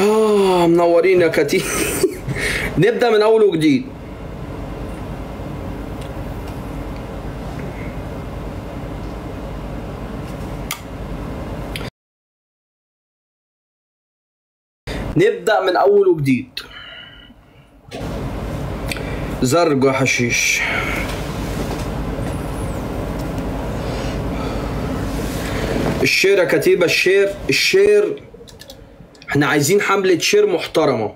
آه منورين يا كتير. نبدأ من أول وجديد. نبدأ من أول وجديد. زرق وحشيش ال share يا كتيبة ال share ال share. إحنا عايزين حملة share محترمة.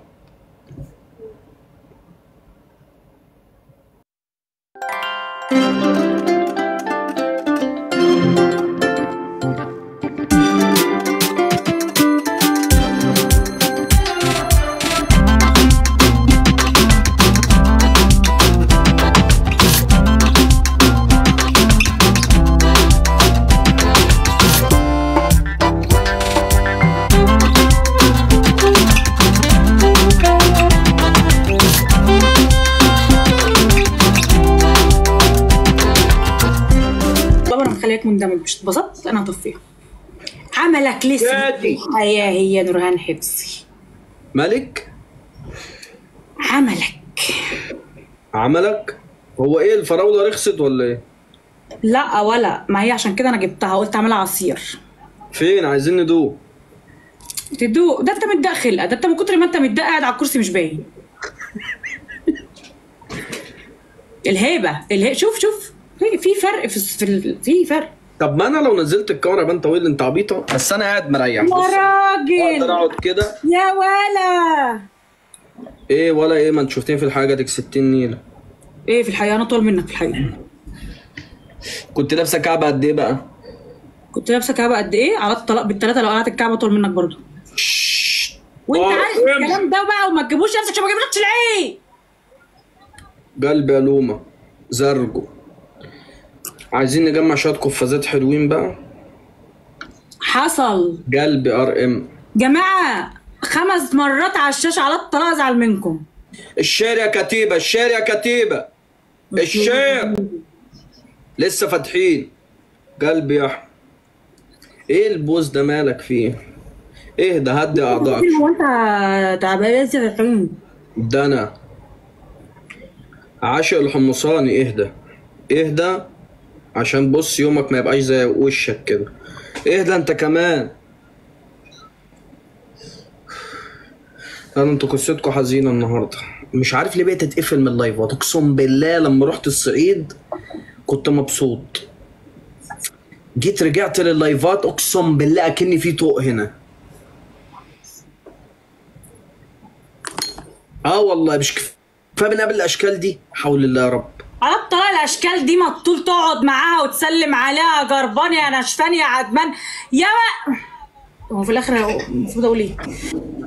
يادي. الحياة هي نورهان حفظي ملك؟ عملك. عملك؟ هو إيه الفراولة رخصت ولا إيه؟ لا ولا. ما هي عشان كده أنا جبتها قلت أعملها عصير. فين؟ عايزين ندوق. تدوق. ده أنت متضايق خلقه ده أنت من كتر ما أنت متضايق قاعد على الكرسي مش باين. الهيبة. الهيبة. شوف شوف. في فرق في في فرق. طب ما أنا لو نزلت الكاميرا أنت طويل أنت عبيطة. بس أنا قاعد مريح. يا أقدر راجل أقعد كده؟ يا ولا. إيه ولا إيه؟ ما أنت شفتني في الحاجة ديك 60 نيلة. إيه في الحقيقة؟ أنا اطول منك في الحقيقة. كنت لابسة كعب قد إيه بقى؟ كنت لابسة كعبه قد إيه؟ على الطلاق بالثلاثه لو قلعت الكعبه اطول منك برضه. وأنت عارف. الكلام ده بقى وما تجيبوش نفسك عشان ما اجيبلكش العيد قلب يا لومة. زرجو. عايزين نجمع شوية قفازات حلوين بقى. حصل. قلب R M جماعة خمس مرات على الشاشه على الطلاق أزعل منكم. ال share يا كتيبة ال share يا كتيبه ال share لسه فاتحين. قلبي يا أحمد. إيه البوز ده مالك فيه؟ إيه ده؟ هدي اعضائك هو انت تعبان لسه فاتحين ده أنا. عاشق الحمصاني. اهدى اهدى عشان بص يومك ما يبقاش زي وشك كده. اهدى انت كمان؟ أنا أنتوا قصتكم حزينة النهارده. مش عارف ليه بقيت اتقفل من اللايفات اقسم بالله لما رحت الصعيد كنت مبسوط. جيت رجعت لللايفات اقسم بالله اكني في طوق هنا. آه والله مش كفاية بنقابل الاشكال دي؟ حول الله يا رب. على الطلاق الأشكال دي ما تطول تقعد معاها وتسلم عليها جربان يا نشفان يا عدمان يا ما هو في الآخر المفروض أقول إيه؟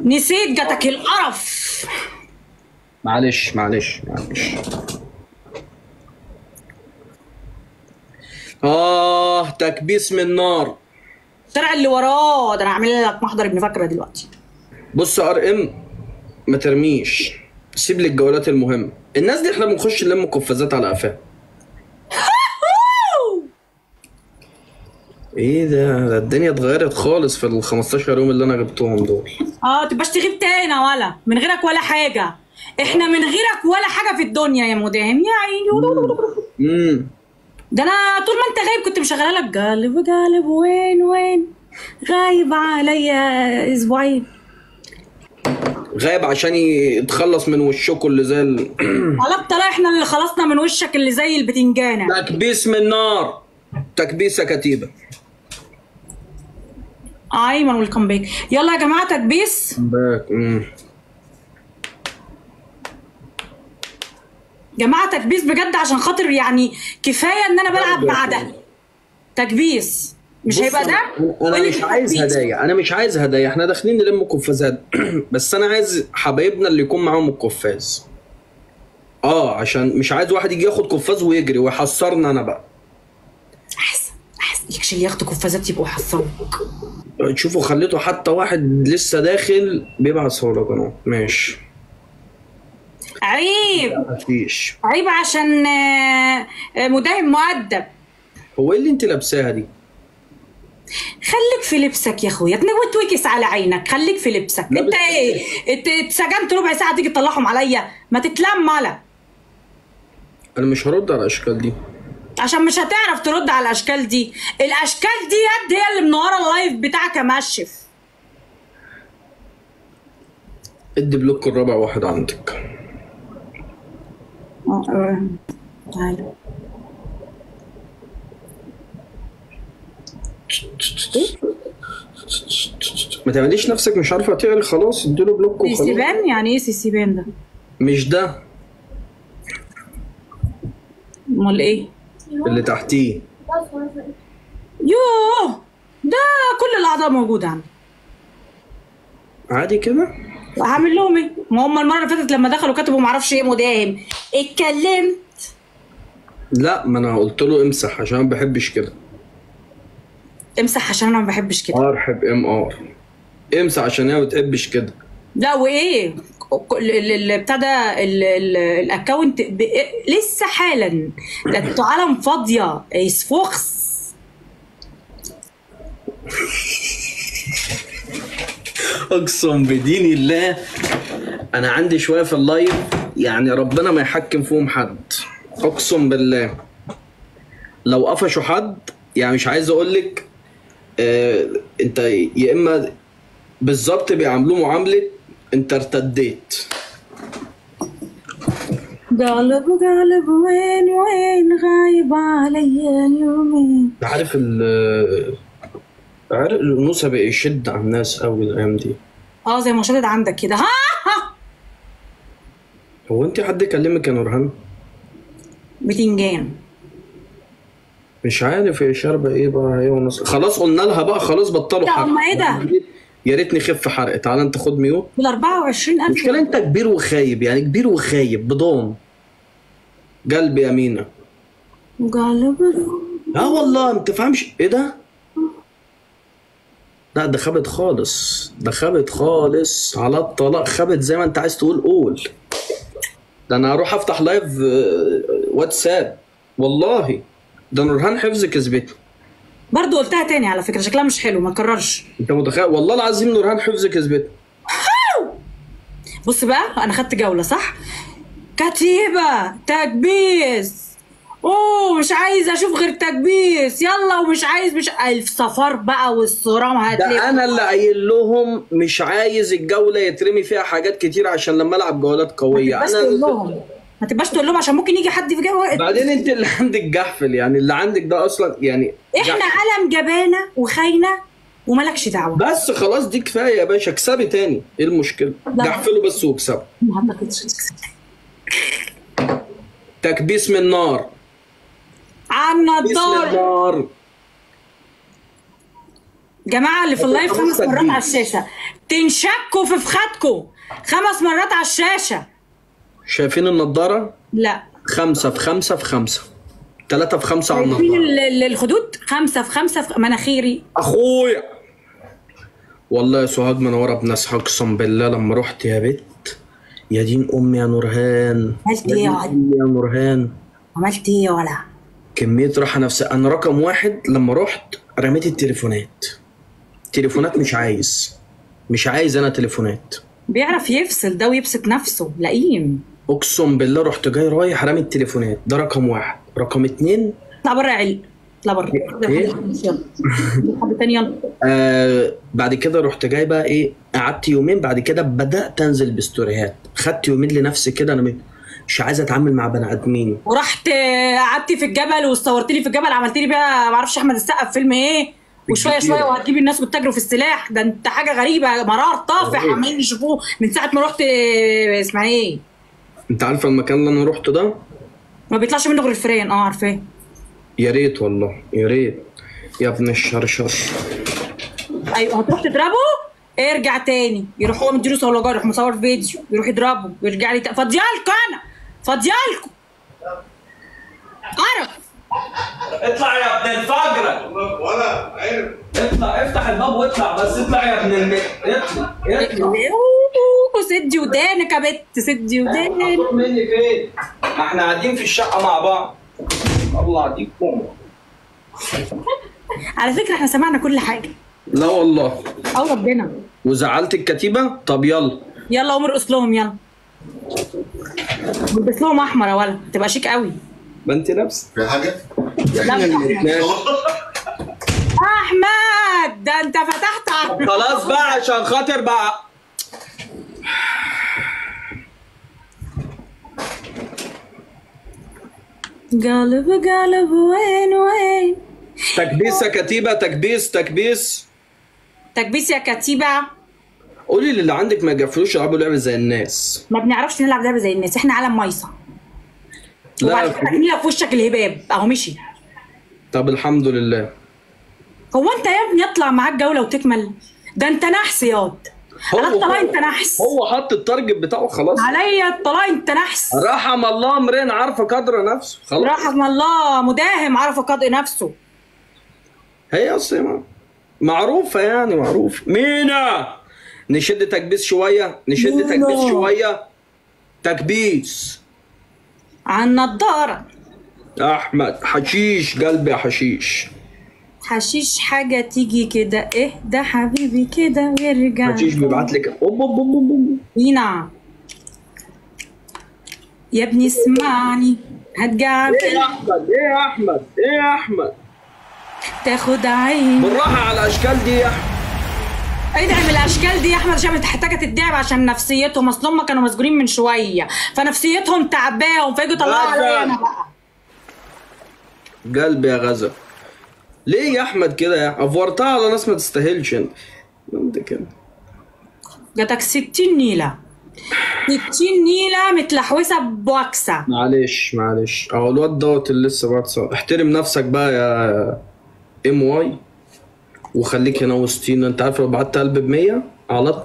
نسيت جاتك القرف. معلش معلش معلش. آه تكبيس من نار الشارع اللي وراه ده أنا هعمل لك محضر ابن فاكرة دلوقتي. بص آر إم ما ترميش. سيب لي الجولات المهمه الناس دي إحنا بنخش نلم قفازات على قفاها إيه ده؟ ده الدنيا اتغيرت خالص في ال 15 يوم اللي أنا جبتهم دول. آه تبقاش تغيب تاني ولا. من غيرك ولا حاجة. إحنا من غيرك ولا حاجة في الدنيا يا مداهم يا عيني. امم ده أنا طول ما انت غايب كنت مشغلة لك قالب قالب وين وين؟ غايب عليا أسبوعين. غايب عشان يتخلص من وشك اللي زي ال... الطلاق إحنا اللي خلصنا من وشك اللي زي البتنجانة. تكبيس من نار. تكبيس يا كتيبة. أيمن welcome back يلا يا جماعة تكبيس. back جماعة تكبيس بجد عشان خاطر يعني كفاية إن أنا بلعب مع ده تكبيس. مش هيبقى ده؟ أنا مش عايز. هدايا أنا مش عايز هدايا إحنا داخلين نلم قفازات بس أنا عايز حبايبنا اللي يكون معاهم القفاز آه عشان مش عايز واحد يجي ياخد قفاز ويجري ويحصرنا أنا بقى. أحسن أحسن. يكش اللي ياخدوا قفازات يبقوا يحصلوا تشوفوا خليته حتى واحد لسه داخل بيبعت صورة قناة ماشي. عيب. مفيش. عيب عشان آه، آه، مداهم مؤدب. هو إيه اللي أنت لابساها دي؟ خليك في لبسك يا أخويا. وتوكس على عينك. خليك في لبسك. انت إيه انت اتسجنت ربع ساعة تيجي تطلعهم عليا. ما تتلم مالا أنا مش هرد على الأشكال دي. عشان مش هتعرف ترد على الأشكال دي. الأشكال دي يد هي اللي منوره ال live بتاعك يا مشف ادي block الرابع واحد عندك. تعالى ما تعمليش نفسك مش عارفة تقري خلاص اديله block وخلاص. سيسيبان يعني إيه سيسيبان ده؟ مش ده. امال إيه؟ اللي تحتيه. يوه! ده كل الأعضاء موجودة عندي. عادي كده؟ هعمل لهم إيه؟ ما هم المرة اللي فاتت لما دخلوا كتبوا معرفش إيه مداهم. اتكلمت. لا ما أنا قلت له امسح عشان ما بحبش كده. امسح عشان أنا ما بحبش كده. ار حب M R امسح عشان هي ما بتحبش كده. لا وايه؟ ال- ال- ال- بتاع ده ال- ال- ال account ب- لسه حالا. ده أنتوا عالم فاضية. اسفوخس اقسم بدين الله. أنا عندي شوية في اللايف يعني ربنا ما يحكم فيهم حد. اقسم بالله. لو قفشوا حد يعني مش عايز أقول لك آه انت يا اما بالظبط بيعاملوه معاملة انت ارتديت. قلب قلب وين وين غايب عليا اليومين عارف ال عارف النوسه بقى يشد على الناس قوي الأيام دي. آه زي ما شدد عندك كده. ها ها. هو انت حد كلمك يا نورهان؟ بتنجان مش عارف هي شاربة إيه بقى هي ونص. خلاص قلنا لها بقى خلاص بطلوا لا، إيه ده؟ يا ريتني خف حرق. تعالى انت خد ميوت بال 24000 المشكلة انت كبير وخايب يعني كبير وخايب بضان قلب يا مينا. قلب آه والله ما تفهمش. إيه ده؟ لا ده خابت خالص. ده خابت خالص على الطلاق. خابت زي ما انت عايز تقول قول. ده أنا هروح افتح لايف آه، واتساب. والله. ده نورهان حفظ كسبتني برضه قلتها تاني على فكرة شكلها مش حلو ما تكررش. انت متخيل؟ والله العظيم نورهان حفظ كسبتني بص بقى أنا خدت جولة صح؟ كتيبة تكبيس أوه مش عايز أشوف غير تكبيس يلا ومش عايز مش السفر بقى والصرام هتلاقي ده أنا اللي قايل لهم مش عايز الجولة يترمي فيها حاجات كتير عشان لما ألعب جولات قوية. أنا لهم. ما تبقاش تقول لهم عشان ممكن يجي حد في جو بعدين انت اللي عندك جحفل يعني اللي عندك ده أصلا يعني إحنا. علم جبانة وخاينة ومالكش دعوة. بس خلاص دي كفاية يا باشا اكسبي تاني. إيه المشكلة. جحفله بس واكسبي ما اعتقدش تكبيس من نار. عنا الدار. جماعة اللي في اللايف خمس مرات. على الشاشة. تنشكوا في فخاتكم خمس مرات على الشاشة. شايفين النضارة؟ لا. خمسة في خمسة في خمسة. ثلاثة في خمسة على شايفين النضارة. ال- ال- الخدود؟ خمسة في خمسة في مناخيري. أخويا! والله يا سوهاج منوره بناس اقسم بالله لما رحت يا بت يا دين أمي يا نورهان. عملت إيه دين يا؟ أمي يا نورهان. عملت إيه يا ولا كمية راحة نفسية. أنا رقم واحد لما رحت رميت التليفونات. تليفونات مش عايز. مش عايز أنا تليفونات. بيعرف يفصل ده ويبسط نفسه. لئيم. أقسم بالله رحت جاي رايح رامي التليفونات. ده رقم واحد. رقم اتنين اطلع بره يا علي. اطلع بره؟ يلا حد تاني؟ يلا. آه بعد كده رحت جاي بقى إيه قعدت يومين. بعد كده بدأت أنزل بستوريهات. خدت يومين لنفسي كده. أنا مش عايز أتعامل مع بني آدمين. ورحت آه، قعدت في الجبل واصورت لي في الجبل. عملت لي بقى معرفش أحمد السقا في فيلم إيه؟ وشوية. شوية وهتجيب الناس وتتاجروا في السلاح. ده أنت حاجة غريبة. مرار طافح. عمالين يشوفوه. من ساعة ما رحت آه، اسمها إيه؟ أنت عارفة المكان اللي أنا رحت ده؟ ما بيطلعش منه غير الفران آه عارفاه يا ريت والله يا ريت. يا ابن الشرشر. أيوه هتروح تضربه؟ ارجع تاني. يروح هو مديله صولجان يروح مصور فيديو يروح يضربه ويرجع لي فاضيالكوا أنا فاضيالكوا عرف اطلع يا ابن الفجر. ولا عارف اطلع افتح الباب واطلع بس اطلع يا ابن الم... اطلع اطلع. سدي ودانك يا بت سدي ودانك مني فين؟ إحنا قاعدين في الشقة مع بعض. الله يديكم على فكرة إحنا سمعنا كل حاجة. لا والله. أو ربنا. وزعلت الكتيبة؟ طب يلا. يلا قوم ارقص لهم يلا. البس لهم أحمر يا ولد تبقى شيك قوي. ما انت لابسة. في؟ إحنا لا، الاتنين. أحمد. ده انت فتحت خلاص بقى عشان خاطر بقى. قلب قلب وين وين؟ تكبيس يا كتيبة تكبيس تكبيس. تكبيس يا كتيبة. قولي للي عندك ما يقفلوش يلعبوا لعبة زي الناس. ما بنعرفش نلعب لعبة زي الناس إحنا عالم مايصه وبعد لا كده في وشك الهباب. اهو مشي. طب الحمد لله. هو انت يا ابني اطلع معاك جولة وتكمل؟ ده انت نحس ياض على الطلاق انت نحس. هو حط التارجت بتاعه خلاص. عليا الطلاق انت نحس. رحم الله امرئ عارفه قدر نفسه. خلاص. رحم الله مداهم عرف قدر نفسه. هي أصلا معروفة يعني معروف مينا! نشد تكبيس شوية نشد. تكبيس شوية. تكبيس. عن نضارة. أحمد حشيش قلبي حشيش. حشيش حاجة تيجي كده. إيه ده حبيبي كده ويرجع. حشيش بيبعت لك. أوب. هنا. يا ابني اسمعني. هتجعل إيه يا أحمد؟ إيه يا أحمد؟ إيه يا أحمد؟ تاخد عين بالراحة على الاشكال دي يا أحمد. ادعم الاشكال دي يا احمد عشان محتاجه تدعم عشان نفسيتهم؟ اصل هم كانوا مسجونين من شوية فنفسيتهم تعباهم فيجوا يطلعوا. عليا أنا بقى. قلبي يا غزل ليه يا احمد كده يا أفورتها على ناس ما تستاهلش انت. انت كده؟ جاتك 60 نيلة. 60 نيلة متلحوسة بواكسه معلش معلش. اهو الواد دوت اللي لسه بعد. احترم نفسك بقى يا M Y وخليك هنا وسطينا. انت عارف لو بعت قلب ب 100 على طول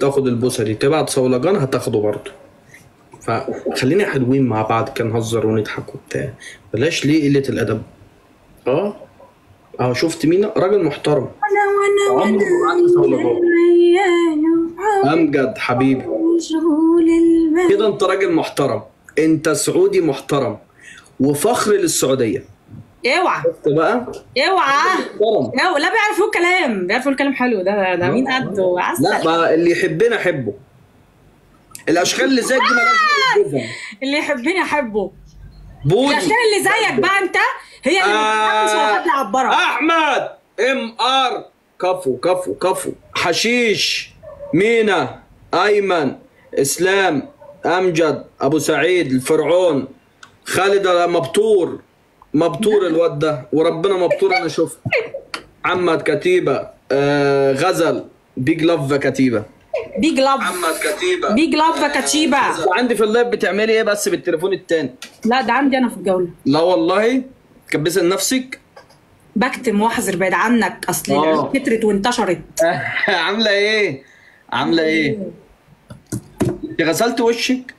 تاخد البوسة دي. تبعت صولجان هتاخده برضه. فخلينا حلوين مع بعض كده نهزر ونضحك وبتاع. بلاش ليه قلة الأدب؟ آه؟ اهو شفت مين راجل محترم. أنا وأنا صولجان. أمجد حبيبي. كده انت راجل محترم. انت سعودي محترم. وفخر للسعودية. اوعى. شفت بقى؟ اوعى. اوعى لا بيعرفوا الكلام. بيعرفوا الكلام حلو. ده ده مين قده لا عسل ما اللي يحبنا حبه الأشكال اللي زيك دي مالهاش جزم اللي يحبني أحبه. بودي. الأشكال اللي زيك بقى أنت هي اللي بتحبش ولا حد يعبرها أحمد. M R. كفو كفو كفو. حشيش. مينا. أيمن. إسلام. أمجد. أبو سعيد. الفرعون. خالد مبتور مبتور الواد ده وربنا مبتور أنا شفت محمد كتيبة آه غزل بيج لاف كتيبة. بيج لاف محمد كتيبة. بيج لاف كاتشيبا عندي في اللايف بتعملي إيه بس؟ بالتليفون التاني. لا ده عندي أنا في الجولة. لا والله. كبسي لنفسك. بكتم واحذر بعيد عنك. أصل آه. كترت وانتشرت. عاملة إيه؟ عاملة إيه؟ انت غسلت وشك؟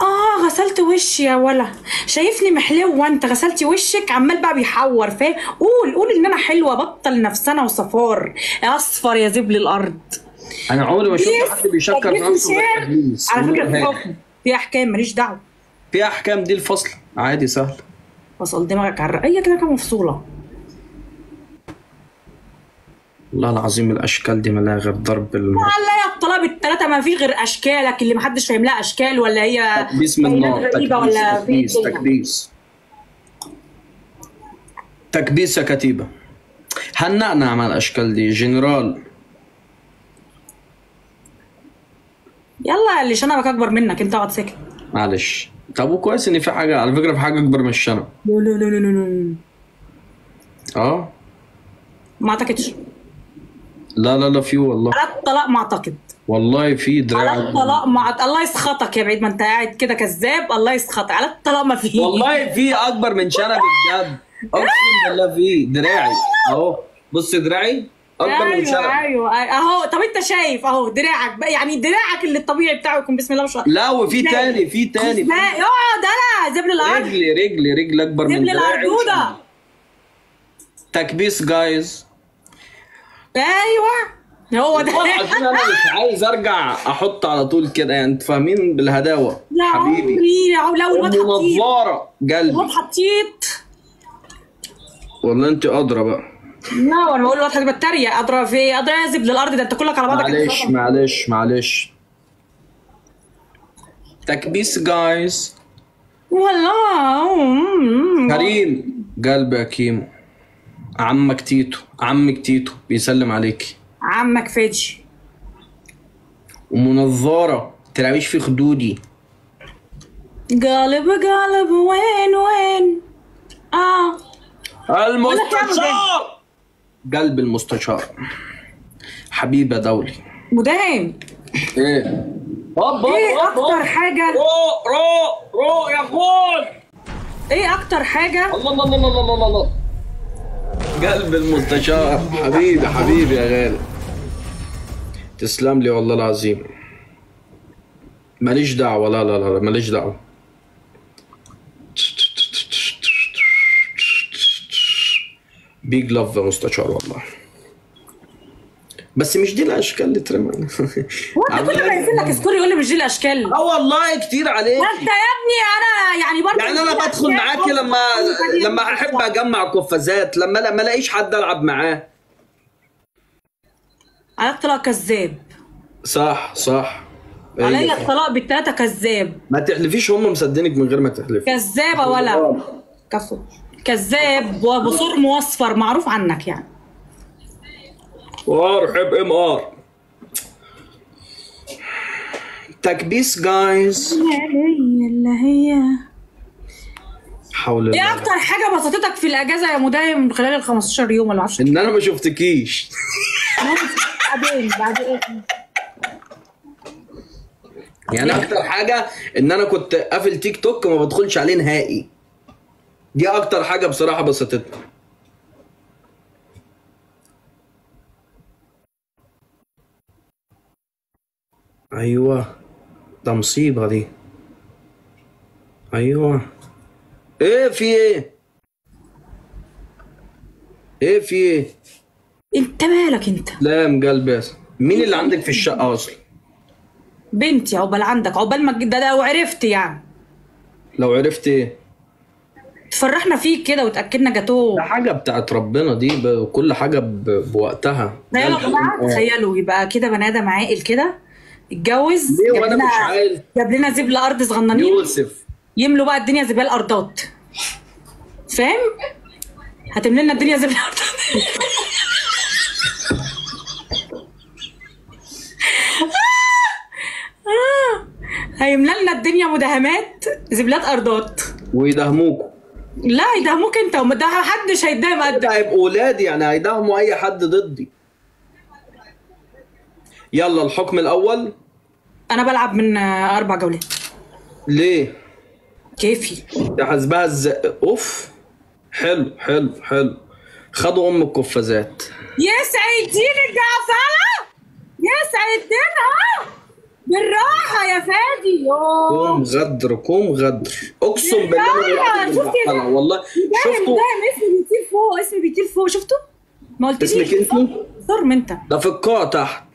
آه غسلت وشي يا ولا. شايفني محلوة أنت غسلتي وشك؟ عمال بقى بيحور فاهم؟ قول قول إن أنا حلوة بطل نفسنا وصفار. أصفر يا زبل الأرض. أنا عمري ما شفت. حد بيشكر بيس نفسه على فكرة في. حكم في أحكام ماليش دعوة. في أحكام دي الفصل. عادي سهل. وصل دماغك على الرقيه كده كده مفصولة. والله العظيم الأشكال دي مالها غير ضرب المرة والله يا الطلاب الثلاثه ما فيش غير أشكالك اللي محدش فاهم لها أشكال ولا هي غريبة ولا في تكبيس الدنيا. تكبيس. تكبيس يا كتيبة. هنقنا مع الأشكال دي جنرال. يلا اللي شنبك أكبر منك انت اقعد ساكت. معلش. طب وكويس إن في حاجة على فكرة في حاجة أكبر من الشنب. لا لا لا لا لا. آه. ما أعتقدش. لا لا لا في والله. على الطلاق ما أعتقد. والله في دراع على الطلاق ما أعت- الله يسخطك يا بعيد ما أنت قاعد كده كذاب الله يسخطك. على الطلاق ما فيه والله في أكبر من شنب بجد. أقسم بالله في دراعي. أهو بص دراعي. أكبر من شنب. أيوه أيوه أيوة. أهو طب أنت شايف أهو دراعك بقى يعني دراعك اللي الطبيعي بتاعه يكون بسم الله ما شاء الله. لا وفي تاني في تاني. اقعد أنا زبل الأرض رجلي رجلي رجلي أكبر من زبل دراعي. الارجوده وشنب. تكبيس جايز أيوه. هو ده. عشان أنا مش عايز أرجع أحط على طول كده يعني أنتوا فاهمين بالهداوة. يا حبيبي. يا عمري. لو الواد حطيت. منظره قلبي الواد حطيت. والله انت أدرى بقى. لا وأنا بقول له اضحك بتريق. أدرى في إيه؟ أدرى يا زبل الأرض ده أنت كلك على بعضك معلش. معلش معلش. تكبيس جايز والله. كريم. قلبي يا كيمو عمك تيتو عمك تيتو بيسلم عليكي عمك فيجي ومنظرة تلاقيش في خدودي. قالب قالب وين وين؟ آه. المستشار! قلب المستشار. حبيبة دولي. مدام إيه. هوب إيه أكتر حاجة؟ رو رو رو يا فول إيه أكتر حاجة؟ الله الله الله الله الله الله. قلب المستشار حبيبي حبيبي يا غالي. تسلم لي والله العظيم. ماليش دعوة لا لا لا ماليش دعوة. big love مستشار والله. بس مش دي الأشكال اللي ترمى هو كل ما ينزل لك score يقول لي مش دي الأشكال. آه والله كتير عليك. أنت يا ابني أنا يعني برضه يعني أنا بدخل معاكي لما لما أحب أجمع قفازات لما ما ألاقيش حد ألعب معاه. على الطلاق كذاب. صح صح. عليا. الطلاق بالتلاته كذاب. ما تحلفيش هم مصدقينك من غير ما تحلفي كذابه ولا كفو. كذاب وبصر مصفر معروف عنك يعني. وارحب MR. تكبيس جايز هي اللي هي حول إيه أكتر حاجة بسطتك في الأجازة يا مدايم من خلال ال 15 يوم؟ ولا 10 إن أنا ما شفتكيش. بعدين بعد إيه؟ يعني أكتر حاجة إن أنا كنت قافل تيك توك ما بدخلش عليه نهائي. دي أكتر حاجة بصراحة بسطتني. أيوه. ده مصيبة دي. أيوه. إيه في إيه؟ إيه في إيه؟ انت مالك انت؟ لا يا مقلبس مين اللي عندك في الشقة أصلا؟ بنتي عقبال عندك عقبال ما ده ده وعرفت يعني. لو عرفت إيه؟ تفرحنا فيك كده وتأكدنا جاتوه. ده حاجة بتاعت ربنا دي ب- كل حاجة بوقتها. تخيلوا يبقى كده بني آدم عاقل كده اتجوز ليه وأنا مش عاقل؟ جاب لنا زبل أرض صغننين. يوسف. يملوا بقى الدنيا زبال أرضات. فاهم؟ هتملي لنا الدنيا زبال أرضات. هيملى لنا الدنيا مداهمات زبلات أرضات. ويدهموكوا لا يدهموك أنت. وما ده محدش هيداهم ده قدك. هيبقوا ولادي يعني هيدهموا أي حد ضدي. يلا الحكم الأول. أنا بلعب من آه، أربع جولات. ليه؟ كيفي. ده حاسبها إزاي أوف. حلو حلو حلو. خدوا أم القفازات يسعد دين الجعفرة. يسعد دينها بالراحة يا فادي. كوم غدر كوم غدر. أقسم بالله شفتي؟ والله. شفتوا؟ اسمي بيطير فوق اسمي بيطير فوق. شفتوا؟ ما قلتليش. اسمك انت؟ صرم انت. ده في القاع تحت.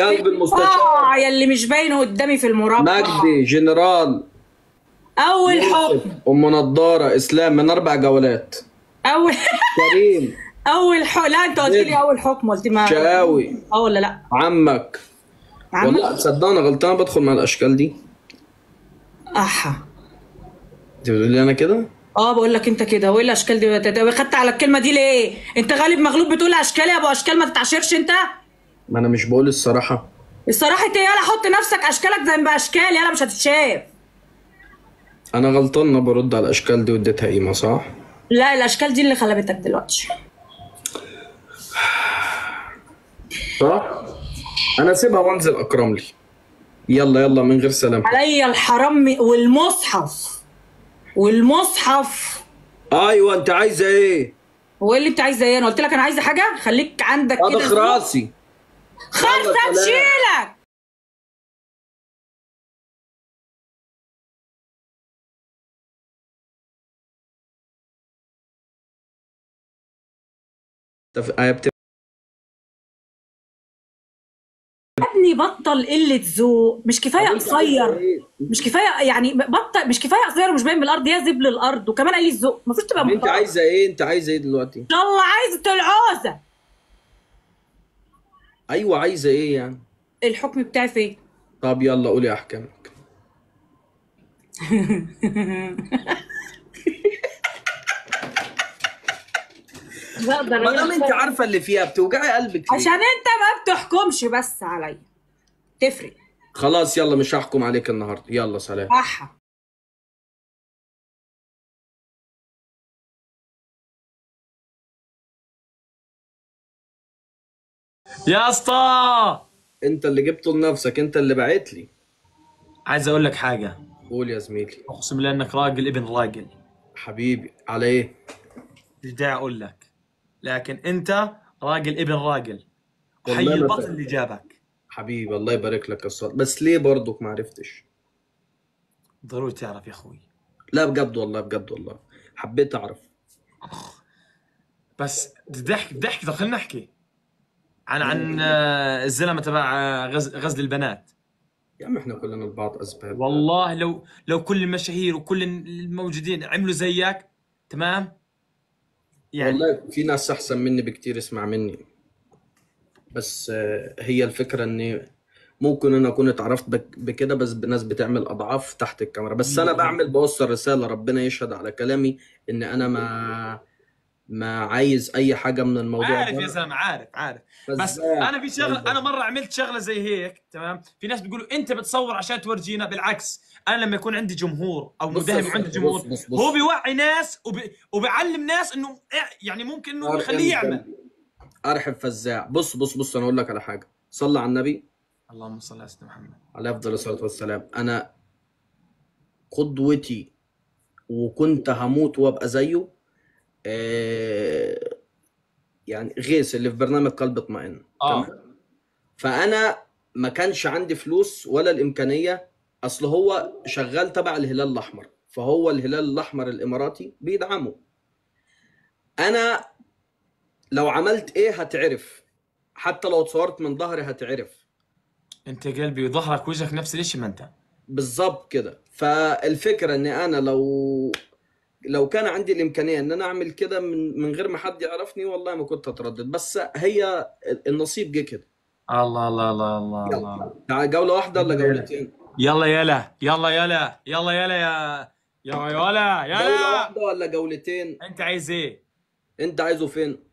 قلب المستشفى آه يلي مش باين قدامي في المربع مجدي جنرال. أول حكم. أم نضارة إسلام من أربع جولات. أول كريم. أول حكم. لا أنت قلت لي أول حكم قلت ما شقاوي. آه ولا لا؟ عمك. عم والله تصدق أنا غلطان بدخل مع الأشكال دي. أحا. أنت بتقول لي أنا كده؟ آه بقول لك أنت كده. وإيه الأشكال دي؟ خدت على الكلمة دي ليه؟ أنت غالب مغلوب بتقول أشكال يا أبو أشكال ما تتعشرش أنت. ما أنا مش بقول الصراحة. الصراحة أنت يلا حط نفسك أشكالك زي ما أشكال يلا مش هتتشاف. أنا غلطان برد على الأشكال دي واديتها قيمة صح؟ لا الأشكال دي اللي خلبتك دلوقتي. صح؟ أنا سيبها وأنزل أكرم لي. يلا يلا من غير سلام عليا الحرام والمصحف. والمصحف. أيوه أنت عايزة إيه؟ هو إيه اللي أنت عايزة إيه؟ أنا قلت لك أنا عايزة حاجة؟ خليك عندك كده راسي. سلام. تشيلك بت... ابني بطل قلة ذوق. مش كفاية قصير. إيه؟ مش كفاية يعني بطل مش كفاية قصير ومش باين بالأرض. يا زبل الأرض وكمان قليل ذوق المفروض تبقى انت عايزة إيه؟ انت عايزة إيه دلوقتي؟ ان شاء الله عايزه العوزه أيوه عايزة إيه يعني؟ الحكم بتاعي فين طب يلا قولي أحكامك. ما دام أنت عارفة اللي فيها بتوجعي قلبك ليه؟ عشان أنت ما بتحكمش بس عليا. تفرق. خلاص يلا مش هحكم عليك النهارده. يلا سلام. صح يا اسطى! انت اللي جبته لنفسك انت اللي بعت لي. عايز أقول لك حاجة. قول يا زميلي. اقسم بالله انك راجل ابن راجل. حبيبي على إيه؟ إيش داعي أقول لك. لكن انت راجل ابن راجل. حي البطل. اللي جابك حبيبي الله يبارك لك يا صاحبي بس ليه برضك ما عرفتش؟ ضروري تعرف يا أخوي. لا بجد والله بجد والله. حبيت أعرف. بس ضحك ضحك. خلينا نحكي. عن عن آه، الزلمة تبع غز- غزل البنات. يا عم إحنا كلنا لبعض اسباب والله لو لو كل المشاهير وكل الموجودين عملوا زيك تمام؟ يعني والله في ناس أحسن مني بكتير اسمع مني. بس آه، هي الفكرة إني ممكن أنا أكون اتعرفت بك- بكده بس بناس بتعمل أضعاف تحت الكاميرا. بس أنا بعمل بوصل رسالة ربنا يشهد على كلامي إن أنا ما ما عايز أي حاجة من الموضوع عارف ده. يا زلمة عارف عارف. بس فزاع. أنا في شغله أنا مرة عملت شغلة زي هيك تمام؟ في ناس بيقولوا أنت بتصور عشان تورجينا بالعكس. أنا لما يكون عندي جمهور أو بص بص عندي بص جمهور بص بص. هو بيوعي ناس وبي... وبيعلم ناس إنه إيه- يعني ممكن إنه يخليه يعمل. ارحب فزاع. بص بص بص أنا أقول لك على حاجة. صلى على النبي. اللهم صل على سيدنا محمد. عليه أفضل الصلاة والسلام. أنا قدوتي وكنت هموت وأبقى زيه يعني غيث اللي في برنامج قلب اطمئن. آه. تمام؟ فأنا ما كانش عندي فلوس ولا الإمكانية. أصل هو شغال تبع الهلال الأحمر. فهو الهلال الأحمر الإماراتي بيدعمه. أنا لو عملت إيه هتعرف. حتى لو اتصورت من ظهري هتعرف. أنت قلبي ظهرك وجهك نفس الشيء ما أنت. بالظبط كده. فالفكرة ان أنا لو لو كان عندي الإمكانية إن أنا أعمل كده من من غير ما حد يعرفني والله ما كنت اتردد بس هي النصيب جه كده. الله الله الله الله الله. جولة واحدة ولا جولتين؟ يلا يلا يلا يلا يلا يلا يا يا يلا جولة يلا واحدة ولا جولتين؟ أنت عايز إيه؟ أنت عايزه فين؟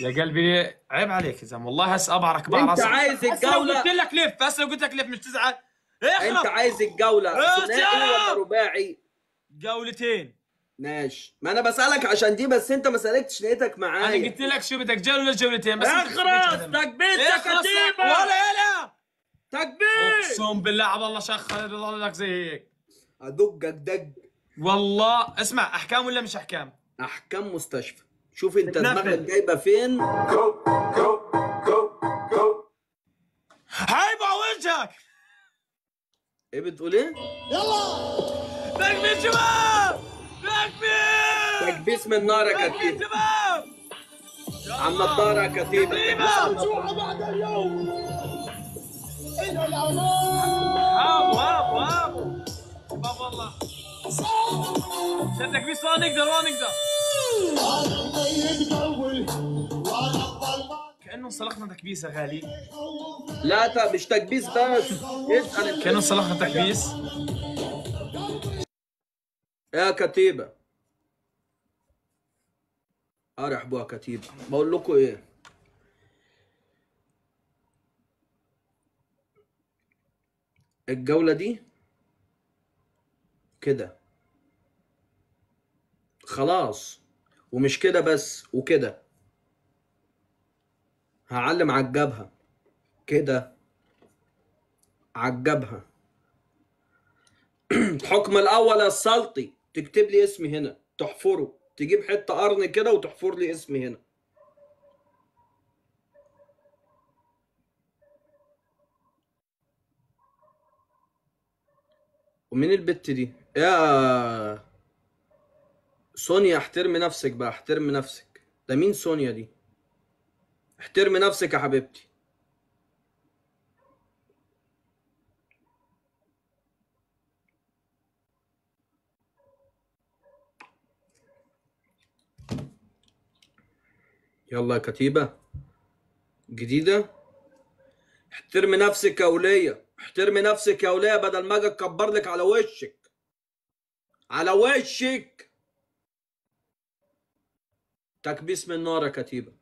يا قلبي عيب عليك يا زلمة. والله هسه أبعرك بعرس أنت عايز الجولة. قلت لك لف هسه لو قلت لك لف مش تزعل. أنت عايز الجولة. ثنائي! ولا رباعي؟ جولتين. ماشي. ما أنا بسألك عشان دي بس أنت ما سألكتش نيتك أنا معايا قلت لك شو بدك جوله ولا جولتين بس اخرس بدك- تكبير اخرس كتيبه ولا يلا. تكبير. أقسم بالله عبد الله شخر ضلك زي هيك. أدقك دق. والله اسمع أحكام ولا مش أحكام؟ أحكام مستشفى. شوف أنت. دماغك جايبة فين. هاي وجهك إيه بتقول إيه؟ تكبير شباب تكبير تكبيس من نار يا كتيب عم الدار يا كتيب هاب هاب هاب شباب والله! عشان تكبيس ما نقدر ما نقدر! كأنه انسلخنا تكبيسه غالي. لا مش تكبيس بس. اسال. كأنه انسلخنا تكبيس. يا كتيبة. ارحبوا يا كتيبة. بقول لكم إيه؟ الجولة دي كده. خلاص. ومش كده بس وكده. هعلم على الجبهه كده. على الجبهه الحكم الأول السلطي. تكتب لي اسمي هنا تحفره تجيب حتة قرن كده وتحفر لي اسمي هنا. ومين البت دي؟ يا سونيا احترمي نفسك بقى احترمي نفسك. ده مين سونيا دي؟ احترمي نفسك يا حبيبتي. يلا كتيبة. جديدة؟ احترمي نفسك يا ولية. احترمي نفسك يا ولية بدل ما أجي اكبر لك على وشك. على وشك. تكبيس من نار يا كتيبة.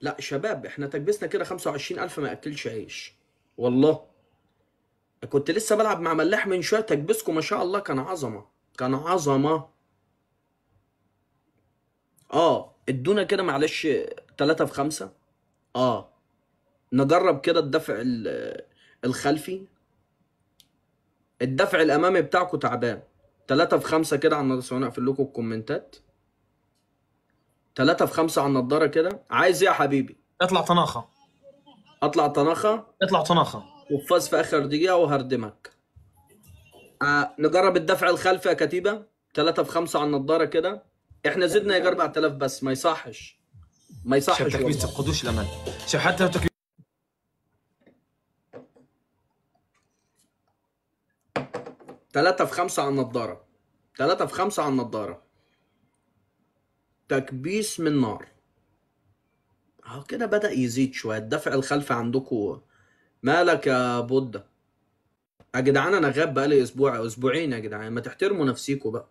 لا شباب إحنا تكبيسنا كده 25000 ما يأكلش عيش. والله. كنت لسه بلعب مع ملاح من شوية تكبيسكم ما شاء الله كان عظمة. كان عظمة. آه ادونا كده معلش تلاتة في خمسة؟ آه. نجرب كده الدفع ال- الخلفي. الدفع الأمامي بتاعكم تعبان. تلاتة في خمسة كده على النضارة اقفل لكم الكومنتات. تلاتة في خمسة على النضارة كده. عايز إيه يا حبيبي؟ اطلع طناخة. أطلع طناخة؟ اطلع طناخة. وفاز في آخر دقيقة وهردمك. آه نجرب الدفع الخلفي يا كتيبة. تلاتة في خمسة على النضارة كده. إحنا زدنا يا 4000 بس ما يصحش. ما يصحش تكبيس والله. تفقدوش الأمل. شوف حتى لو تكبيس تلاتة في خمسة على النضارة. تلاتة في خمسة على النضارة. تكبيس من نار. أهو كده بدأ يزيد شوية. الدفع الخلفي عندكم مالك يا بودة؟ يا جدعان أنا غاب بقالي أسبوع أو أسبوعين يا جدعان. ما تحترموا نفسيكوا بقى.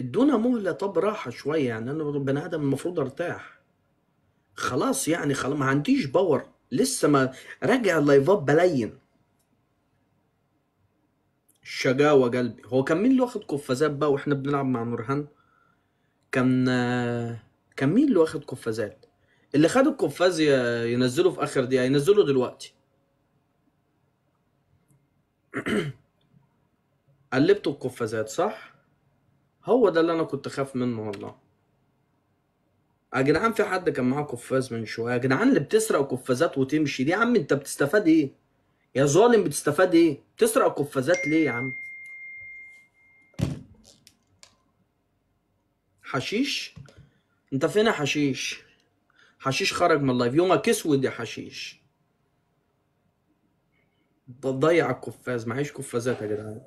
ادونا مهلة. طب راحة شوية يعني أنا بني آدم المفروض أرتاح. خلاص يعني خلاص ما عنديش power. لسه ما راجع اللايفات بلين. الشجاوة قلبي. هو كان مين اللي واخد قفازات بقى وإحنا بنلعب مع نورهان؟ كان كان مين اللي واخد قفازات؟ اللي خد القفاز ينزله في آخر دقيقة ينزله دلوقتي. قلبتوا القفازات صح؟ هو ده اللي أنا كنت خاف منه والله. يا جدعان في حد كان معاه قفاز من شوية؟ يا جدعان اللي بتسرق قفازات وتمشي دي يا عم أنت بتستفاد إيه؟ يا ظالم بتستفاد إيه؟ بتسرق قفازات ليه يا عم؟ حشيش؟ أنت فين يا حشيش؟ حشيش خرج من اللايف. يومك أسود يا حشيش. ضيع القفاز. معيش قفازات يا جدعان.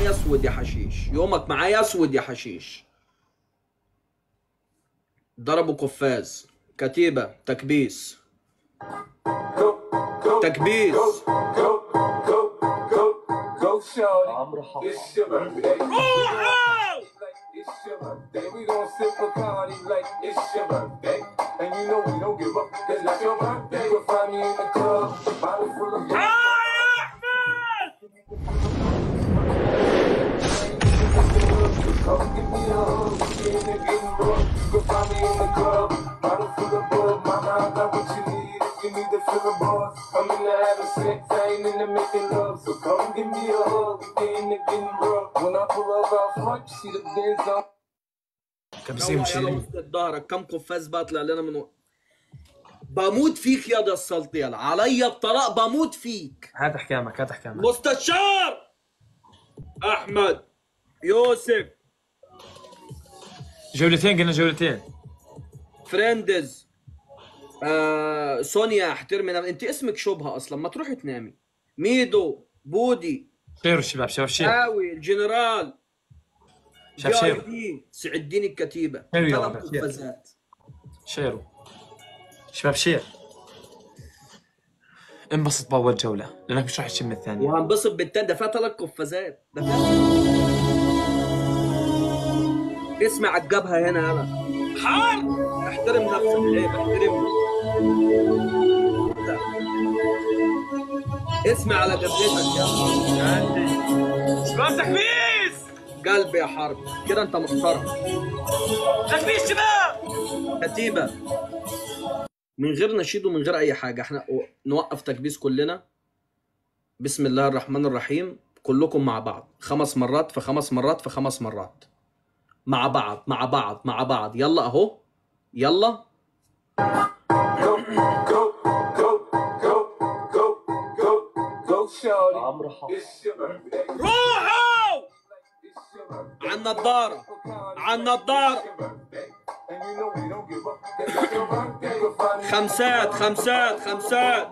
معايا اسود يا حشيش يومك معايا اسود يا حشيش ضربوا قفاز كتيبة تكبيس تكبيس shorty. It's your birthday. Like it's your birthday. We gon' sip a party like it's your birthday. And you know we don't give up. It's not your birthday. You'll find me in the club, bottle full of كم سيمشي ظهرك كم قفاز بقى طلع لنا من بموت فيك يا ده السلطيل عليا الطلاق بموت فيك. هات أحكامك هات أحكامك. مستشار! أحمد يوسف جولتين قلنا جولتين. فريندز آه سونيا احترمي انت اسمك شبهة أصلا ما تروحي تنامي. ميدو بودي. شيروا الشباب شباب شير. قاوي الجنرال. جي share. سعد الدين الكتيبة. حلو يا ثلاث رب، share. قفازات شيروا شباب share. انبسط بأول جولة لأنك مش راح تشم الثانية. وهنبسط بالتاني ده فيها ثلاث قفازات ده فيها اسمع الجبهه هنا يلا. حار احترم نفسك عيب احترمني اسمع على جبهتك يلا شباب تكبيس قلبي يا حرب كده انت محترم. تكبيس شباب؟ كتيبة. من غير نشيد ومن غير أي حاجة إحنا نوقف تكبيس كلنا. بسم الله الرحمن الرحيم كلكم مع بعض. خمس مرات في خمس مرات في خمس مرات. مع بعض مع بعض مع بعض. يلا اهو. يلا. روحوا! عن نظارة عن نظارة خمسات خمسات خمسات.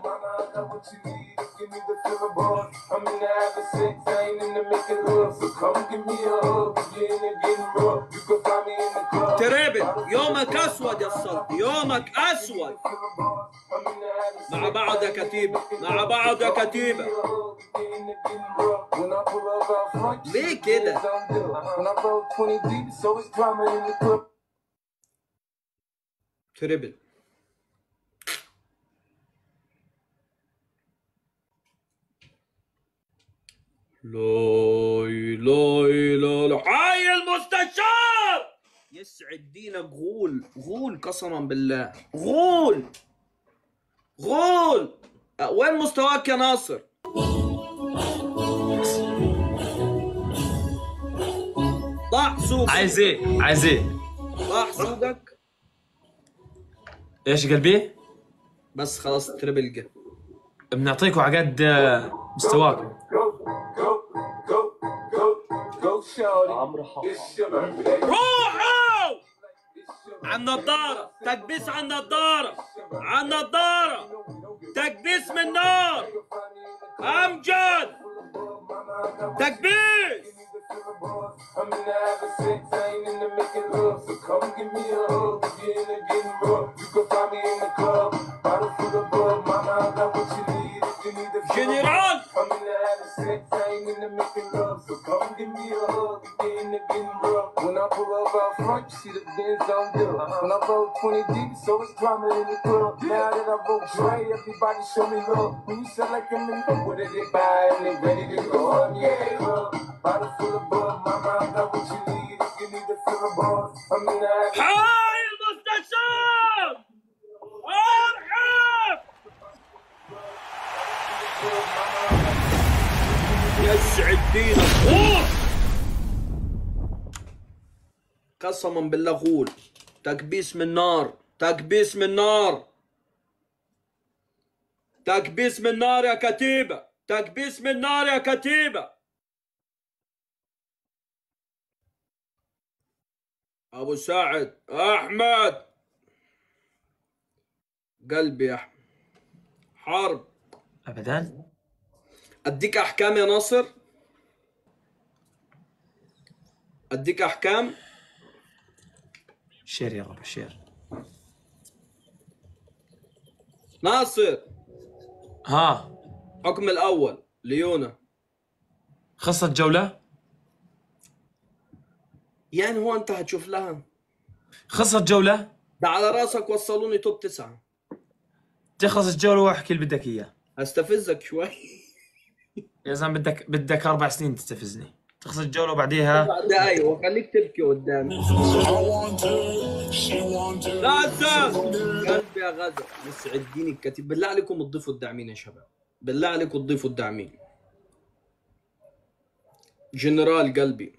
ترابل يومك أسود يا صبي يومك أسود. مع بعض يا كتيبة. مع بعض يا كتيبة. ليه كده؟ تربل لا اله الا الله حي المستشار! يسعد دينك. غول غول قسما بالله. غول غول. وين مستواك يا ناصر؟ ضاع سوقك. عايز إيه؟ عايز إيه؟ ضاع سوقك. إيش قلبي؟ بس خلاص تريبل جه. بنعطيكم عقد آه، مستواكم. روحوا على النضارة تكبيس على النضارة على النضارة تكبيس من نار أمجد تكبيس I'm in the having sex, I ain't in the making love. So come give me a hug. If you're in the getting rough, you can find me in the club. Bottle full of bug, mama, I got what you need. General! I'm the habit sex, I ain't into making love. So come give me a hug, getting rough. When I pull up out front, you see the on. Uh-huh. When I roll 20 deep, so it's drama in the club. Now that I roll gray, everybody show me love. When you sound like I'm what did they buy? And they ready to go on, yeah, love. Bottle full of bug, my mind got what you need. You need to fill a ball. I mean, I. the habit. Hi, Mustache! يسعد دينك قسما بالله غول. تكبيس من نار. تكبيس من نار. تكبيس من نار يا كتيبة. تكبيس من نار يا كتيبة. أبو سعد. أحمد. قلبي يا أحمد. حرب. أبدا. أديك أحكام يا ناصر. أديك أحكام. share يا رب share. ناصر. ها. حكم الأول ليونا خلصت جولة يعني هو أنت هتشوف لها. خلصت جولة ده على رأسك وصلوني توب تسعة. تخلص الجولة وأحكي اللي بدك إياه. هستفزك شوي. يا زلمة بدك بدك أربع سنين تستفزني. تخلص الجولة وبعديها أيوه خليك تبكي قدامي. غزة قلبي يا غزة يسعد ديني الكتيب. بالله عليكم تضيفوا الداعمين يا شباب. بالله عليكم تضيفوا الداعمين جنرال قلبي.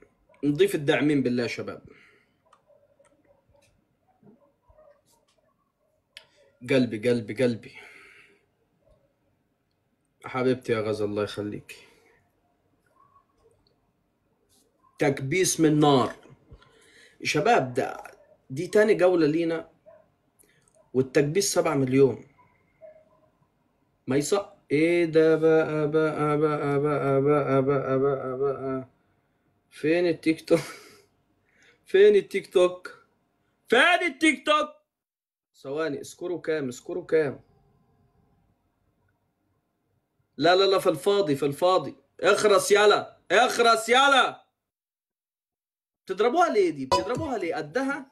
نضيف الداعمين بالله يا شباب. قلبي قلبي قلبي. حبيبتي يا غزة الله يخليك. تكبيس من نار. شباب ده دي تاني جولة لينا والتكبيس سبعة مليون. يصح إيه ده بقى بقى بقى بقى بقى بقى بقى بقى. فين التيك توك؟ فين التيك توك؟ فين التيك توك؟ ثواني اسكروا كام اسكروا كام؟ لا لا لا في الفاضي في الفاضي اخرس يلا اخرس يلا تضربوها ليه دي؟ بتضربوها ليه؟ قدها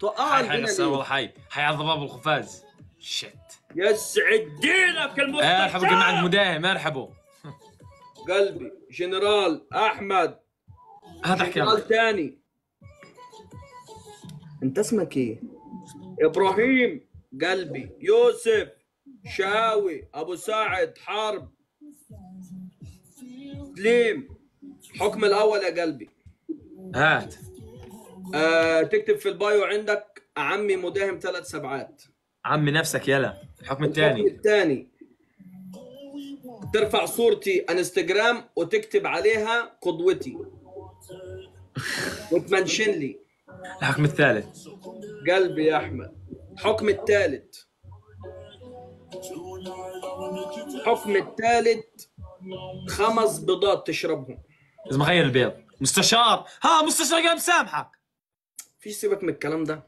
توقعها حي والله حي على الضباب الخفاز شت. يسعد دينك ارحبوا جماعة المستشار المداهم ارحبوا. قلبي جنرال أحمد. هات أحكي جنرال. تاني. أنت اسمك إيه؟ إبراهيم. قلبي يوسف شاوي أبو سعد حرب. سليم حكم الأول يا قلبي. هات. آه تكتب في ال bio عندك عمي مداهم ثلاث سبعات. عمي نفسك يلا. الحكم الحكم الثاني. الثاني. ترفع صورتي انستغرام وتكتب عليها قدوتي. وتمنشن لي. الحكم الثالث. قلبي يا أحمد. الحكم الثالث. الحكم الثالث. خمس بيضات تشربهم. لازم أغير البيض. مستشار. ها مستشار قام مسامحك في سيبك من الكلام ده.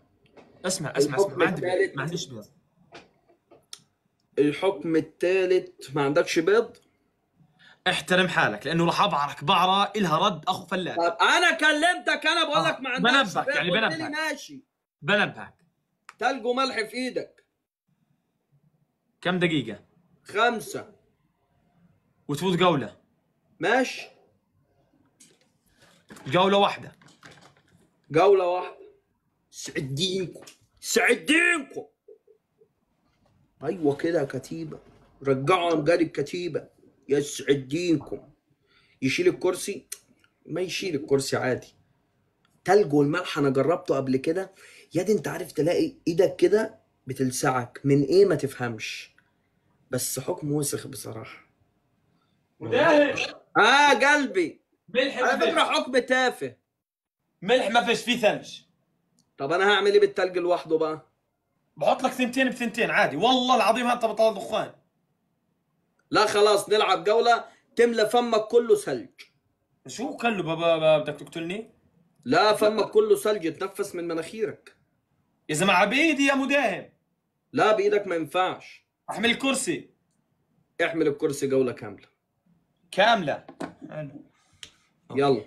اسمع اسمع اسمع. الحكم ما عندي بيض الثالث. ما عنديش بيض. الحكم الثالث ما عندكش بيض؟ احترم حالك لأنه راح أبعرك بعرة إلها رد أخو فلاح. طب أنا كلمتك أنا بقول لك ما آه، عندكش بنبهك، يعني بنبهك. ماشي. بنبهك. تلج وملح في إيدك. كم دقيقة؟ خمسة. وتفوت جولة. ماشي. جولة واحدة. جولة واحدة. سعدينكم سعدينكم أيوه كده كتيبة. رجعوا امجاد الكتيبة. يسعد دينكم يشيل الكرسي؟ ما يشيل الكرسي عادي. تلج والملح أنا جربته قبل كده. يا دي أنت عارف تلاقي إيدك كده بتلسعك. من إيه؟ ما تفهمش. بس حكم وسخ بصراحة. مداهن. آه قلبي. ملح على فيش حكم تافه. ملح ما فيش فيه ثلج. طب أنا هعمل إيه بالتلج لوحده بقى؟ بحط لك ثنتين بثنتين عادي. والله العظيم انت بطل دخان لا خلاص نلعب جولة. تملى فمك كله ثلج. شو كله بابا بدك تقتلني؟ لا فمك كله ثلج. تنفس من مناخيرك. يا زلمه بإيدي يا مداهم لا بإيدك ما ينفعش. أحمل الكرسي. احمل الكرسي جولة كاملة. كاملة. حلو. يلا.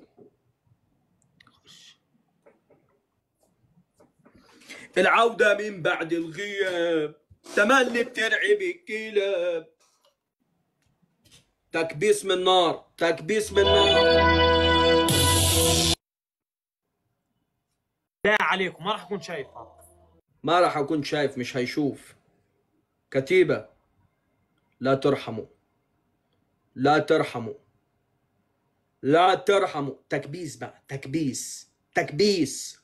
العودة من بعد الغياب تملي بترعب الكلاب تكبيس من نار تكبيس من نار. لا عليكم ما راح أكون شايفها ما راح أكون شايف مش هيشوف كتيبة لا ترحموا. لا ترحموا. لا ترحموا. تكبيس بقى. تكبيس. تكبيس.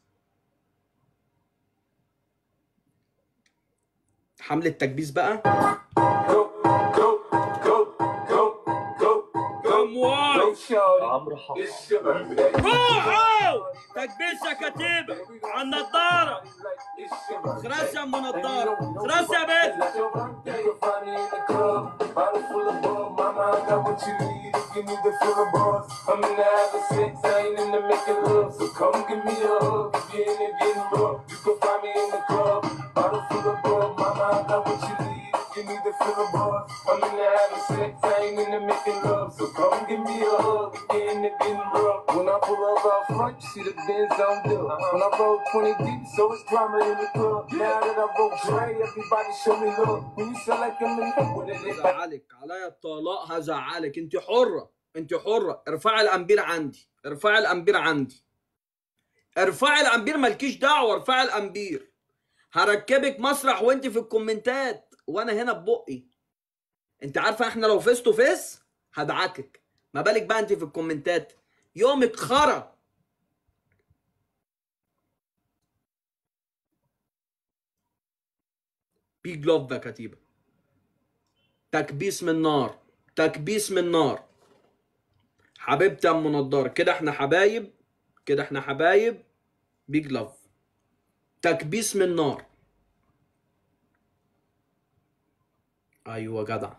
حملة تكبيس بقى. روحوا تكبيس يا كتيبة على النضارة It's your birthday. خلاص يا ام نضارة خلاص يا بنت It's your birthday. You'll find me in the club. Bottle full of bug. Mama, I got what you need if you need to fill the buzz. I'm in the having sex. I ain't in the making love. So come give me a hug. If you're in it getting rough, you can find me in the you need to fill the buzz. I'm in the having sex. I ain't in the making love. So come give me a hug. If you're in it getting rough. When I pull up out front, you see the Benz on dub. When I roll 20 deep, so it's drama in the club. Now that I roll Dre, everybody show me love. When you sell like I'm in love with it, هزعلك عليا الطلاق هزعلك انت حرة انت حرة ارفعي الامبير عندي ارفعي الامبير عندي ارفعي الامبير مالكيش دعوة ارفعي الامبير هركبك مسرح وانت في الكومنتات وأنا هنا ببقي. انت عارفة إحنا لو face to face هدعكك. ما بالك بقى انت في الكومنتات. يومك خرا بيج لوف يا كتيبة. تكبيس من نار. تكبيس من نار. حبيبتي أم نضارة كده إحنا حبايب. كده إحنا حبايب. بيج لاف تكبيس من نار. أيوه جدع.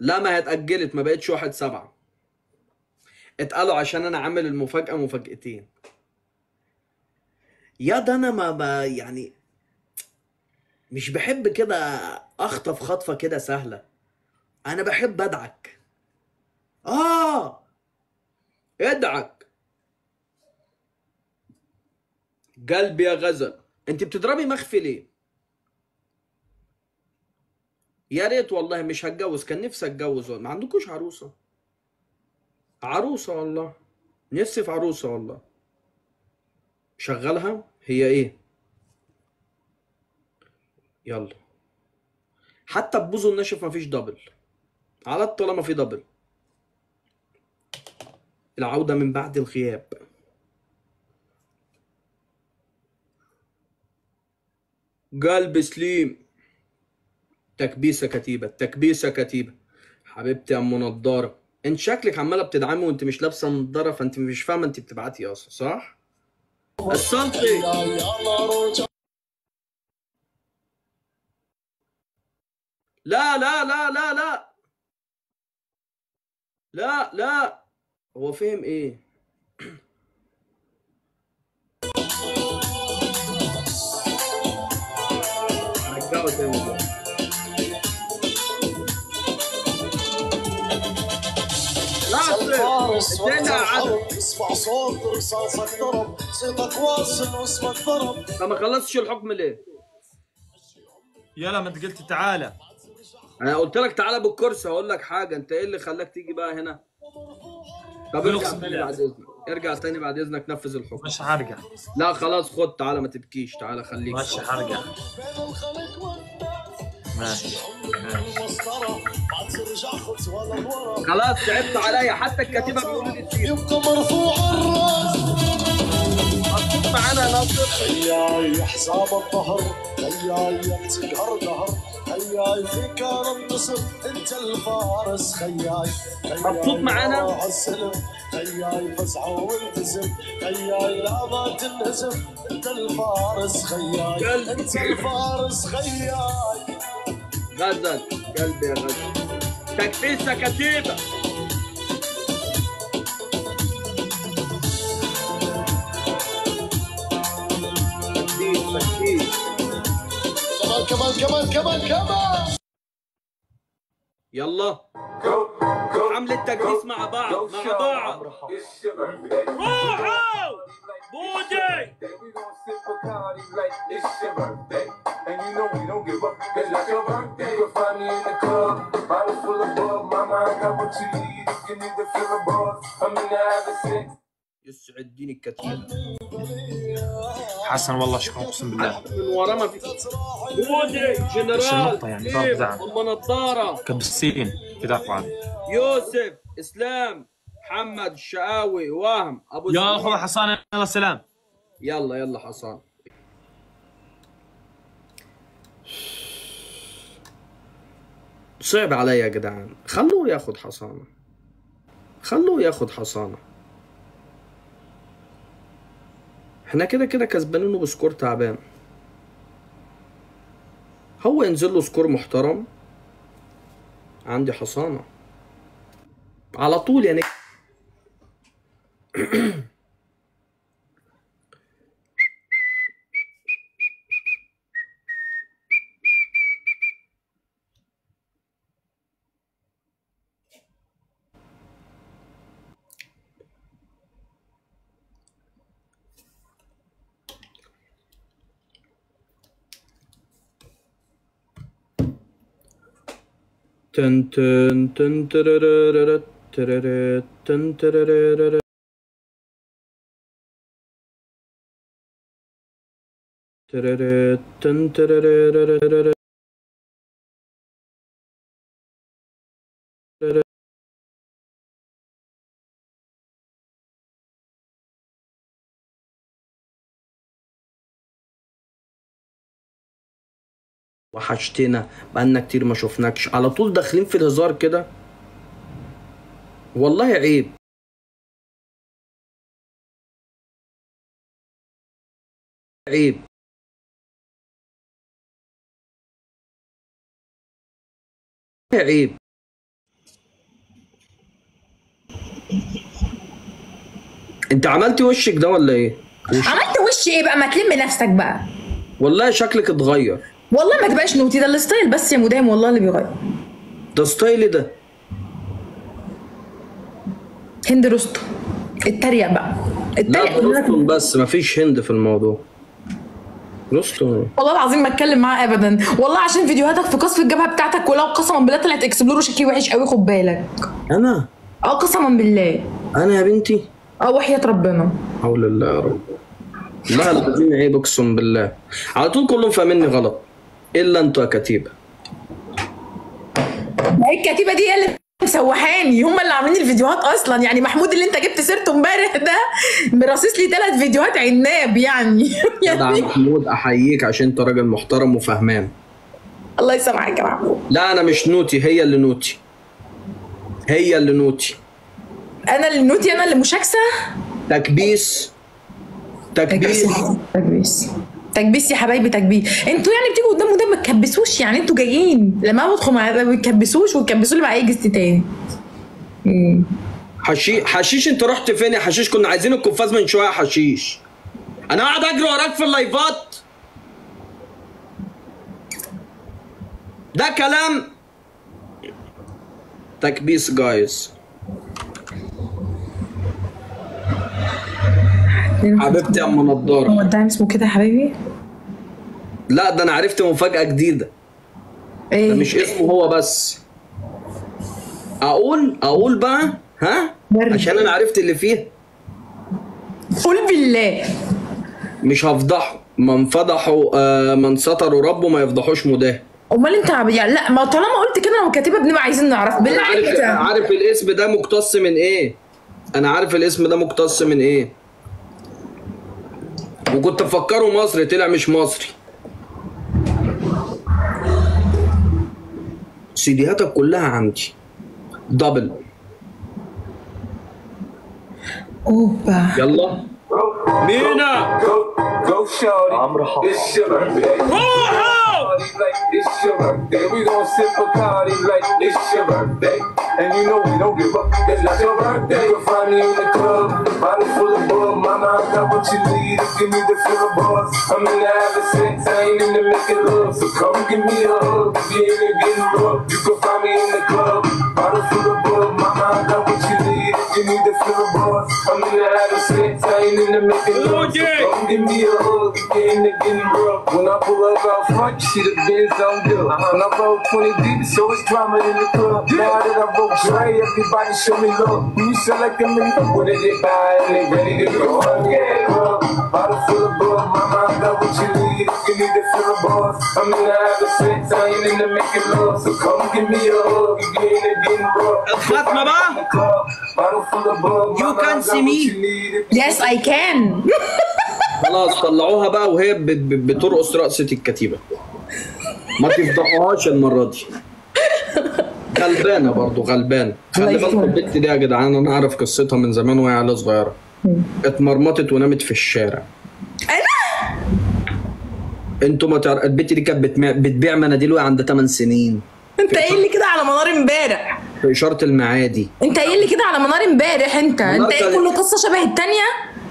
لا ما هي اتأجلت ما بقتش واحد سبعة. اتقالوا عشان أنا عامل المفاجأة مفاجأتين. يا ده أنا ما ب... يعني مش بحب كده أخطف خطفة كده سهلة. أنا بحب أدعك. آه! ادعك. قلبي يا غزل. أنت بتضربي مخفي ليه؟ يا ريت والله مش هتجوز كان نفسي أتجوز. ما عندكوش عروسة؟ عروسة والله. نفسي في عروسة والله. شغلها هي إيه؟ يلا. حتى ببوزو الناشف مفيش دبل على طالما في دبل العودة من بعد الغياب. قلب سليم. تكبيسة كتيبة تكبيسة كتيبة. حبيبتي يا أم نضارة. أنت شكلك عمالة بتدعمي وأنت مش لابسة نضارة فأنت مش فاهمة أنت بتبعتي أصلا صح؟ السلطي لا لا لا لا لا. لا لا. هو فهم إيه؟ رجعه تاني حرب اسمع صوت رصاصك ضرب صيتك واصل واسمك ضرب ما خلصتش الحكم ليه؟ يلا ما انت قلت تعالى أنا قلت لك تعالى بالكرسي هقول لك حاجة انت إيه اللي خلاك تيجي بقى هنا؟ طب ارجع تاني. بعد إذنك ارجع تاني بعد إذنك نفذ الحكم مش حرقع لا خلاص خد تعالى ما تبكيش تعالى خليك مش والناس ماشي. خلاص تعبت عليا. حتى الكتيبة بيقولوا لي يبقى مرفوع الراس. مبسوط معانا يا ناصر هياي حساب الظهر. هياي تقهر قهر هياي في كان النصر. انت الفارس. خياي مبسوط معانا؟ السلم. هياي فزعة والتزم هياي لا ما تنهزم انت الفارس. خياي. انت الفارس. خياي غزل قلبي يا غزل تكفيسه كتيبه تكفيس تكفيس كمان كمان كمان كمان كمان يلا حملة تكفيس مع بعض مع. بعض. روحوا بودي. And you know we don't give up, cause it's your birthday. You can find me in the club, bottle full of bug. Mama, I got what you need you need to feel the buzz. I'm into having sex. يسعد دين الكتيبة حسن والله شكرا أقسم بالله. من ورا ما في. بودي جنرال النقطة يعني؟ ضرب كيف؟ دعم. ام نضارة كبسين وعد يوسف إسلام محمد الشقاوي وهم أبو يا. اخوة حسان يلا سلام. يلا يلا حصان صعب عليا يا جدعان. خلوه ياخد حصانة خلوه ياخد حصانة إحنا كده كده كسبانينه ب score تعبان. هو ينزل له score محترم؟ عندي حصانة. على طول يعني. Dun, dun, dun, da, da, da, da, da, da, da, dun, da, da, da, da, da. Da, da, da, dun, da, da, da, da, da, da. وحشتنا بقالنا كتير ما شفناكش. على طول داخلين في الهزار كده. والله عيب. عيب. عيب. انت عملتي وشك ده ولا إيه؟ وش... عملت وش إيه بقى؟ ما تلم نفسك بقى. والله شكلك اتغير. والله ما تبقاش naughty ده ال style بس يا مدام والله اللي بيغير. ده ستايلي ده؟ هند رستم. اتريق بقى. لا اتريق. ده رستم بس مفيش هند في الموضوع. رستم. والله العظيم ما اتكلم معاه ابدا. والله عشان فيديوهاتك في قصف الجبهة بتاعتك ولو قسما بالله طلعت explore وشكلي وحش قوي خد بالك. أنا؟ آه قسما بالله. أنا يا بنتي؟ آه وحياة ربنا. حول الله يا رب. لا العظيم عيب اقسم بالله. على طول كلهم فاهميني غلط. إلا أنتوا يا كتيبة. ما هي الكتيبة دي هي اللي مسوحاني. هم اللي عاملين الفيديوهات أصلا. يعني محمود اللي أنت جبت سيرته امبارح ده مرصص لي ثلاث فيديوهات عناب يعني. يعني محمود أحييك عشان أنت راجل محترم وفهمان. الله يسامحك يا محمود. لا أنا مش naughty هي اللي naughty. هي اللي naughty. أنا اللي naughty أنا اللي مشاكسة. تكبيس. تكبيس. تكبيس. تكبيس يا حبايبي تكبيس أنتوا يعني بتيجوا قدام قدام ما تكبسوش يعني أنتوا جايين لما بدخل ما بتكبسوش وتكبسوا لي مع اي guest تاني. حشيش حشيش انت رحت فين يا حشيش؟ كنا عايزين القفاز من شوية يا حشيش. أنا قاعد اجري وراك في اللايفات. ده كلام. تكبيس جايز حبيبتي يا أم نضارة. هو الدعم اسمه كده يا حبايبي؟ لا ده أنا عرفت مفاجأة جديدة. ده إيه؟ مش اسمه هو بس. أقول أقول بقى ها؟ برد. عشان أنا عرفت اللي فيه قول بالله. مش هفضحه. من فضحوا آه من ستروا ربه ما يفضحوش مداه. أمال أنت عب- يعني لا ما طالما قلت كده أنا وكاتبه بنبقى عايزين نعرف. بالله عليك عارف عارف الاسم ده مقتص من إيه؟ أنا عارف الاسم ده مقتص من إيه؟ وكنت مفكره مصري طلع مش مصري. سيديهاتك كلها عندي. دبل أوبا. يلا. مينا. Go, go, shorty. عمرو. Party like it's your birthday. We gon' sip Bacardi like it's your birthday. And you know we don't give up. It's not your birthday. You can find me in the club. Body full of bug. Mama, I got what you need. give me the feel the buzz. I'm in the having sex. I ain't in the making love. So come give me a hug. If you ain't in getting rough, you can find me in the club. Body full In the. I ain't in the making love. So yeah. come give me a hug. If you ain't in rough. When I pull up out front, you see the Benz on do. Uh-huh. When I roll 20 deep, so it's drama in the club. Now that I broke Dre, everybody show me love. You sell like in the what did they buy and they ready to go? Yeah, club. Bottle full of blood, mama, I got what you you need to feel the buzz, I'm in the having sex, I ain't in the making love. So come give me a hug, you ain't in getting rough. الختمة بقى. Bottle full of You I can see me. يس اي كان خلاص طلعوها بقى وهي بت- بت- بترقص رقصة الكتيبة ما تفضحوهاش المرة دي غلبانة برضو غلبانة خلي بالكم. البت دي يا جدعان أنا أعرف قصتها من زمان وهي عيلة صغيرة اتمرمطت ونامت في الشارع أنا أنتوا ما تعرف البت دي كانت بتبيع, مناديل وهي عندها 8 سنين. انت قايل لي كده على منار امبارح. في إشارة المعادي. انت قايل لي كده على منار امبارح انت. انت إيه كل قصة شبه التانية؟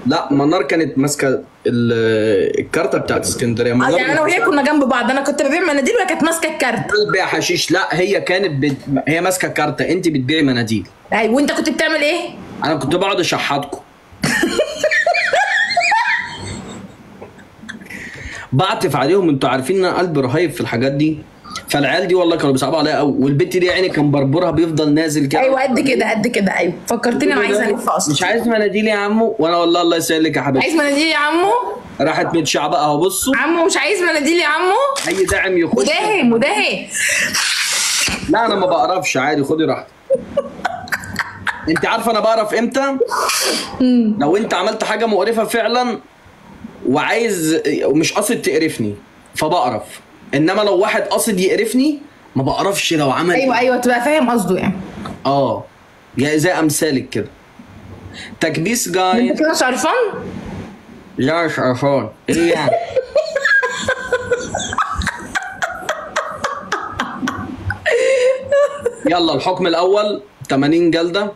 لا منار كانت ماسكة ال- الكارتة بتاعت اسكندرية. آه، منار يعني أنا وهي كنا جنب بعض. أنا كنت ببيع مناديل وهي كانت ماسكة الكارت بتبيع حشيش. لا هي كانت بت... هي ماسكة كارتة. انت بتبيعي مناديل. أيوه وانت كنت بتعمل إيه؟ أنا كنت بقعد اشحطكم. بعطف عليهم. أنتوا عارفين ان أنا قلبي رهيب في الحاجات دي؟ فالعيال دي والله كانوا بيصعبوا عليا قوي. والبت دي يعني كان بربرها بيفضل نازل كده. أيوه قد كده قد كده. أيوه. فكرتني أنا عايزة ألف أصلا مش عايز مناديل يا عمو؟ وأنا والله الله يسهلك يا حبيبتي. عايز مناديل يا عمو؟ راحت متشعبقه اهو بصوا. عمو مش عايز مناديل يا عمو؟ اي داعم يخش. مداهي مداهي. لا أنا ما بقرفش عادي خدي راحتك. انت عارفة أنا بقرف إمتى؟ لو انت عملت حاجة مقرفة فعلا وعايز ومش قاصد تقرفني فبقرف. إنما لو واحد قاصد يقرفني ما بقرفش لو عمل أيوه أيوه تبقى فاهم قصده يعني. آه يعني زي أمثالك كده. تكبيس أنت جاي كده مش عرفان؟ لا مش عرفان. إيه يعني؟ يلا الحكم الأول 80 جلدة.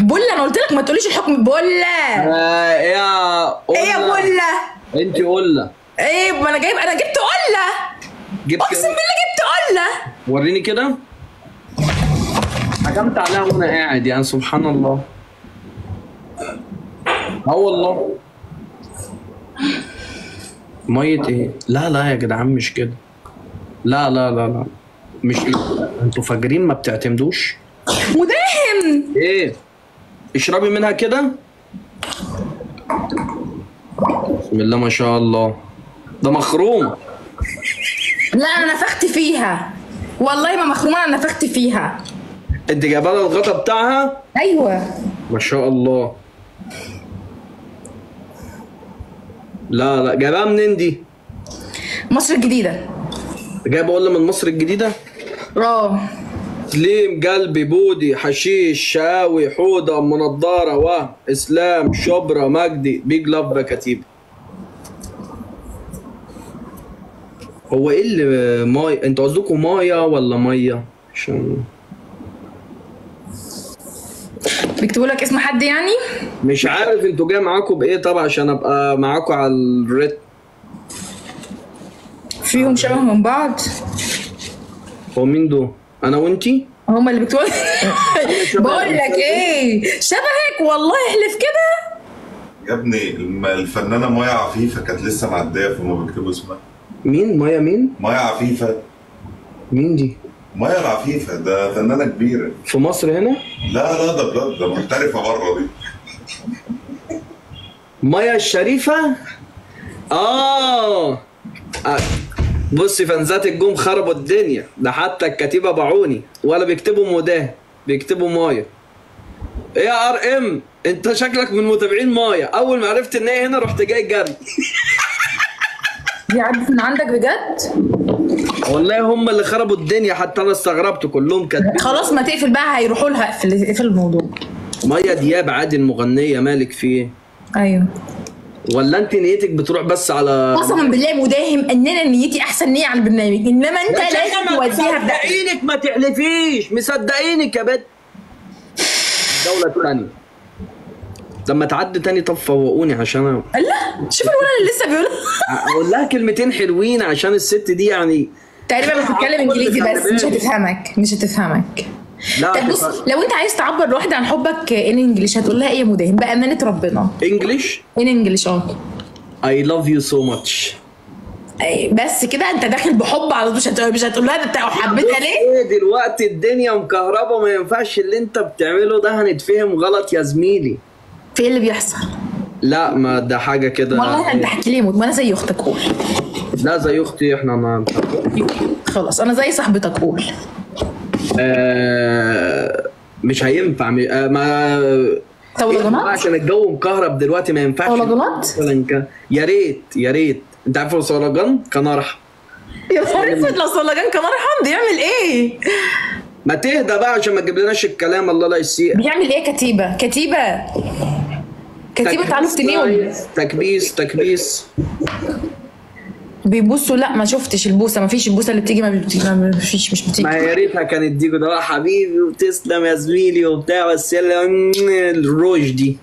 بله أنا قلت لك ما تقوليش الحكم بله آه يا إيه يا بله؟ انت قله إيه ما أنا جايب أنا جبت قلة. جبت اقسم بالله جبت قلة. وريني كده. حكمت عليها وأنا قاعد يعني سبحان الله. آه والله. مية إيه؟ لا لا يا جدعان مش كده. لا لا لا لا. مش؟ أنتوا فاجرين ما بتعتمدوش. مداهم. إيه؟ اشربي منها كده. بسم الله ما شاء الله. ده مخروم. لا أنا نفخت فيها. والله ما مخرومه أنا نفخت فيها. أنت جايبة لها الغطا بتاعها؟ أيوه. ما شاء الله. لا لا جايبها منين دي؟ مصر الجديدة. جايبة ولا من مصر الجديدة؟ آه. سليم قلبي بودي حشيش شاوي حودة منضارة و إسلام شبرا مجدي big love بكاتيب هو إيه اللي ماي أنتوا قصدكم مايا ولا مية؟ عشان بيكتبوا لك اسم حد يعني؟ مش عارف أنتوا جاي معاكم بإيه. طبعا عشان أبقى معاكم على الريت. فيهم شبه من بعض. هو مين دول؟ أنا وإنتي؟ هما اللي بيكتبوا شبه بقول لك إيه؟ شبهك والله احلف كده. يا ابني الم- الفنانة مايا عفيفة كانت لسه معدية فهم بيكتبوا اسمها. مين؟ مايا مين؟ مايا عفيفة. مين دي؟ مايا العفيفة ده فنانة كبيرة. في مصر هنا؟ لا لا ده بجد ده محترفة بره دي. مايا الشريفة؟ آه. آه. بصي فانزات الجم خربوا الدنيا. ده حتى الكتيبة باعوني. ولا بيكتبوا مداه بيكتبوا مايا يا RM انت شكلك من متابعين مايا أول ما عرفت إن هي هنا رحت جاي جري. دي عدت من عندك بجد؟ والله هم اللي خربوا الدنيا حتى أنا استغربت كلهم كاتبين. خلاص ما تقفل بقى هيروحوا لها اقفل اقفل الموضوع. مايا دياب عادي المغنية مالك فيه؟ أيوه. ولا أنت نيتك بتروح بس على قسما بالله مداهم ان أنا نيتي أحسن نية على البرنامج إنما أنت لازم توديها في مصدقينك ما تحلفيش. مصدقينك يا بت دولة تانية لما تعدي تاني طب فوقوني عشان أ- الله شوف الولد اللي لسه بيقول أقول لها كلمتين حلوين عشان الست دي يعني تقريبا بتتكلم إنجليزي بس مش هتفهمك مش هتفهمك. لا طب بص لو انت عايز تعبر لواحده عن حبك ان انجلش هتقول لها إيه يا مداهم بامانه ربنا. انجلش ان انجلش آه. Love you so much. أي، بس كده انت داخل بحب على طول مش هت- مش هتقول لها انت حبيتها ليه؟ إيه دلوقتي الدنيا مكهربة ما ينفعش اللي انت بتعمله ده هنتفهم غلط يا زميلي. في إيه اللي بيحصل. لا ما ده حاجة كده. والله أنت حكي لي ما أنا زي أختك قول. لا زي أختي إحنا ما خلاص أنا زي صاحبتك قول. آه مش هينفع. آه ما طولجانات عشان الجو مكهرب دلوقتي ما ينفعش. ك- يا ريت يا ريت. أنت عارف لو صولجان كان ارحم يا نهار أسود لو صلجان كمان حمد يعمل إيه؟ ما تهدى بقى عشان ما تجيب لناش الكلام الله لا يسيء. بيعمل إيه كتيبة؟ كتيبة. كتيبة تعالوا افتنيهم تكبيس تكبيس. بيبصوا لا ما شفتش البوسة. ما فيش البوسة اللي بتيجي ما بتيجي ما فيش مش بتيجي. ما يا ريتها كانت دي كده "آه حبيبي وتسلم يا زميلي وبتاع بس يلا الروج دي.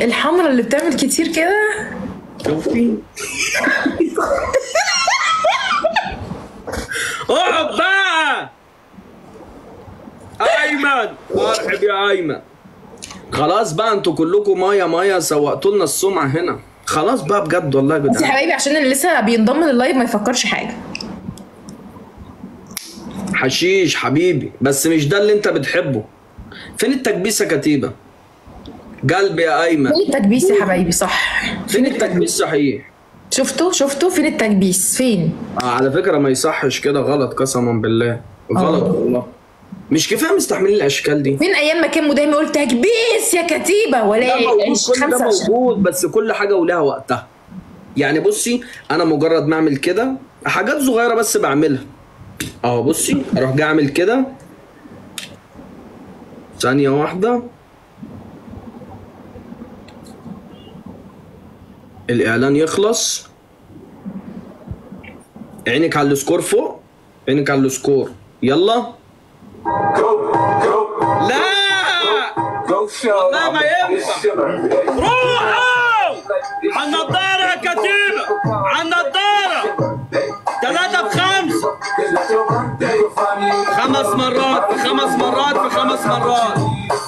الحمرا اللي بتعمل كتير كده؟ شوفي. اقعد بقى أيمن! مرحب يا أيمن. خلاص بقى أنتوا كلكم مايا مايا سوقتوا لنا السمعة هنا. خلاص بقى بجد والله يا بس يا جدعان حبايبي عشان اللي لسه بينضم لللايف ما يفكرش حاجة. حشيش حبيبي بس مش ده اللي انت بتحبه. فين التكبيس يا كتيبة؟ قلبي يا أيمن. فين التكبيس يا حبايبي؟ صح. فين التكبيس صحيح؟ شفتوا؟ شفتوا؟ فين التكبيس؟ فين؟ آه على فكرة ما يصحش كده غلط قسما بالله. غلط آه. والله. مش كفاية مستحملين الأشكال دي. فين أيام ما كان مدام يقول تكبيس يا كتيبة ولا لا موجود عيش كل ده 25 موجود بس كل حاجة ولها وقتها. يعني بصي أنا مجرد ما أعمل كده حاجات صغيرة بس بعملها. أهو بصي أروح جاي اعمل كده. ثانية واحدة. الإعلان يخلص. عينك على السكور فوق عينك على السكور. يلا. Go, go, لا go show. والله ما ينفع. روحوا على النضارة يا كتيبه على النضارة ثلاثة بخمسة خمس مرات في خمس مرات في خمس مرات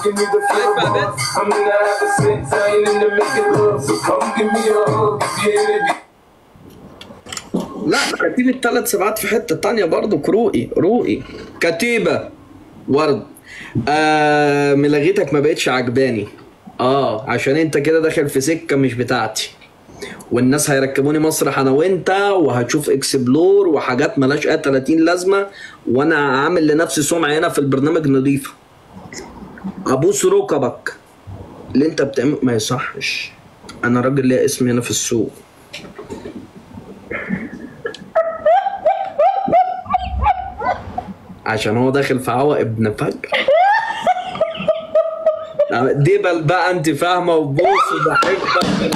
Give me the Right, floor. Babette? I'm in the habit of sex, I ain't into making love. So come give me a hug if you're in it. لا كتيبة ثلاث سبعات في حتة تانية برضو روقي روقي كتيبة ورد. آه ملغيتك ما بقتش عجباني. آه عشان أنت كده داخل في سكة مش بتاعتي. والناس هيركبوني مسرح أنا وأنت وهتشوف إكسبلور وحاجات ملاش أي 30 لازمة وأنا عامل لنفسي سمعة هنا في البرنامج نظيفة أبوس ركبك. اللي أنت بتعمل ما يصحش. أنا راجل ليا اسم هنا في السوق. عشان هو داخل في عوق ابن فجر. دبل بقى انت فاهمة وبوس وبحبك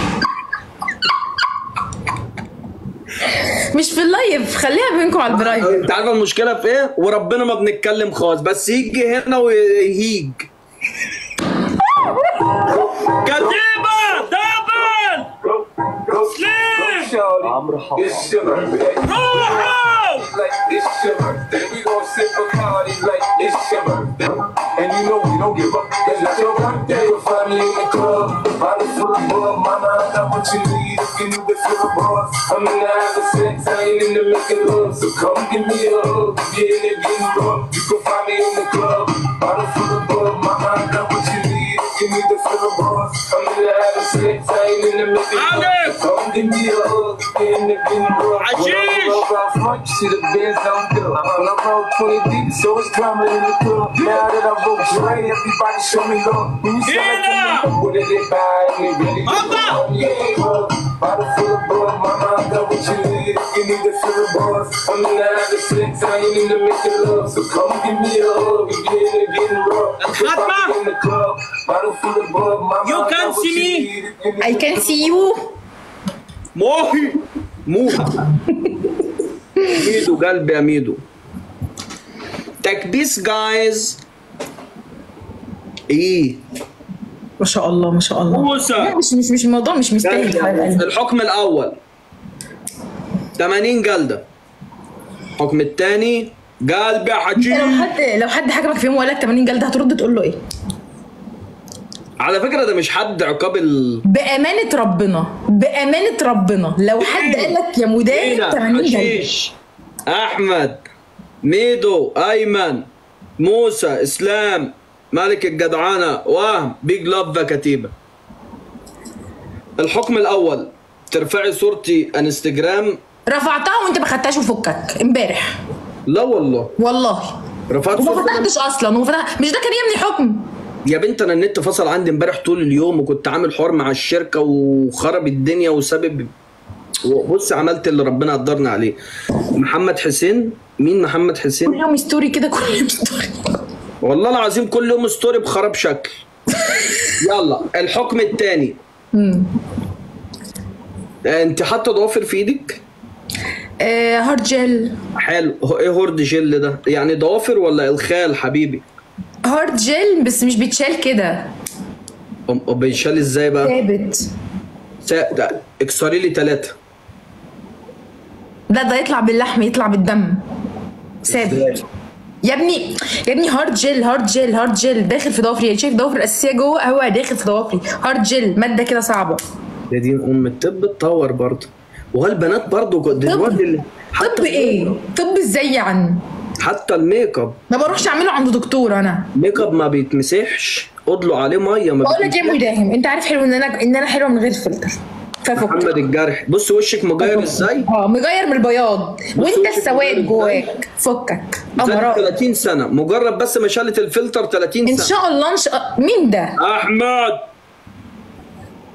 مش في اللايف خليها بينكم على البرايف. انت عارفة المشكلة في إيه؟ وربنا ما بنتكلم خالص بس يجي هنا ويهيج. دبل Go, Slim! Go, shorty. I'm gonna hop it's shiver. Roll, roll! Like it's shiver. Then we gon' sip a party like it's shiver. And you know we don't give up. Cause it's your birthday. You'll find me in the club. Body full of blood. Mama, I got what you need. If you need to feel a buzz. I'm in the having sex. I ain't into making love. So come give me a hug. Get in there, get rough. You can find me in the club. Body full of blood. Mama, I got what you need you need to feel the buzz. I'm in the having sex. I ain't in the. Alex! So come give me a hug. Get in there getting rough. Ashish! When I roll out front, you see the Benz on good. When I roll 20 deep, so it's coming in the club. Now that I roll Dre, everybody show me love. When you Tina! can what did they buy? They really money in the club. Bottle full of bug, mama, I got what you need. Need to feel the buzz, I'm in the having sex, I ain't in the making love. So come give me a hug, you get in getting rough. Fatma! in the club. Bottle full of bug, mama, You I got can what see me. I can see you موحي موحى ميدو قلبي يا ميدو تكبيس جايز إيه ما شاء الله ما شاء الله موسى لا مش مش مش الموضوع مش مستاهل. الحكم الأول 80 جلده الحكم الثاني قلبي انت لو حد لو حد حكمك في يوم وقال لك 80 جلده هترد تقول له إيه؟ على فكرة ده مش حد عقاب ال بأمانة ربنا بأمانة ربنا لو حد قال لك يا هنا 80 جلده حشيش. أحمد ميدو أيمن موسى إسلام ملك الجدعانة وهم بيج لاف كتيبة. الحكم الأول ترفعي صورتي انستجرام رفعتها وانت ما خدتهاش وفكك امبارح. لا والله. والله. رفعت وما فتحتش أصلا وما. مش ده كان يا ابني حكم. يا بنت أنا النت فصل عندي امبارح طول اليوم وكنت عامل حوار مع الشركة وخرب الدنيا وسبب بص عملت اللي ربنا قدرنا عليه. محمد حسين؟ مين محمد كل حسين يوم story كده كل يوم story والله العظيم كل يوم story بخراب شكل. يلا الحكم الثاني انت حاطه ضوافر في إيدك؟ آه hard gel حلو. إيه hard gel ده؟ يعني ضوافر ولا الخال حبيبي؟ hard gel بس مش بيتشال كده. بيشال إزاي بقى؟ ثابت. اكسري لي ثلاثة لا ده يطلع باللحم يطلع بالدم. ثابت. يا ابني يا ابني hard gel hard gel hard gel داخل في ضوافري. يعني شايف ضوافر الاساسيه جوه؟ هو داخل في ضوافري. hard gel مادة كده صعبة. يا دين أم الطب اتطور برضه. وهالبنات برضه دلوقتي حتى طب إيه؟ طب إزاي يعني؟ حتى ال make up. ما بروحش أعمله عند دكتور أنا. ال make up ما بيتمسحش. اضلوا عليه مية ما بقول لك إيه يا. مداهم أنت عارف حلو إن أنا إن أنا حلوة من غير فلتر. ففك محمد الجرح. بص وشك مغير إزاي؟ آه مغير من البياض. وأنت السواد جواك. فكك. امراض 30 سنة. مجرد بس ما شالت الفلتر 30 إن سنة. شاء الله إن شاء مين ده؟ أحمد!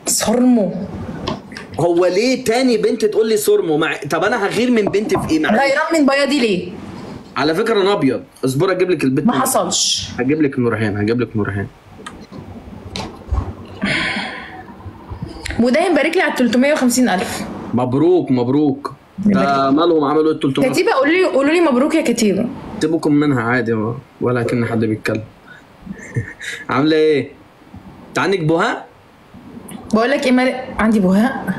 صرمو هو ليه تاني بنت تقول لي سورمو مع... طب أنا هغير من بنت في إيه؟ غيران من بياضي ليه؟ على فكرة أنا أبيض. اصبر أجيب لك البنت ما حصلش. هجيب لك نورهان هجيب لك نورهان. مداهم بارك لي على 350 ألف. مبروك مبروك. ده مالهم عملوا إيه 300 كتيبة قولوا لي قولوا لي مبروك يا كتيبة. سيبكم منها عادي ولا كأن حد بيتكلم. عاملة إيه؟ انت عندك بهاء؟ بقول لك إيه مالك؟ عندي بهاء.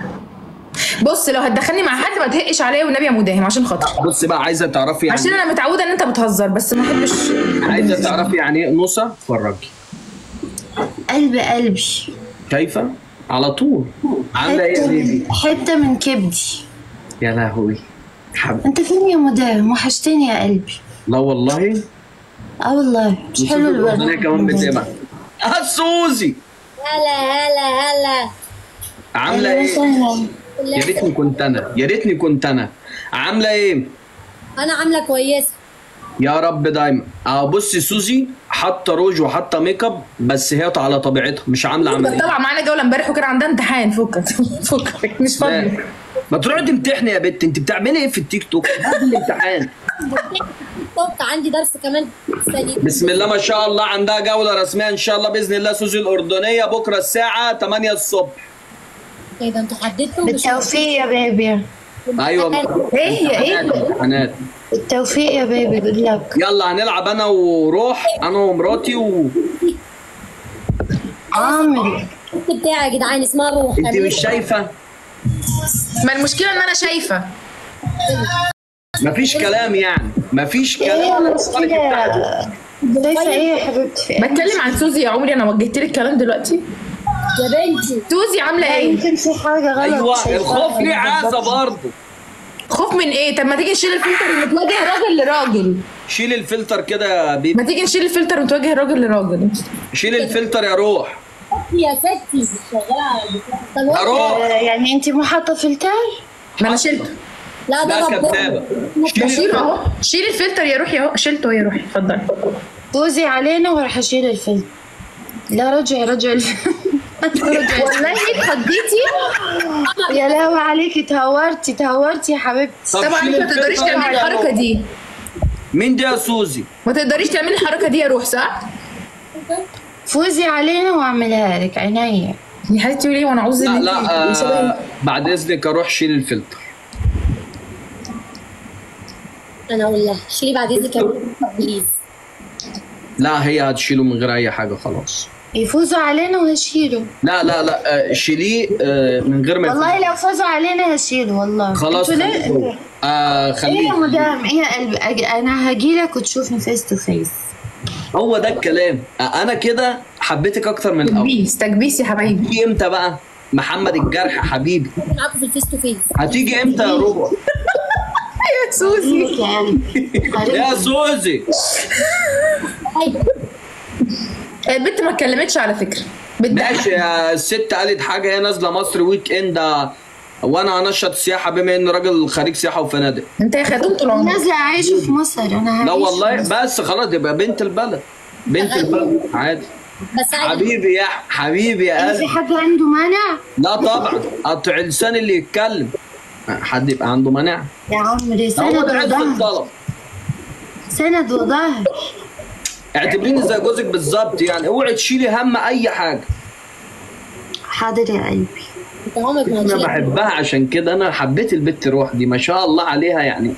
بص لو هتدخلني مع حد ما تهقش عليا والنبي يا مداهم عشان خاطري. بصي بقى عايزة تعرفي يعني عشان أنا متعودة إن أنت بتهزر بس ما أحبش عايزة تعرفي يعني إيه نصه؟ اتفرجي. قلب قلبي. شايفه؟ على طول. عاملة إيه يا بيبي؟ حتة من كبدي. يا لهوي. حب... أنت فين يا مدام وحشتني يا قلبي. لا والله. آه والله. مش حلو أنا كمان بتبع آه سوزي. هلا هلا هلا. عاملة إيه؟ يا ريتني كنت أنا يا ريتني كنت أنا. عاملة إيه؟ أنا عاملة كويسه يا رب دايما. آه بصي سوزي حاطة روج وحاطة make up بس هي على طبيعتها مش عاملة عملية. طبعا معانا جولة امبارح وكان عندها امتحان. فكك فكك. مش لا. ما تروحي تمتحني يا بت. أنت بتعملي إيه في التيك توك؟ الامتحان. توك عندي درس كمان ثاني بسم الله ما شاء الله عندها جولة رسمية إن شاء الله بإذن الله سوزي الأردنية بكرة الساعة 8 الصبح. إيه ده أنتوا حددتوا؟ بالتوفيق يا baby أيوه. إيه هي إيه امتحانات التوفيق يا بيبي جود لك. يلا هنلعب أنا وروح أنا ومراتي و... عامر البنت بتاعي يا جدعان اسمها روح. انت مش شايفة؟ ما المشكلة إن أنا شايفة. مفيش كلام يعني. مفيش كلام. شايفة إيه يا حبيبتي؟ بتكلم عن سوزي يا عمري أنا وجهت لك كلام دلوقتي. يا بنتي. سوزي عاملة إيه؟ يمكن في حاجة غلط. أيوه. الخوف ليه عازه برضه خوف من إيه؟ طب ما تيجي نشيل الفلتر ونتواجه راجل لراجل. شيل الفلتر كده يا baby. ما تيجي نشيل الفلتر ونتواجه راجل لراجل. شيل الفلتر يا روح. يا ستي يا روح. يعني انت مو حاطة فلتر؟ ما أنا شلته. لا لا ده كدابة. شيل اهو. شيل الفلتر يا روحي اهو. شلته يا روحي. اتفضل. فوزي علينا وراح اشيل الفلتر. لا الفلتر رجعي والله اتخضيتي يا لهوي عليكي تهورتي تهورتي يا حبيبتي. طب طبعا انت ما تقدريش. تعملي الحركة دي. مين دي يا سوزي؟ ما تقدريش تعملي الحركة دي يا روح صح؟ فوزي علينا واعملها لك عينيا. يا حبيبتي ليه وأنا عاوز لا لا. آه بعد إذنك أروح شيل الفلتر. أنا أقول لها شيلي بعد إذنك please لا هي هتشيله من غير أي حاجة خلاص. يفوزوا علينا وهشيله. لا لا لا آه شيليه آه من غير ما والله لو فازوا علينا هشيله والله. خلاص خليه. آه إيه يا مدام إيه يا قلبي؟ أنا هجيلك وتشوفني face to face هو ده الكلام. أنا كده حبيتك أكتر من الأول. تكبيس تكبيس يا حبايبي. هتيجي إمتى بقى؟ محمد الجرح حبيبي. في ال face to face. هتيجي إمتى يا روبا يا سوزي يا سوزي. البنت ما اتكلمتش على فكرة. ماشي يا الست قالت حاجة هي نازلة مصر weekend وأنا انشط السياحه بما إن راجل خريج سياحة وفنادق. أنت يا خاتم طول عمرك. نازلة اعيش في مصر. أنا لا والله في. بس خلاص يبقى بنت البلد. بنت البلد عادي. بس حبيبي يا حبيبي يا في قلبي. حد عنده مانع لا طبعا. قطع لسان اللي يتكلم. حد يبقى عنده مانع؟ يا عمري سند وظهر سند وظهر اعتبريني زي جوزك بالظبط يعني اوعي تشيلي هم اي حاجة. حاضر يا قلبي. انت عمرك ما أنا بحبها عشان كده أنا حبيت البت روح دي ما شاء الله عليها يعني.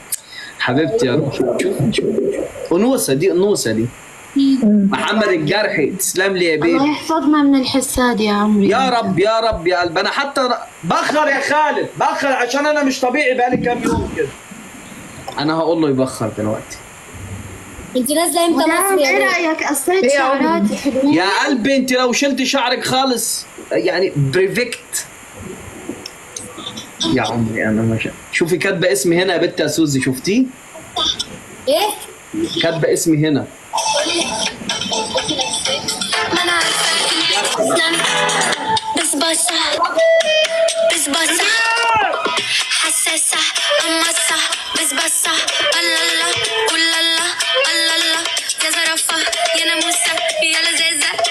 حبيبتي يا روح. انوثه دي انوثه دي. محمد الجرحي تسلم لي يا الله بيبي يحفظنا من الحساد يا عمري. يا رب يا رب يا قلب. أنا حتى بخر يا خالد بخر عشان أنا مش طبيعي بقالي كام يوم كده. أنا هقول له يبخر دلوقتي. أنت نازلة إمتى مصر إيه يا بنتي؟ رايك قصيت؟ شعراتي حلوين. يا قلبي أنت لو شلت شعرك خالص يعني perfect. يا عمري أنا ما شاء شوفي كاتبة اسمي هنا يا بنت يا سوزي شفتيه؟ إيه؟ كاتبة اسمي هنا. ما أنا عارفاك أصلا بس بصة بس بصة حساسة قمصة بس بصة الله الله الله الله الله يا زرافة يا ناموسة يا لذيذة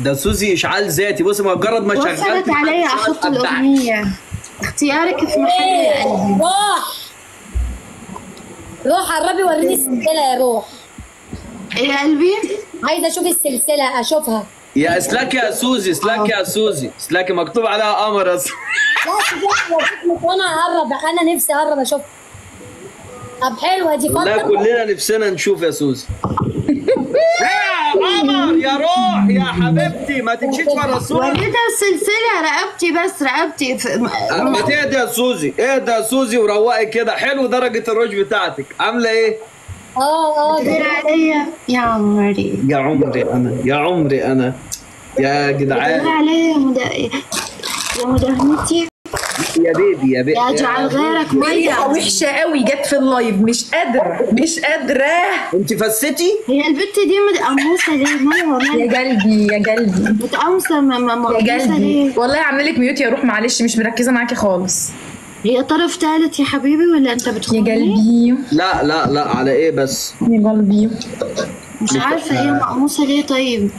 ده سوزي إشعال ذاتي. بصي مجرد ما شغلت وصلت علي أحط. الأغنية. اختيارك في محل يا قلبي روح روح قربي وريني السلسلة يا روح. يا قلبي عايزه أشوف السلسلة أشوفها. يا اسلاك يا سوزي اسلاك يا سوزي. اسلاك مكتوب عليها قمر يا سوزي. لا وأنا اقرب أنا نفسي اقرب اشوفها طب حلوة دي فتره كلنا نفسنا نشوف يا سوزي يا قمر يا روح يا حبيبتي. ما تمشيش ورا سوزي وريتها السلسلة رقبتي بس رقبتي في... ما تهدى يا سوزي اهدى يا سوزي وروقي كده. حلو درجة الروج بتاعتك. عاملة إيه؟ آه آه كبير عليا يا عمري. يا عمري أنا يا عمري أنا. يا جدعان. عليا يا مدهنتي. يا بيبي يا بيبي. يا اجعل غيرك ميه وحشة قوي جت في اللايف. مش قادرة مش قادرة. انت فستي؟ هي البت دي متقموصه ليه؟ مالها يا قلبي يا قلبي متقمصه يا ليه؟ والله عامله لك ميوت يا روح معلش مش مركزة معاكي خالص. هي طرف ثالث يا حبيبي ولا انت يا بتخوني قلبي لا لا لا على إيه بس؟ يا قلبي مش عارفة هي مقموصة ليه طيب.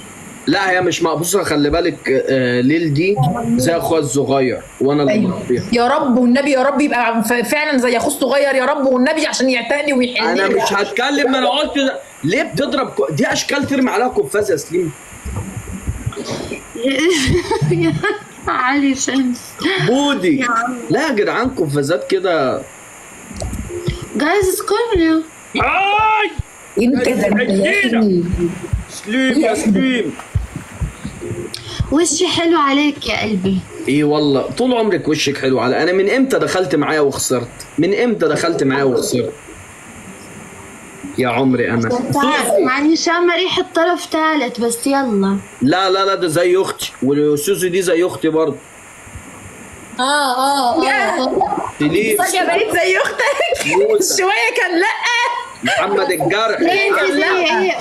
لا هي مش مقبوصه خلي بالك آه، ليل دي زي أخوها الصغير وأنا اللي أيوه. مربيها. يا رب والنبي يا رب يبقى فعلا زي أخوه الصغير يا رب والنبي عشان يعتقني ويحلني. أنا مش هتكلم ما أنا قلت ده. ليه بتضرب ك- دي أشكال ترمي عليها قفاز يا سليم. علي شمس. بودي. لا يا جدعان قفازات كده. جايز اسكتوا هاي! إنت. سليم يا سليم. وشي حلو عليك يا قلبي. إيه والله طول عمرك وشك حلو على أنا من إمتى دخلت معايا وخسرت؟ من إمتى دخلت معايا وخسرت؟ يا عمري أنا اني شامة ريحة طرف ثالث بس يلا. لا لا لا ده زي أختي وسوزي دي زي أختي برضه. آه آه آه. فجأة بقيت زي أختك. شوية كان لأ. محمد الجرح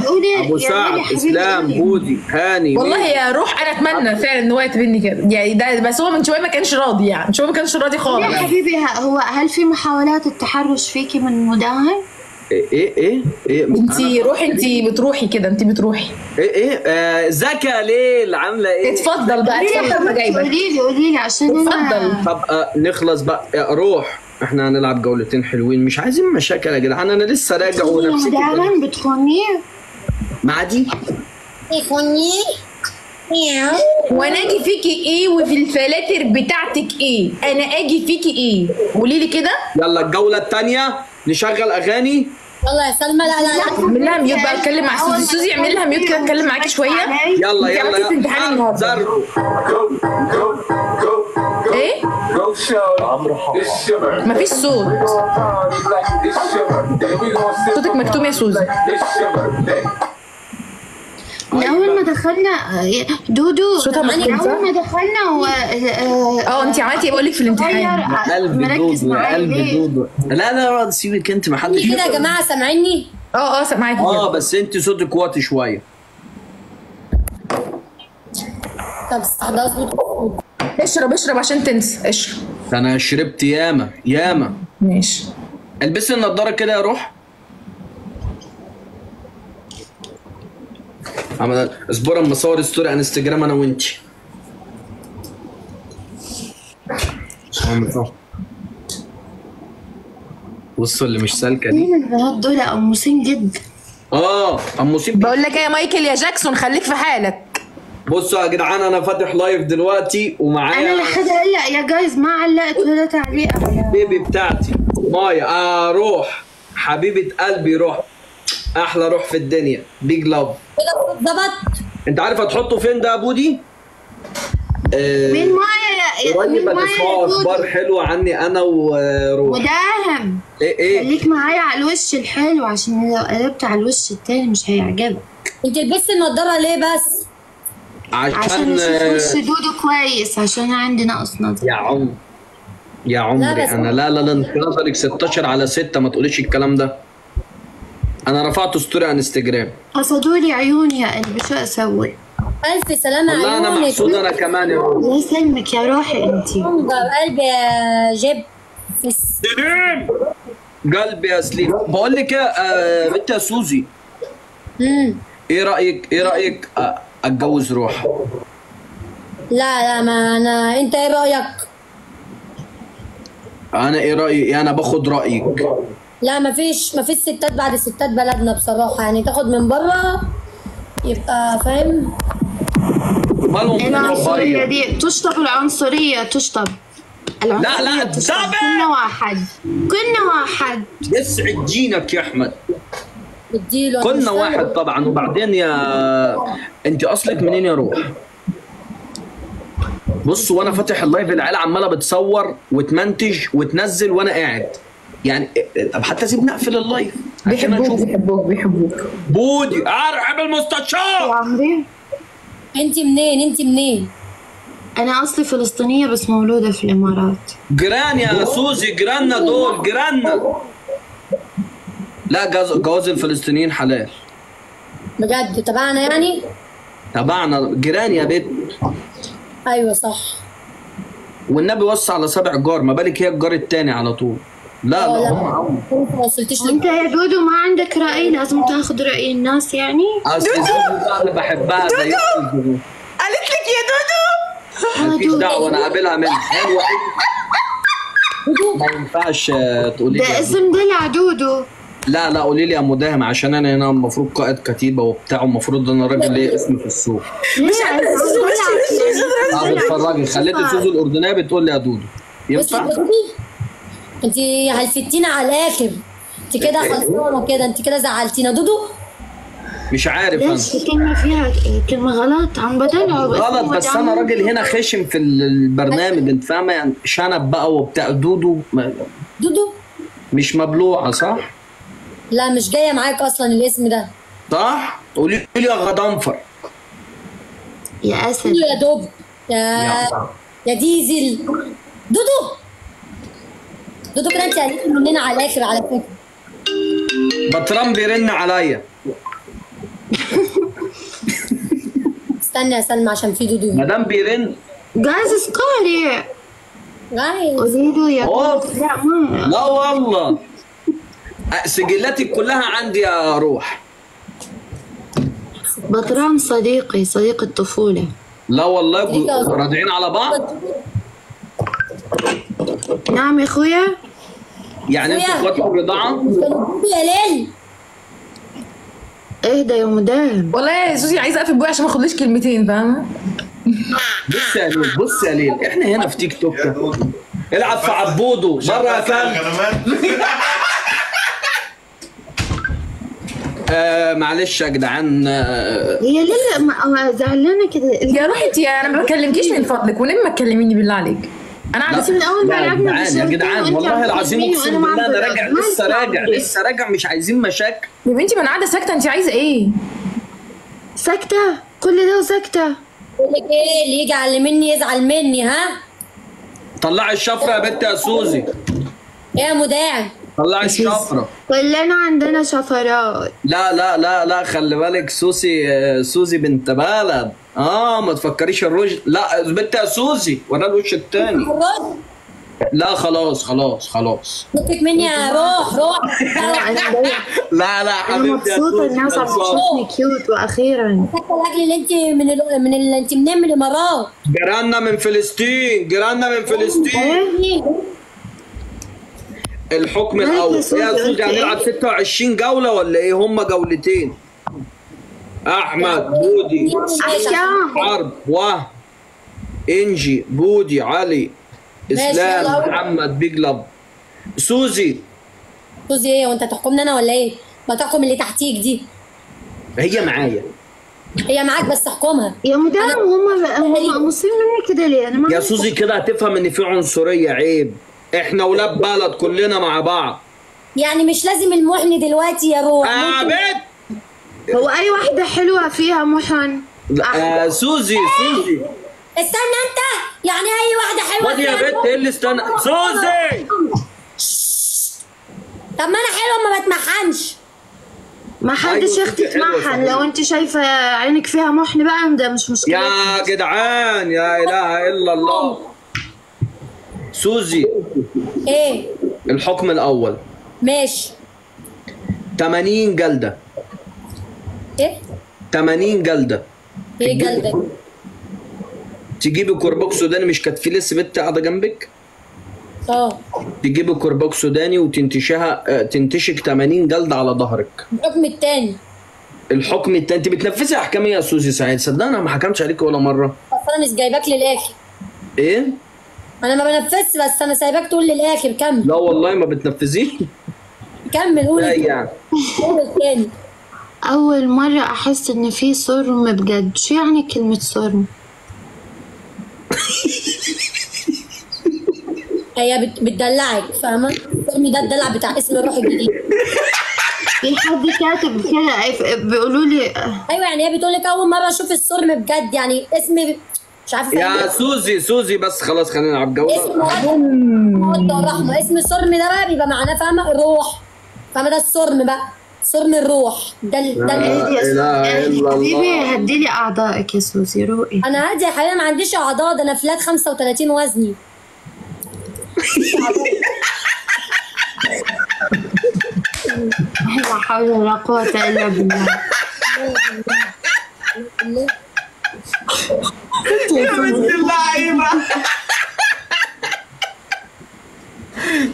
قولي. أبو يا سعد حبيبي إسلام قولي. بودي هاني والله؟ يا روح أنا أتمنى فعلا ان هو يتبني كده. يعني ده بس هو من شوية ما كانش راضي يعني. من شوية ما كانش راضي يا خالص. حبيبي ه- هو هل في محاولات التحرش فيكي من مداهم؟ إيه إيه إيه إيه انت روحي انت بتروحي كده انت بتروحي. إيه إيه آه، ازيك يا ليل عاملة إيه؟ اتفضل بقى اتفضل ما جايبك قولي لي قولي لي عشان اتفضل. طب آه، نخلص بقى آه، روح. إحنا هنلعب جولتين حلوين مش عايزين مشاكل يا جدعان أنا لسه راجع ونفسي مداهم بتخوني؟ مع دي يخوني مياو. وأنا أجي فيكي إيه؟ وفي الفلاتر بتاعتك إيه؟ أنا أجي فيكي إيه؟ قولي لي كده. يلا الجولة الثانية نشغل أغاني. يلا يا سلمى لا لا لا. اعمل لها ميوت بقى أتكلم مع سوزي. سوزي اعمل لها ميوت كده اتكلم معاكي شوية. يلا يلا في امتحان النهارده. إيه؟ shiver. مفيش صوت. صوتك مكتوم يا سوزي. من أول ما دخلنا دودو صوتها من مخنوق، صح؟ اول ما دخلنا و آه انت عملتي إيه؟ بقول لك في الامتحان. قلب مركز دودو معايا قلب؟ دودو. لا لا لا سيبك أنت ما حدش كده يا جماعة؟ سامعيني؟ آه آه سامعاكي. آه بس أنت صوتك واطي شوية. طب اشرب اشرب عشان تنسى. اشرب. أنا شربت ياما ياما. ماشي. ألبسي النضارة كده يا روح. عمل اصبر اما اصور ستوري على انستجرام أنا وانتي بصوا اللي مش سالكة دي. مين البنات دول؟ قموسين جدا آه ام مصيب بقول لك إيه يا مايكل يا جاكسون خليك في حالك. بصوا يا جدعان أنا فاتح live دلوقتي أنا ومعايا لحد هلأ يا guys ما علقت ولا تعليقه baby بتاعتي مايا. آه روح. حبيبة قلبي روح. أحلى روح في الدنيا. big love كده ظبط أنت عارف هتحطه فين ده يا بودي؟ آه، مين مايا يا قريب يا أخبار حلوة عني أنا وروح مداهم. إيه إيه؟ خليك معايا على الوش الحلو عشان لو قلبت على الوش التاني مش هيعجبك. أنت لبستي النضارة ليه بس؟ عشان عشان أشوف وش آه، دودو كويس عشان عندي نقص نظر. يا عم يا عمري بس- أنا لا لا لا أنت نظرك 16 على 6 ما تقوليش الكلام ده. أنا رفعت story على انستجرام قصدولي عيوني يا قلبي شو أسوي؟ ألف سلامة والله أنا عيونك. محسود أنا كمان يا روح الله يسلمك يا روحي انتي قلبي يا جيب. سليم! قلبي يا سليم. بقول لك إيه آه، بنت يا سوزي. أمم. إيه رأيك إيه رأيك آه، أتجوز روح لا لا ما أنا أنت إيه رأيك؟ أنا إيه رأيي أنا باخد رأيك. لا ما فيش ما فيش ستات بعد ستات بلدنا بصراحة. يعني تاخد من بره يبقى فاهم؟ مالهم العنصرية. دي. تشطب العنصرية تشطب. العنصرية لا، تشطب. double. كنا واحد كنا واحد. يسعد جينك يا أحمد. اديله كنا مش واحد. طبعا. وبعدين يا أنت أصلك منين يا روح؟ بص وأنا فاتح ال live العيال عمالة بتصور وتمنتج وتنزل وأنا قاعد. يعني طب حتى سيبني اقفل اللايف. عشان بيحبوك بيحبوك بيحبوك. بودي. ارحب يا المستشار عمري انت منين؟ انت منين؟ أنا أصلي فلسطينية بس مولودة في الإمارات. جيران يا سوزي جيراننا دول جيراننا. لا جواز جواز الفلسطينيين حلال. بجد؟ تبعنا يعني؟ تبعنا. جيران يا بيت أيوه صح. والنبي وصى على سبع جار ما بالك هي الجار التاني على طول. لا آه، لا لا. هم هم انت ما يا دودو ما عندك رأي لازم تاخذ رأي الناس يعني. بقى أنا بحبها زي زوزو قالت لك يا دودو! مالكيش دعوة أنا قابلها الوحيده ما ينفعش آه، تقولي ده لي اسم دلع دودو. لا لا قولي لي يا مداهم عشان أنا هنا المفروض قائد كتيبة وبتاع المفروض أنا راجل ليه اسم في السوق. مش طب أتفرجي. خليتي زوزو الاردنيه بتقول لي يا دودو. ينفع؟ انت هلفتينا على الآخر انت كده خلصانة كده انت كده زعلتينا. دودو! مش عارف أنا في كلمة فيها كلمة غلط؟ عم بدلع غلط بس أنا راجل هنا خشم في البرنامج أنت فاهمة؟ يعني شنب بقى وبتاع. دودو ما- دودو! مش مبلوعة صح؟ لا مش جاية معاك أصلا الاسم ده. صح؟ قولي لي يا غضنفر يا أسد. دودو يا دوب يا يا يا ديزل. دودو! دودو كده انت قلتي مننا على الآخر على فكرة. بطران بيرن عليا. استنى يا سلمى عشان في دودو. مدام بيرن. جايز اسكاري جايز قولي له يا أوف. لا والله. سجلاتي كلها عندي يا روح. بطران صديقي صديق الطفولة. لا والله راضعين على بعض. نعم يا أخويا. يعني أنتوا أخويا. اخوات في الرضاعه يا ليل اهدى يا مدام؟ والله يا زوزي عايزه أقفل بوقي عشان ما أخدليش كلمتين فاهمة؟ بص يا ليل بص يا ليل إحنا هنا في تيك توك. يا العب في عبودو. بره يا كلب آه معلش يا جدعان. آه هي ليه ما- زعلانة كده. يا روحي انت أنا ما بكلمكيش من فضلك وليه ما تكلميني بالله عليك. أنا بس من أول ما لعبنا جدعان يا جدعان والله العظيم أقسم بالله عم أنا راجع بقى. لسه مالك راجع لسه راجع مش عايزين مشاكل. يا بنتي ما أنا قاعدة ساكتة انت عايزة إيه؟ ساكتة؟ كل ده وساكتة بقول لك إيه اللي يجي على مني يزعل مني ها؟ طلعي الشفرة يا بنت يا سوزي. إيه يا مدام. طلعي الشفره كلنا عندنا شفرات. لا لا لا لا خلي بالك سوسي سوزي بنت بلد. آه ما تفكريش الرج لا بنت يا سوزي ورا الوش التاني. لا خلاص خلاص خلاص. نطك مني يا روح روح. لا لا أنا حبيبتي الناس عم خلصان. تشوفني cute وأخيرا. حتى الأكل اللي أنت من ال... من اللي أنت منين من الامارات جيراننا من فلسطين جيراننا من فلسطين. الحكم الأول. سوزي، يا سوزي إيه؟ هنلعب 26 جولة ولا إيه؟ هم جولتين. أحمد بودي حرب و إنجي بودي علي إسلام. محمد big love سوزي. سوزي إيه وأنت تحكمني أنا ولا إيه؟ ما تحكم اللي تحتيك دي. هي معايا. هي معاك بس احكمها. يا مدام هم هم قمصين مني كده ليه؟ أنا ما يا سوزي كده هتفهم إن في عنصرية عيب. إحنا ولاد بلد كلنا مع بعض. يعني مش لازم المحن دلوقتي يا روح. آه بنت هو أي واحدة حلوة فيها محن؟ آه سوزي سوزي. استنى أنت! يعني أي واحدة حلوة خد يا فيها بنت إيه اللي استنى؟ سوزي! طب ما أنا حلوة ما بتمحنش. ما حدش أيوة، يا أختي ست حلوة تمحن. لو أنت شايفة عينك فيها محن بقى ده مش مشكلة. يا جدعان يا إله إلا الله. سوزي. إيه. الحكم الأول. ماشي. 80 جلدة. إيه؟ 80 جلدة. إيه جلدك؟ تجيبي كرباج سوداني مش كانت في لسه بنت قاعدة جنبك؟ آه. تجيبي كرباج سوداني وتنتشها آه، تنتشك 80 جلده على ظهرك. الحكم التاني. الحكم التاني. انت بتنفذي احكام يا سوزي سعيد؟ صدق أنا ما حكمتش عليك ولا مرة. اصل أنا مش جايباك للآخر. إيه؟ أنا ما بنفذش بس أنا سايباك تقول للاخر كمل. لا والله ما بتنفذيه كمل قول. لا يعني. قول التاني. أول مرة أحس إن في صرم بجد. شو يعني كلمة صرم هي بت... بتدلعك فاهمة؟ الفيلم ده الدلع بتاع اسم الروح الجديد. في حد كاتب كده بيقولوا لي أيوه يعني هي بتقول لك أول مرة أشوف الصرم بجد يعني اسم مش عارفة يا. سوزي سوزي بس خلاص خلينا نلعب جولة. اسم المودة والرحمة اسم الصرم ده بقى بيبقى معناه فاهمة؟ الروح فاهمة؟ ده الصرم بقى. صرم الروح. ده ال- ده لا ال- إله إلا حبيبي الله. هدي لي أعضائك يا سوزي روقي. أنا هادي يا حبيبي ما عنديش أعضاء. ده أنا فلات 35 وزني. لا حول ولا قوة إلا بالله. يا بنت اللعيبه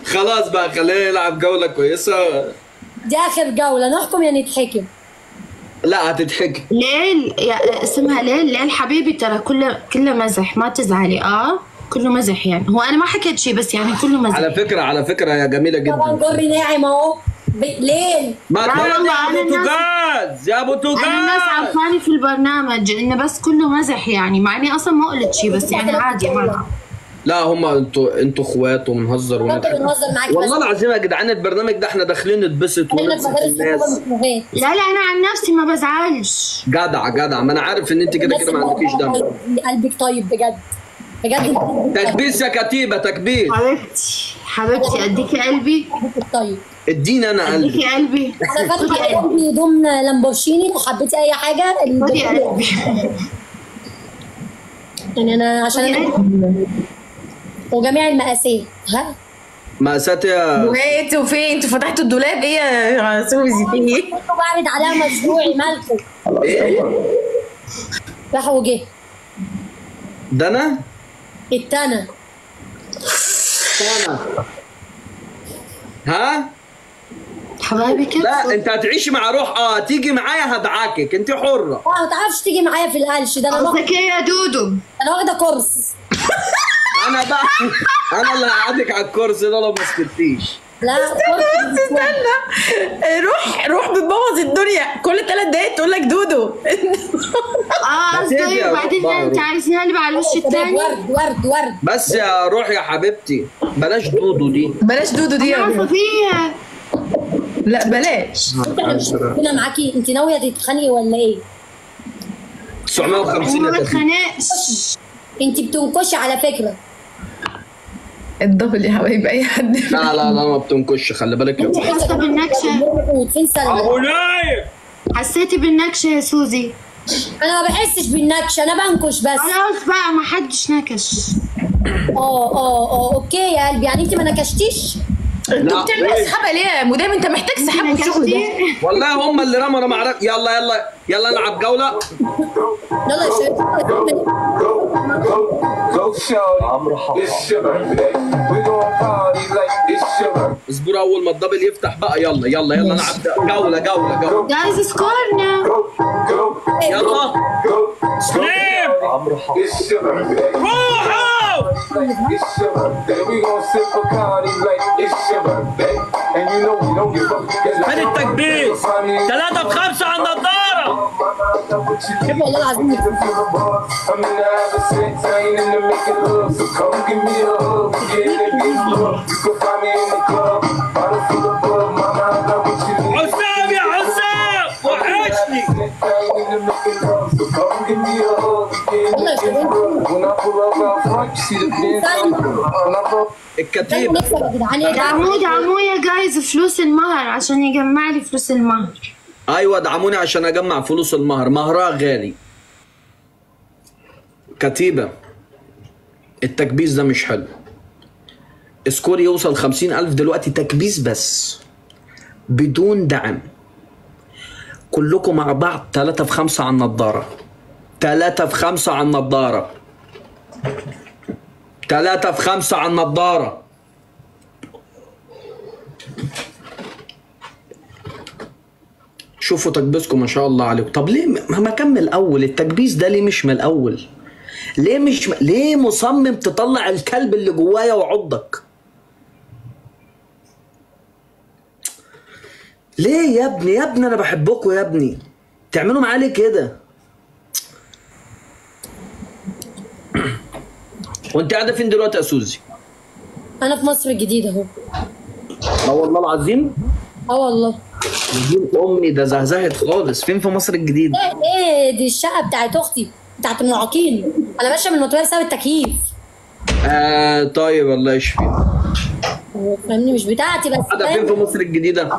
خلاص بقى خلينا نلعب جولة كويسة. دي آخر جولة نحكم يا نتحكم لا هتتحكي ليل يا اسمها ليل. ليل حبيبي ترى كله كله مزح. ما تزعلي. آه كله مزح يعني. هو أنا ما حكيت شيء بس يعني كله مزح. على فكرة على فكرة يا جميلة طبعا جدا جري ناعم أهو. ليل ما يا الناس- بوتوغاز يا أنا الناس بوتوغاز عارفاني في البرنامج انه بس كله مزح يعني مع إني أصلا ما قلت شيء بس يعني عادي ما لا هم أنتوا أنتوا إخوات وبنهزر بنهزر معاك والله العظيم يا جدعان البرنامج ده إحنا داخلين نتبسط ونبسط الناس. لا لا أنا عن نفسي ما بزعلش. جدع جدع. ما أنا عارف إن أنت كده كده ما عندكيش دم. قلبك طيب بجد. بجد. تكبيس يا كتيبة تكبيس. حبيبتي حبيبتي أديكي قلبي. طيب. اديني أنا قلبي. أديكي قلبي. أنا فاتحه قلبي. هدوم لامبورشيني لو حبيتي أي حاجة خدي قلبي. يعني أنا عشان أنا وجميع المقاسات. ها؟ مأساة يا وهي أنتوا فين أنتوا فتحتوا الدولاب؟ إيه يا سوزي في إيه؟ كنت بعرض عليها مشروعي مالكم؟ راح وجه. ده أنا التانى أنا ها؟ حبايبي كده لا انت هتعيشي مع روح آه تيجي معايا هدعكك انت حرة. آه ما تعرفش تيجي معايا في القلش ده أنا قصدك إيه يا دودو؟ أنا واخدة كورس. أنا بقى أنا اللي هقعدك على الكرسي ده لو ما سكتيش. لا كورس استنى. روح روح بتبوظ الدنيا. كل ثلاث دقايق تقول لك دودو. يا وبعدين انت بقى. عايزين نقلب على الوش الثاني ورد ورد ورد. بس يا روح يا حبيبتي بلاش دودو دي. بلاش دودو دي يا. فيها. لا بلاش. أنا معاكي. انت ناوية تتخانقي ولا إيه؟ 950 ما. بتخانقش انت بتنكشي على فكرة. الدبل يا حبايب أي حد. لا لا لا ما بتنكش خلي بالك. يا انت. حاسة بالنكشة؟ فين سلمى حسيتي بالنكشة يا سوزي؟ أنا ما بحسش بالنكش أنا بنكش بس خلاص بقى ما حدش نكش آه آه آه أوكي يا قلبي يعني انت ما نكشتيش أنتوا بتعملوا ليه؟ اسحابها ليه يا مدام انت محتاج سحاب والشغل ده والله هم اللي رموا أنا ما اعرف يلا يلا يلا نلعب جوله يلا يا شباب birthday. اصبر اول ما الدبل يفتح بقى. يلا يلا يلا أنا جولة جولة جولة. جايز سكورنا يلا. سليم روحه هل التكبير. ثلاثة بخمسة عند الضغط شوف والله العظيم. حسام يا حسام وحشني جدعان دعموه يا جايز فلوس المهر عشان يجمع لي فلوس المهر أيوه ادعموني عشان أجمع فلوس المهر. مهرها غالي. كتيبة. التكبيس ده مش حلو. سكور يوصل خمسين ألف دلوقتي تكبيس بس بدون دعم. كلكم مع بعض تلاتة في خمسة على النضارة. تلاتة في خمسة على النضارة. تلاتة في خمسة على النضارة. شوفوا تكبيسكم ما شاء الله عليكم. طب ليه ما من الأول؟ التكبيس ده ليه مش من الأول؟ ليه مش م... ليه مصمم تطلع الكلب اللي جوايا وعضك؟ ليه يا ابني؟ يا ابني أنا بحبكم يا ابني. تعملوا معايا ليه كده؟ وانت قاعدة فين دلوقتي يا سوزي؟ أنا في مصر الجديدة أهو. لا والله العظيم؟ آه والله. امي ده زهزهت خالص. فين في مصر الجديده إيه إيه دي الشقة بتاعت أختي بتاعت المعاقين أنا ماشية من المطويه بسبب التكييف. آه طيب الله يشفيك. فاهمني؟ مش بتاعتي بس قاعدة فين في مصر الجديدة؟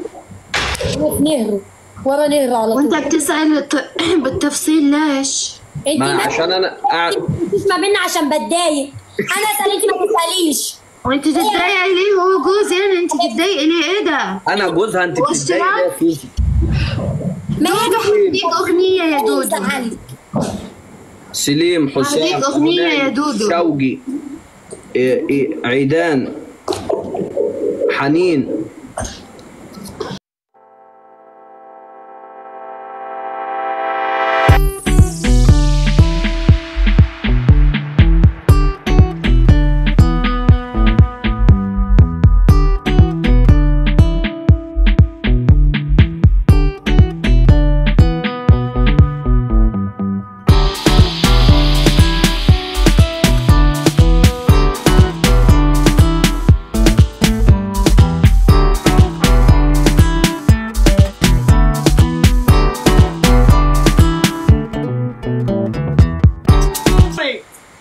في نهرو ورا نهرو على طول. وأنت بتسأل الت- بالتفصيل ليش؟ انت ما ما عشان أنا قاعد ما بينا عشان بتضايق. أنا اسال انت ما تسأليش. وانت تتضايقي ليه هو جوزي أنا انت تتضايقي ليه؟ إيه ده؟ أنا جوزها أنت بتتضايقي ليه؟ سوزي دودو هديك أغنية يا دودو. سليم حسام منى، يا دودو. شوقي إيه إيه عيدان حنين.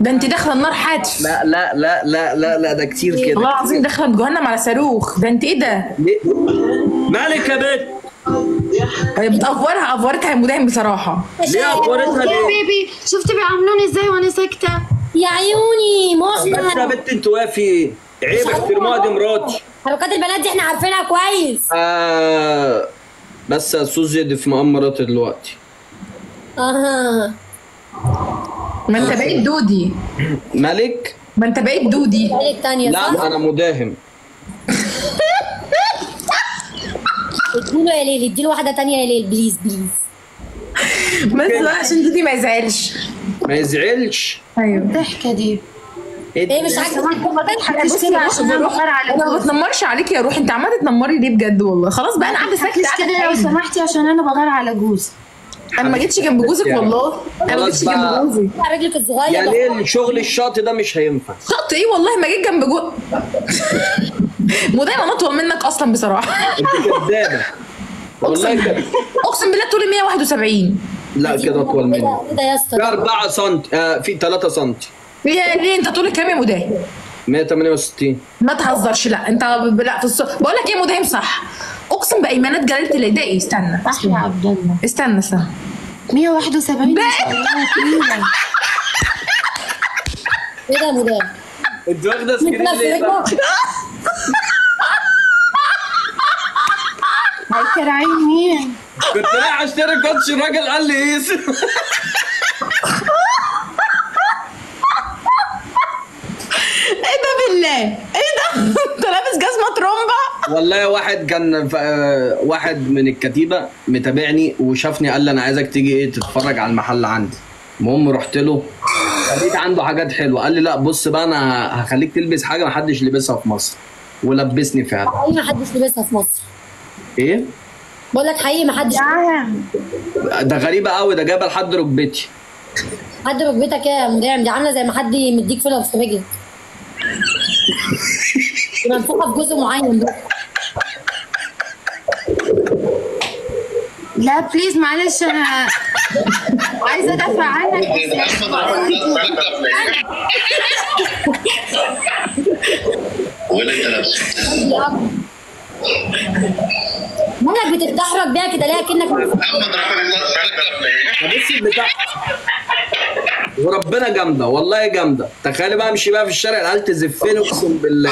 ده انت داخله النار حتف. لا لا لا لا لا لا ده كتير والله كده. العظيم داخله جهنم على صاروخ. ده انت إيه ده؟ مالك يا بنت هي بتأفورها أفورتها يا مدام بصراحة. ليه اخبارتها يا ليه؟ بيبي شفتي بيعاملوني إزاي وأنا ساكتة؟ يا عيوني بس يا بنت انت وافي عيب احترمها دي مراتي حركات البنات دي إحنا عارفينها كويس. آه بس يا سوزي دي في مقام مراتي دلوقتي. أها. ما انت بقيت دودي. مالك؟ ما انت بقيت دودي. إيه التانية صح؟ لا أنا مداهم. اديله يا ليل اديله واحدة تانية يا ليل please please بس بقى عشان دودي ما يزعلش. ما يزعلش. أيوه. الضحكة دي. إيه مش عاجبك؟ بصي بقى عشان بروح أنا ما بتنمرش عليك يا روحي أنت عمالة تنمري ليه بجد والله؟ خلاص بقى أنا قاعدة ساكتة كده لو. سمحتي عشان أنا بغير على جوزي أنا ما جيتش جنب جوزك والله. أنا ما جيتش جنب. جوزي. رجلك الصغير يا ده. ليل شغل الشاط ده مش هينفع؟ شط إيه والله ما جيت جنب جو مدام أنا اطول منك أصلا بصراحة. أنت كدابه والله كده أقسم بالله طولي 171 لا كده أطول مني. ده يا اسطى في 4 سم آه في 3 سم يا ليه أنت طولك كام يا مدام 168 ما تهزرش لا انت لا في الص... بقول لك إيه يا مدام صح. اقسم بايمانات جلالة إيه استنى. صح يا عبد الله. استنى استنى. 171 إيه ده يا مدام؟ انت واخدة سكرين ليه؟ هيكرعين مين؟ كنت رايح اشتري كوتش الراجل قال لي إيه إيه ده بالله. إيه ده؟ انت لابس جزمة ترومبا؟ والله واحد كان ف- آه، واحد من الكتيبة متابعني وشافني قال لي أنا عايزك تيجي إيه تتفرج على المحل عندي. المهم رحت له لقيت عنده حاجات حلوة. قال لي لا بص بقى أنا هخليك تلبس حاجة ما حدش لبسها في مصر. ولبسني فعلا. حقيقي ما حدش لبسها في مصر. إيه؟ بقول لك حقيقي ما حدش ده غريبة قوي ده جايبه لحد ركبتي. حد ركبتك يا مدام؟ دي عاملة زي ما حد مديك filler في رجلك منفوخه في جزء معين بقى. لا please معلش أنا عايزة أدافع عنك ولا مالك بتتدحرج بيها كده ليه؟ كأنك بص البتاع وربنا جامدة والله جامدة. تخيلي بقى امشي بقى في الشارع العيال تزفني اقسم بالله.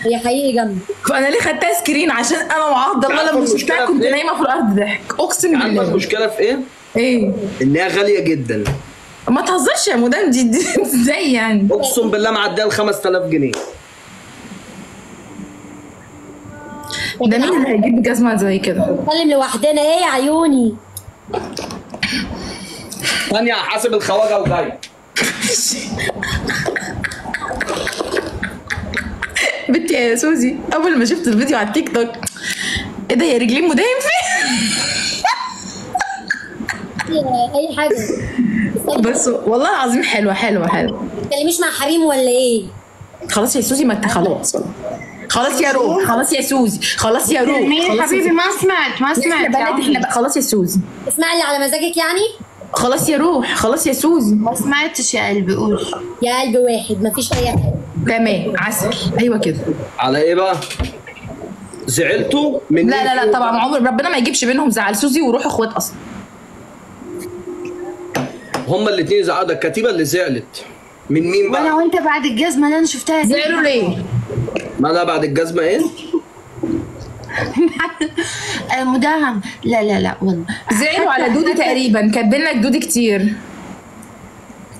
هي حقيقي جامدة. فأنا ليه خدتها سكرين؟ عشان أنا وعبد الله لما شفتها في كنت إيه؟ نايمة في الأرض ضحك. أقسم بالله. المشكلة في إيه؟ إيه؟ إن هي غالية جدا. ما تهزرش يا مدام دي إزاي يعني؟ أقسم بالله معدية ال 5000 جنيه. ده مين اللي هيجيب جزمة زي كده؟ نتكلم لوحدنا إيه يا عيوني؟ ثانية هحاسب الخواجة وجاي. بنتي يا سوزي أول ما شفت الفيديو على التيك توك إيه ده يا رجلين مدام فين أي حاجة. بس والله العظيم حلوة حلوة حلوة. ما تتكلميش مع حريم ولا إيه؟ خلاص يا سوزي ما انت خلاص. خلاص يا روح خلاص يا سوزي خلاص يا روح يا حبيبي. ما سمعت ما إحنا سمعت إحنا عمري. بقى خلاص يا سوزي. اسمعي اللي على مزاجك يعني. خلاص يا روح خلاص يا سوزي. ما سمعتش يا قلبي قول. يا قلب واحد مفيش أي حاجة. تمام عسل. أيوه كده. على إيه بقى؟ زعلتوا من لا لا لا طبعا عمر ربنا ما يجيبش بينهم زعل. سوزي وروح إخوات أصلا. هما الاثنين زعلوا. ده الكتيبة اللي زعلت. من مين وأنا بقى؟ وأنت بعد الجزمة اللي أنا شفتها زعلوا ليه؟ مالها بعد الجزمة إيه؟ آه، مداهم. لا لا لا والله. زعلوا على دودي تقريبا. كاتبين لك دودي كتير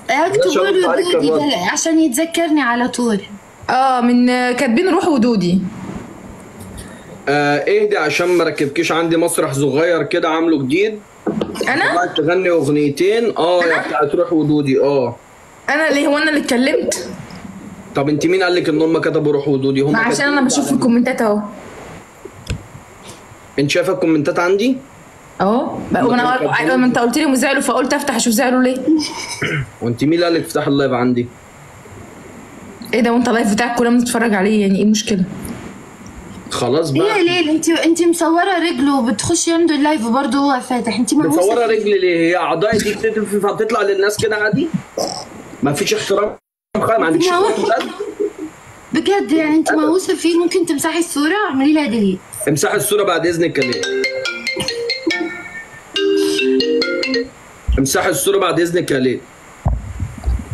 اكتبوا له دودي عشان يتذكرني على طول. آه من كاتبين روح ودودي. آه اهدي عشان ما ركبكيش عندي مسرح صغير كده عامله جديد. أنا؟ تغني أغنيتين. آه يا بتاعت روح ودودي. آه. أنا اللي هو أنا اللي اتكلمت؟ طب انت مين قال لك إن هم كتبوا روح ودودي؟ هم ما عشان أنا بشوف الكومنتات أهو. انت شايفة الكومنتات عندي؟ اهو. بقى وأنا أيوه ما انت قلت لي زعلوا فقلت افتح أشوف زعلوا ليه. وانت مين اللي قال لك افتح ال live عندي؟ إيه ده وانت ال live بتاعك كلنا بنتفرج عليه يعني إيه المشكلة؟ خلاص إيه بقى. ليه انت انت مصورة رجله وبتخشي عنده ال live برضه هو فاتح. انت مهووسة مصورة. رجلي ليه؟ هي اعضائي دي بتطلع للناس كده عادي؟ ما فيش احترام. ما عندكش بجد يعني انت مهووسة فيه. ممكن تمسحي الصورة اعملي لها delete امسحي الصورة بعد إذنك يا ليه امسحي الصورة بعد إذنك يا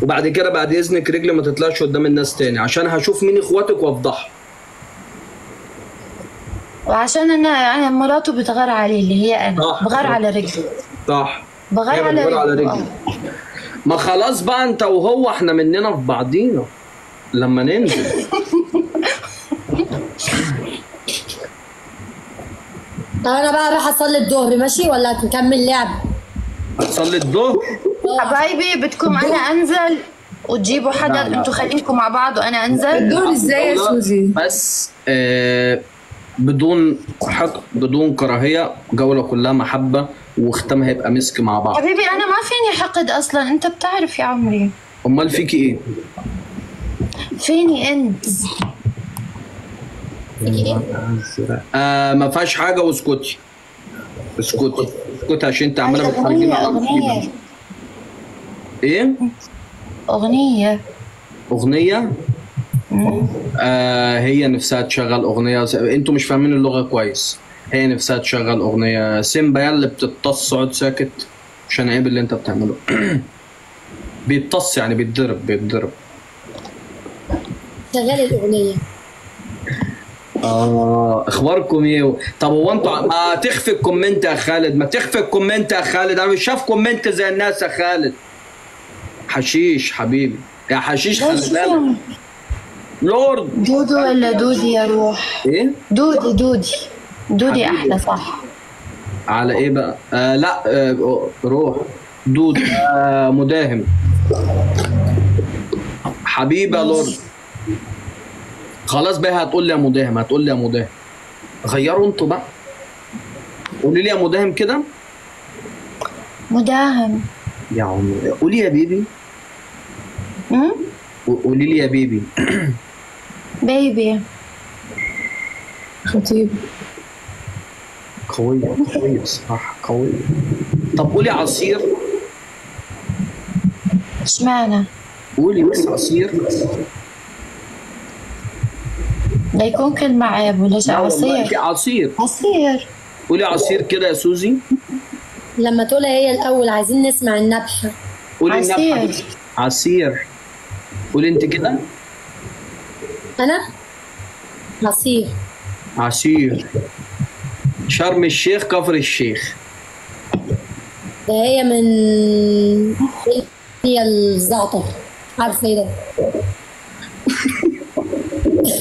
وبعد كده بعد إذنك رجلي ما تطلعش قدام الناس تاني. عشان هشوف مين إخواتك وافضحهم وعشان أنا أنا مراته بتغار عليه اللي هي أنا. صح. بغار على رجله صح. بغار على بتغار على رجلي ما خلاص بقى أنت وهو إحنا مننا في بعضينا. لما ننزل. أنا بقى أروح اصلي الظهر ماشي؟ ولا نكمل لعب؟ هتصلي الظهر؟ حبايبي بدكم أنا أنزل وتجيبوا حدا. أنتوا خليكم مع بعض وأنا أنزل. الدور إزاي يا سوزي؟ بس آه بدون حق بدون كراهية جولة كلها محبة وختامها يبقى مسك مع بعض. حبيبي أنا ما فيني حقد أصلا. أنت بتعرف يا عمري. أمال فيكي إيه؟ فيني أنت؟ آه ما فيهاش حاجة واسكتي. اسكتي. اسكتي عشان انت عمالة بتحرجيني اغنيه على أغنية. إيه؟ أغنية. أغنية؟ آه هي نفسها تشغل أغنية. أنتوا مش فاهمين اللغة كويس. هي نفسها تشغل أغنية. سيمبا يا اللي بتتص اقعد ساكت. عشان عيب اللي انت بتعمله. بيتص يعني بيتضرب بيتضرب. شغالي الاغنيه آه أخباركم إيه؟ طب هو أنتوا ما تخفي ال comment يا خالد. ما تخفي ال comment يا خالد. أنا مش شايف comment زي الناس يا خالد. حشيش حبيبي. يا حشيش خلي لورد. دودو ولا دودي يا روح؟ إيه؟ دودي دودي. دودي. أحلى صح. على إيه بقى؟ آه لا آه روح. دود آه مداهم. حبيبي يا لورد. خلاص بقى هتقول لي يا مداهم هتقول لي يا مداهم. غيروا أنتوا بقى. قولي لي يا مداهم كده. مداهم. يا عمري قولي يا بيبي؟ قولي لي يا بيبي. بيبي. خطيب. قوية قوية الصراحة قوية. طب قولي عصير. اشمعنى؟ قولي بس عصير. لا يكون كلمة عيب ولا شيء لا والله عصير عصير. عصير. قولي عصير كده يا سوزي. لما تقولها هي الأول عايزين نسمع النبحه قولي عصير. النبحة. عصير. قولي انت كده. أنا؟ عصير. عصير. شرم الشيخ كفر الشيخ. ده هي من هي الزعتر. عارفة إيه ده؟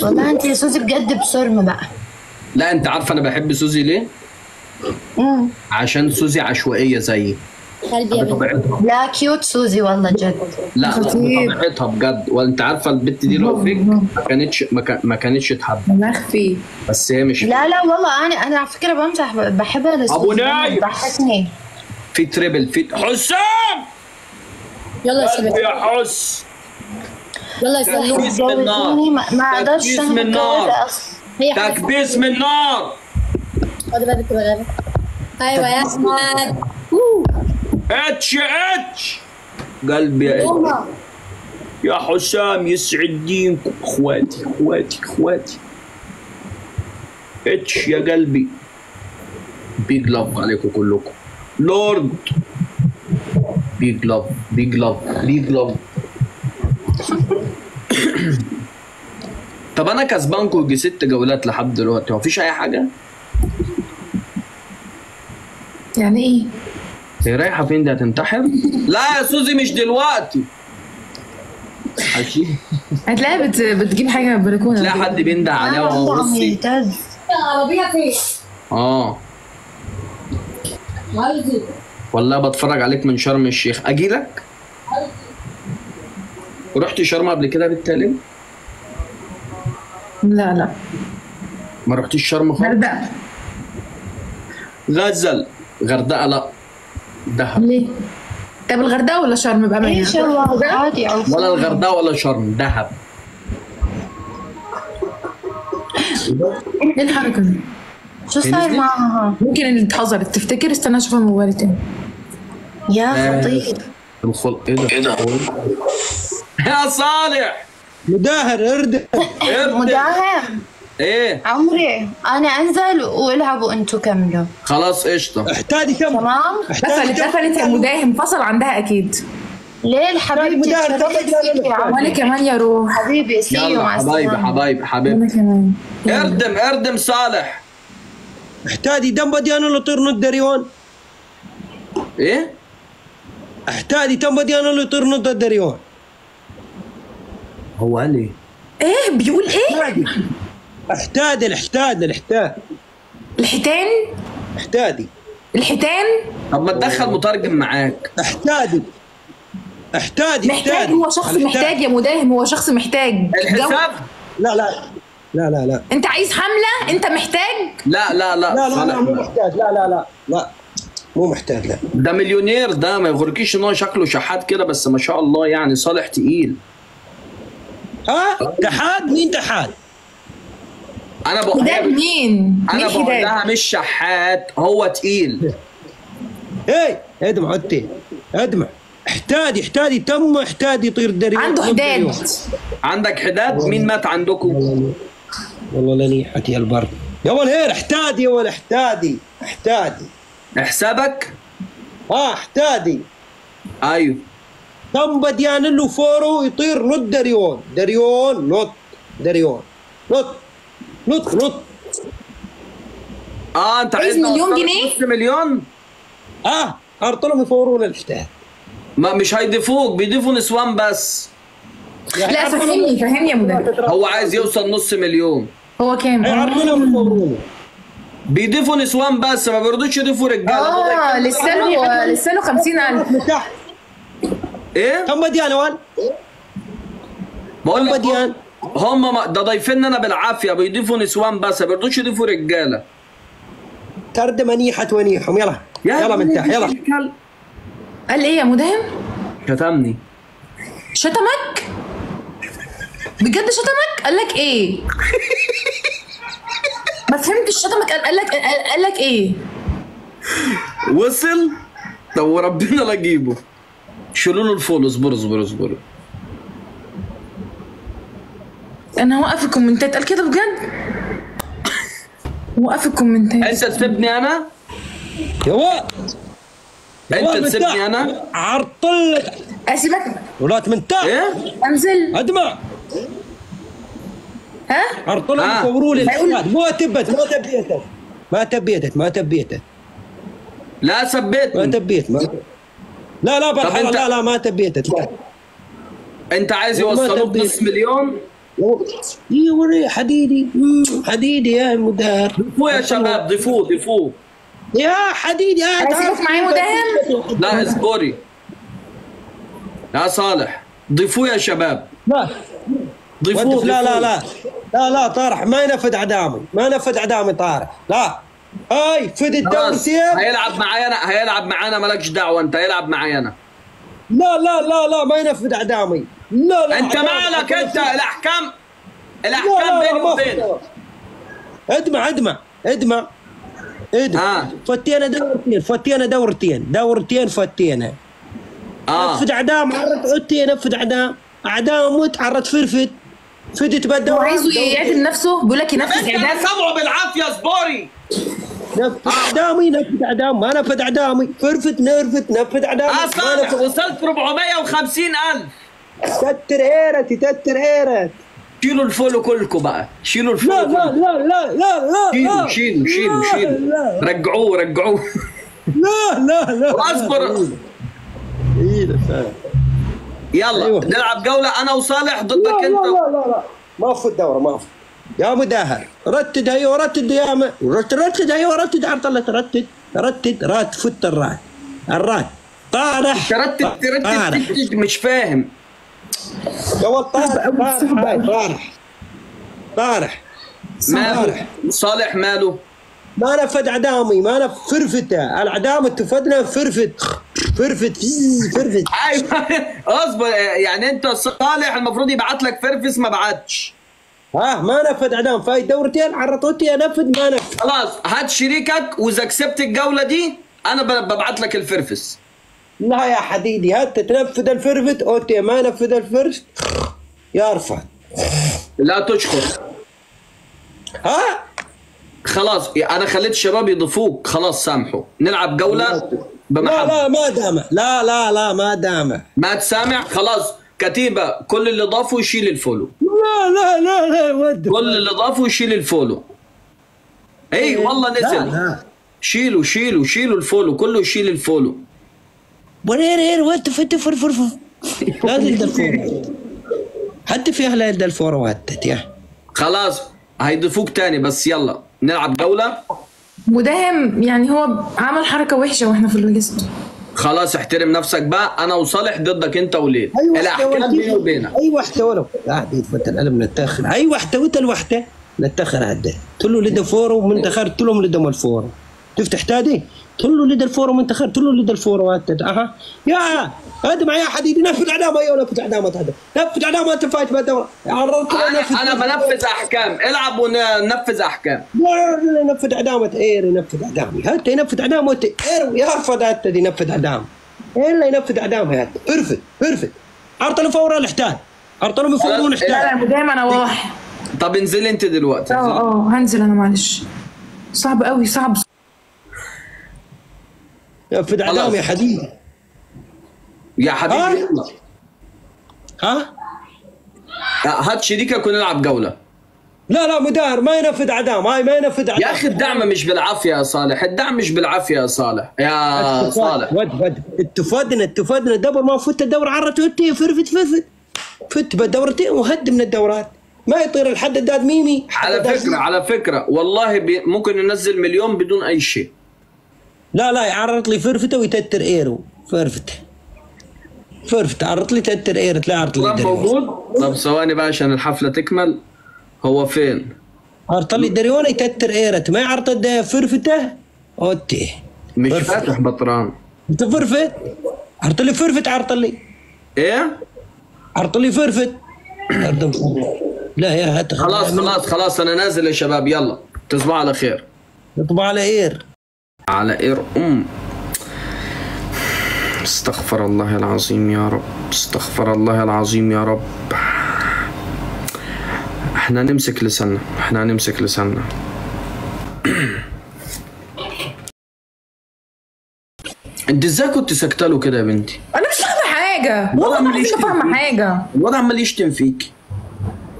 والله انت يا سوزي بجد بصرم بقى. لا انت عارفة أنا بحب سوزي ليه؟ مم. عشان سوزي عشوائية زيي. لا cute سوزي والله جد. لا خطير. بطبيعتها بجد. وانت عارفة البت دي لو فيك ما كانتش ما, كان- ما كانتش تحب. مخفي. بس هي مش لا لا والله أنا أنا على فكرة بمزح بحبها لسوزي. أبو نايف. ضحكني في triple في حسام! يلا يا شباب يا حس! يلا يا سلوم تكبيس من النار ما ما أقدرش تكبيس من النار. تكبيس من النار خدي بالك أيوه يا أحمد. أتش أتش. قلبي يا ماما يا حسام يسعد دينكم إخواتي إخواتي إخواتي. أتش يا قلبي. بيج لاف عليكم كلكم. لورد big love big love big love طب أنا كسبانكم يجي ست جولات لحد دلوقتي مفيش أي حاجة؟ يعني إيه؟ هي رايحة فين دي؟ هتنتحر؟ لا يا سوزي مش دلوقتي. هتلاقيها بت... بتجيب حاجة من البلكونة. تلاقي حد بينده عليها وهو بصي. العربية فين؟ آه. والدي والله بتفرج عليك من شرم الشيخ. أجي لك؟ رحت شرم قبل كده بالتالي لا لا. ما رحتيش شرم خالص؟ غردقة. غزل. غردقة لا. دهب. ليه؟ طب الغردقة ولا شرم بقى؟ إيش هو عادي ولا الغردقة ولا شرم دهب. إيه الحركة دي؟ شو صاير معها ممكن اللي اتحذرت تفتكر؟ استنى أشوف الموبايل تاني. يا خطير. الخلق إيه ده؟ إيه ده؟ يا صالح. مداهر اردم ارد. مداهم إيه. عمري أنا أنزل والعبوا أنتوا كملوا. خلاص قشطة. احتاجي كم؟ تمام. قفلت قفلت يا مداهم فصل عندها أكيد. ليل حبيبتي مداهر، وأنا كمان يا روح. حبيبي سيو مع حبايبي حبايبي حبيبي. وأنا كمان. اردم اردم صالح. احتاجي دم بديان اللي طير ند دريون إيه؟ احتاجي دم بديان اللي طير ند دريون هو قال إيه؟ إيه بيقول إيه؟ احتاج الاحتاج الاحتاج الحيتان؟ احتاجي الحيتان؟ طب ما تدخل مترجم معاك. احتاجي احتاجي محتاج هو شخص محتاج يا مداهم هو شخص محتاج. الحساب؟ لا لا. لا لا لا. انت عايز حملة؟ انت محتاج؟ لا لا لا. لا لا, لا مو محتاج. لا لا لا. لا. مو محتاج لا. ده مليونير ده ما يغركيش إن هو شكله شحات كده بس ما شاء الله يعني صالح تقيل. ها؟ تحاد مين تحاد أنا بقول ده مين أنا مين بقول لها مش شحات هو تقيل. إيه ادمع عدتين ادمع. احتاج احتاج تم احتاج يطير دريون عنده حداد. عندك حداد؟ مين مات عندكم؟ والله لنيحتي البرد. يا ولد هير احتادي يا ولد احتادي احتادي. حسابك آه احتادي. أيوه. تم بديان له فورو يطير نط دريون. دريون نط دريون. نط نط نط آه أنت عايز مليون جنيه؟ نص مليون؟ آه ارطلهم يفورون الاحتاج ما مش هيضيفوك بيضيفوا نسوان بس. لا فهمني فهمني يا مداهم هو عايز يوصل نص مليون. هو كام؟ بيضيفوا نسوان بس ما بيرضوش يضيفوا رجالة. آه لسه له لسه له 50000 من تحت إيه؟ كم بديان يا ولد بقول لك بديان هم ما- ده ضايفين أنا بالعافية بيضيفوا نسوان بس ما بيرضوش يضيفوا رجالة. ترد منيحة ونيحهم يلا. يلا من تحت يلا. قال إيه يا مداهم شتمني. شتمك؟ بجد شتمك؟ قال لك إيه؟ ما فهمتش شتمك قال لك قال- قال لك إيه؟ وصل؟ طب وربنا لا اجيبه شيلوا له الفول اصبروا اصبروا اصبروا أنا هوقف الكومنتات قال كده بجد؟ وقف الكومنتات أنت تسيبني أنا؟ يا ولد أنت تسيبني أنا؟ عرطلك أسيبك. ولات من تحت. إيه؟ أنزل. أدمع. ها؟ عرطلهم آه. لي. مو تبت ما تبيتت ما تبيتت ما تبيتت لا ما ثبتني تبيت ما لا لا بالحرام أنت- لا لا ما تبيتت لا انت عايز يوصلوك تبيت. نص مليون؟ اي وري حديدي. حديدي يا مدار ضيفوه يا شباب ضيفوه ضيفوه. يا حديدي يا هسيبك معايا مداهم لا اصبري. يا صالح. ضيفوه يا شباب. لا. ضيفوه لا لا. لا. لا لا طارح. ما ينفذ اعدامي ما ينفذ اعدامي طارح. لا. هاي فد الدور خلاص. سيف هيلعب معايا أنا هيلعب معانا مالكش دعوة أنت هيلعب معايا أنا. لا لا لا لا ما ينفذ أعدامي. لا لا أنت. مالك أنت؟ الأحكام لا الأحكام لا بيني وبينك ادمع ادمع ادمع. ادمع. آه. فتينا دورتين فتينا دورتين دورتين فتينا. آه. نفذ أعدام عرض عدتين نفذ أعدام. أعدام موت عرض فرفد فدت هو بدور عايزه يعدم نفسه؟ بيقول لك ينفذ إعدام. سامعه بالعافية اصبري. نفذ إعدامي نفذ إعدام. ما نفذ إعدامي. فرفت نرفت نفذ إعدامي. آه نفذ وصلت 450 ألف. تتر ايرتي تتر إيرت. شيلوا الفولو كلكم بقى. شيلوا الفولو لا لا. لا لا لا لا. شيلوا شيلوا شيلوا لا، شيلوا. لا. رجعوه رجعوه. لا لا لا. واصبر إيه ده فاهم يلا أيوة. نلعب جولة أنا وصالح ضدك لا أنت. لا لا لا. ما في الدورة ما في. يا ابو داهر رتد هي ورتد يا ما رتد رتد هي ورتد عرض الله ترتد رتد رات فت الرات الرات طارح. ترتب طارح. ترتب مش فاهم. يا ولد طارح طارح طارح. طارح. صالح ماله؟ ما نفد عدامي ما نف فرفته. العدامة تفدنا فرفت. فرفت. فرفت. اصبر يعني انت صالح المفروض يبعت لك فرفس ما بعتش ها ما نفد عدام. فاي دورتين عرضوتي انفذ ما نفذ خلاص هات شريكك وإذا كسبت الجولة دي أنا ببعت لك الفرفس. لا يا حديدي هات تنفذ الفرفت. اوتي ما نفذ الفرفت. يرفع لا تشخص ها؟ خلاص أنا خليت الشباب يضيفوك. خلاص سامحوا. نلعب جولة لا بمحبه لا ما دام. لا لا لا ما دام. ما تسامع؟ خلاص كتيبة. كل اللي ضافوا يشيل الفولو. لا لا لا لا ود كل اللي ضافوا يشيل ال follow. إي والله لا نزل. لا. شيلوا شيلوا شيلوا ال follow. كله يشيل ال follow. ورير هير وات فت فر فر لا حتى في أهل يد الفور واتت يا. خلاص هيضيفوك تاني بس يلا. نلعب جولة؟ مداهم يعني هو عمل حركة وحشة وإحنا في الليست خلاص احترم نفسك بقى أنا وصالح ضدك أنت وليل اي الاحكام بيني وبينك. اي واحدة ولو لا بيت فتى القلم نتأخر. اي واحدة وتا الوحدة نتأخر هدا تلو لدى فورو من تاخر تلو لدى مال فورو تفتح تادي تلو لدى الفورو من تاخر تلو لدى الفورو هاتت أها. يا آدم يا حديدي نفذ اعدام أيوه نفذ اعدام هذا نفذ اعدام أنت فايت بالدوره عرضت أنا أنا بنفذ أحكام. العب وننفذ أحكام. لا نفذ اعدام اير ينفذ اعدامي هات ينفذ اعدام وانت اير يرفض هات ينفذ اعدام الا ينفذ اعدام هات ارفد ارفد. عرض فورا الاحتال عرض فورا لا لا الاحتال مداهم أنا واضح طب انزلي انت دلوقتي آه. آه هنزل أنا معلش. صعب قوي صعب ينفذ اعدام يا حديدي يا حبيبي ها؟ هات شريكك ونلعب جولة. لا لا مداهر ما ينفذ اعدام هاي ما ينفذ اعدام يا أخي الدعم مش بالعافية يا صالح الدعم مش بالعافية يا صالح يا صالح. ود ود. اتفادنا اتفادنا. دبر ما فت الدورة عرت وتي فرفت فرفت. فت بالدورتين وهد من الدورات. ما يطير الحد الداد ميمي. على فكرة على فكرة والله ممكن ننزل مليون بدون أي شيء. لا لا يعرض لي فرفتة ويتتر إيرو. فرفتة. فرفتة. عرض لي تتر إيرو تلاقي عرض لي موجود؟ طب ثواني بقى عشان الحفلة تكمل. هو فين؟ عرض لي الدريون يتتر ايرت ما يعرض فرفتة؟ أوتي. مش فاتح بطران. أنت فرفت؟ عرض لي فرفت عرض لي. إيه؟ عرض لي فرفت لا يا هات خلاص خلاص خلاص أنا نازل يا شباب. يلا تصبحوا على خير. اطبع على اير على إير أم. استغفر الله العظيم يا رب. استغفر الله العظيم يا رب. إحنا نمسك لساننا. إحنا نمسك لساننا. انت إزاي كنت ساكتة له كده يا بنتي؟ أنا مش فاهمة حاجة. والله يشتم فاهمة. حاجة. الواد عمال يشتم فيك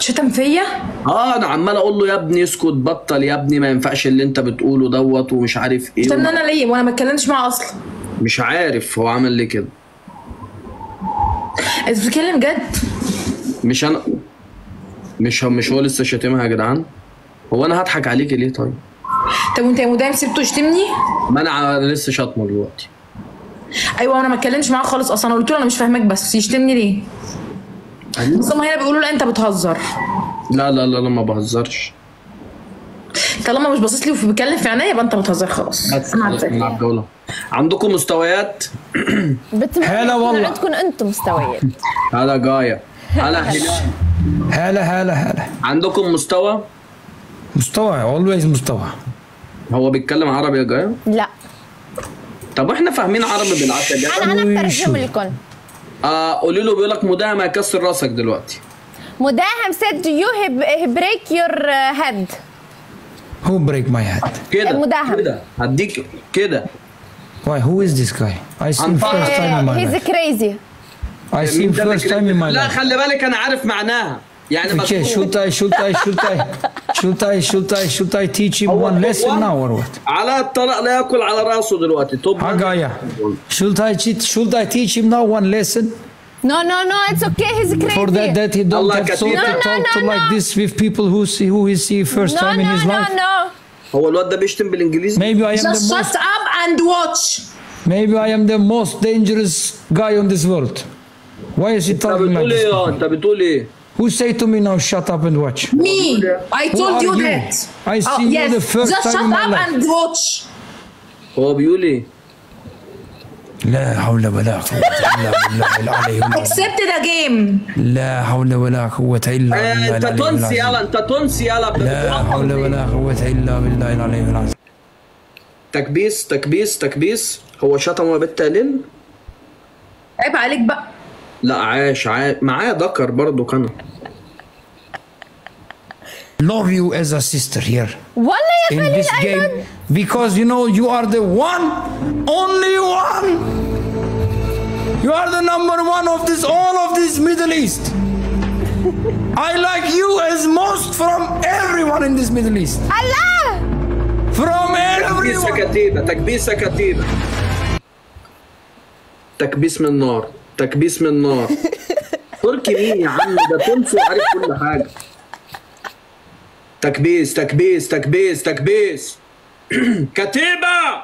شتم فيا؟ آه أنا عمال أقول له يا ابني اسكت بطل يا ابني ما ينفعش اللي أنت بتقوله دوت ومش عارف إيه شتمني أنا ليه؟ وأنا ما اتكلمتش معاه أصلا. مش عارف هو عمل ليه كده. أنت بتتكلم جد؟ مش أنا مش مش هو لسه شاتمها يا جدعان؟ هو أنا هضحك عليكي ليه طيب؟ طب وأنت يا مدام سبته يشتمني؟ ما أنا لسه شاتمه دلوقتي. أيوه أنا ما اتكلمتش معاه خالص أصلا. أنا قلت له أنا مش فاهمك بس يشتمني ليه؟ بس هم هنا بيقولوا لا أنت بتهزر. لا لا لا لا ما بهزرش. طالما مش باصص لي وبيتكلم في عينيا يبقى أنت بتهزر خلاص. أنا عندكم مستويات؟ هلا والله. عندكم أنتم مستويات. هلا جاية. هلا هلال هلا. هلا هلا عندكم مستوى؟ مستوى always مستوى. هو بيتكلم عربي يا جاية؟ لا. طب إحنا فاهمين عربي بالعافية. جاية أنا أنا بترجم لكم. آه قولي له بيقول لك مداهم هيكسر راسك دلوقتي مداهم said you he break your uh, head who break my head كده مداهم. كده هديك كده Why who is this guy? I see him first time in my he's life. crazy I see him first time in my لا life. خلي بالك أنا عارف معناها يعني Okay, should I, should I, should I, should I, should I, should I teach him one lesson now or what? على الطلاق لا ياكل على راسه دلوقتي طب Hagaya, should I, should I teach him now one lesson? No, no, no, it's okay. He's crazy. For that, that he don't Allah have so Katir. to No, no, talk to no, like no. this with people who see who he see first no, time in no, his no, life. no. هو الواد ده بيشتم بالانجليزي Maybe I am the Just most, shut up and watch. maybe I am the most dangerous guy on this world. Why is he talking like إيه this? آه انت بتقول إيه Who say to me now, shut up and watch? Me, I told you you? that. I Oh, see you yes. the first Just time shut in my up life. and watch. هو بيقول إيه لا حول ولا قوة إلا بالله العلي العظيم. Accept the game. لا حول ولا قوة إلا آه، بالله العلي تونسي. يلا انت تونسي يلا لا حول ولا قوة إلا بالله العلي العظيم. تكبيس تكبيس تكبيس هو شتم يا بنت ليل عيب عليك بقى. لا عاش عاش معايا ذكر برضو كان Love you as a sister here والله يا in خليل this أيمن. game because you know you are the one, only one. You are the number one of this all of this Middle East. I like you as most from everyone in this Middle East. الله From تكبيسة everyone. كتيبة تكبيسة كتيبة تكبيس من نار تكبيس من نار. تركي مين يا عم؟ ده تونسي وعارف كل حاجة. تكبيس تكبيس تكبيس تكبيس. كتيبة!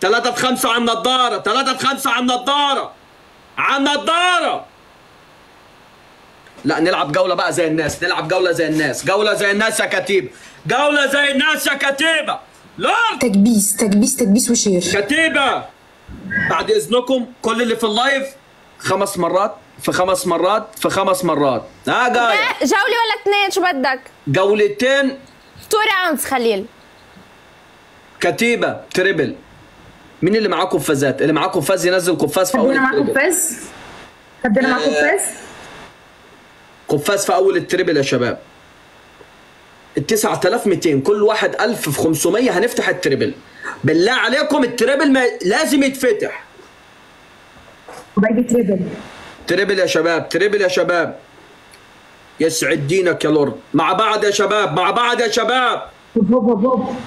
ثلاثة في خمسة على النضارة ثلاثة في خمسة على النضارة. على النضارة! لا نلعب جولة بقى زي الناس نلعب جولة زي الناس. جولة زي الناس يا كتيبة. جولة زي الناس يا كتيبة. لورد تكبيس تكبيس تكبيس وشير. كتيبة! بعد إذنكم كل اللي في ال live خمس مرات في خمس مرات في خمس مرات. ها جاي جولة ولا اثنين؟ شو بدك؟ جولتين two rounds خليل. كتيبة triple. مين اللي معاه قفازات اللي معاه قفاز ينزل قفاز في أول حدنا معاكم ال triple. فاز؟ حدنا معاكم فاز؟ قفاز في أول ال triple يا شباب. ال 9200 كل واحد 1000 في 500 هنفتح ال triple. بالله عليكم ال triple ما لازم يتفتح. وباقي triple. triple يا شباب triple يا شباب يسعد دينك يا لورد مع بعض يا شباب مع بعض يا شباب.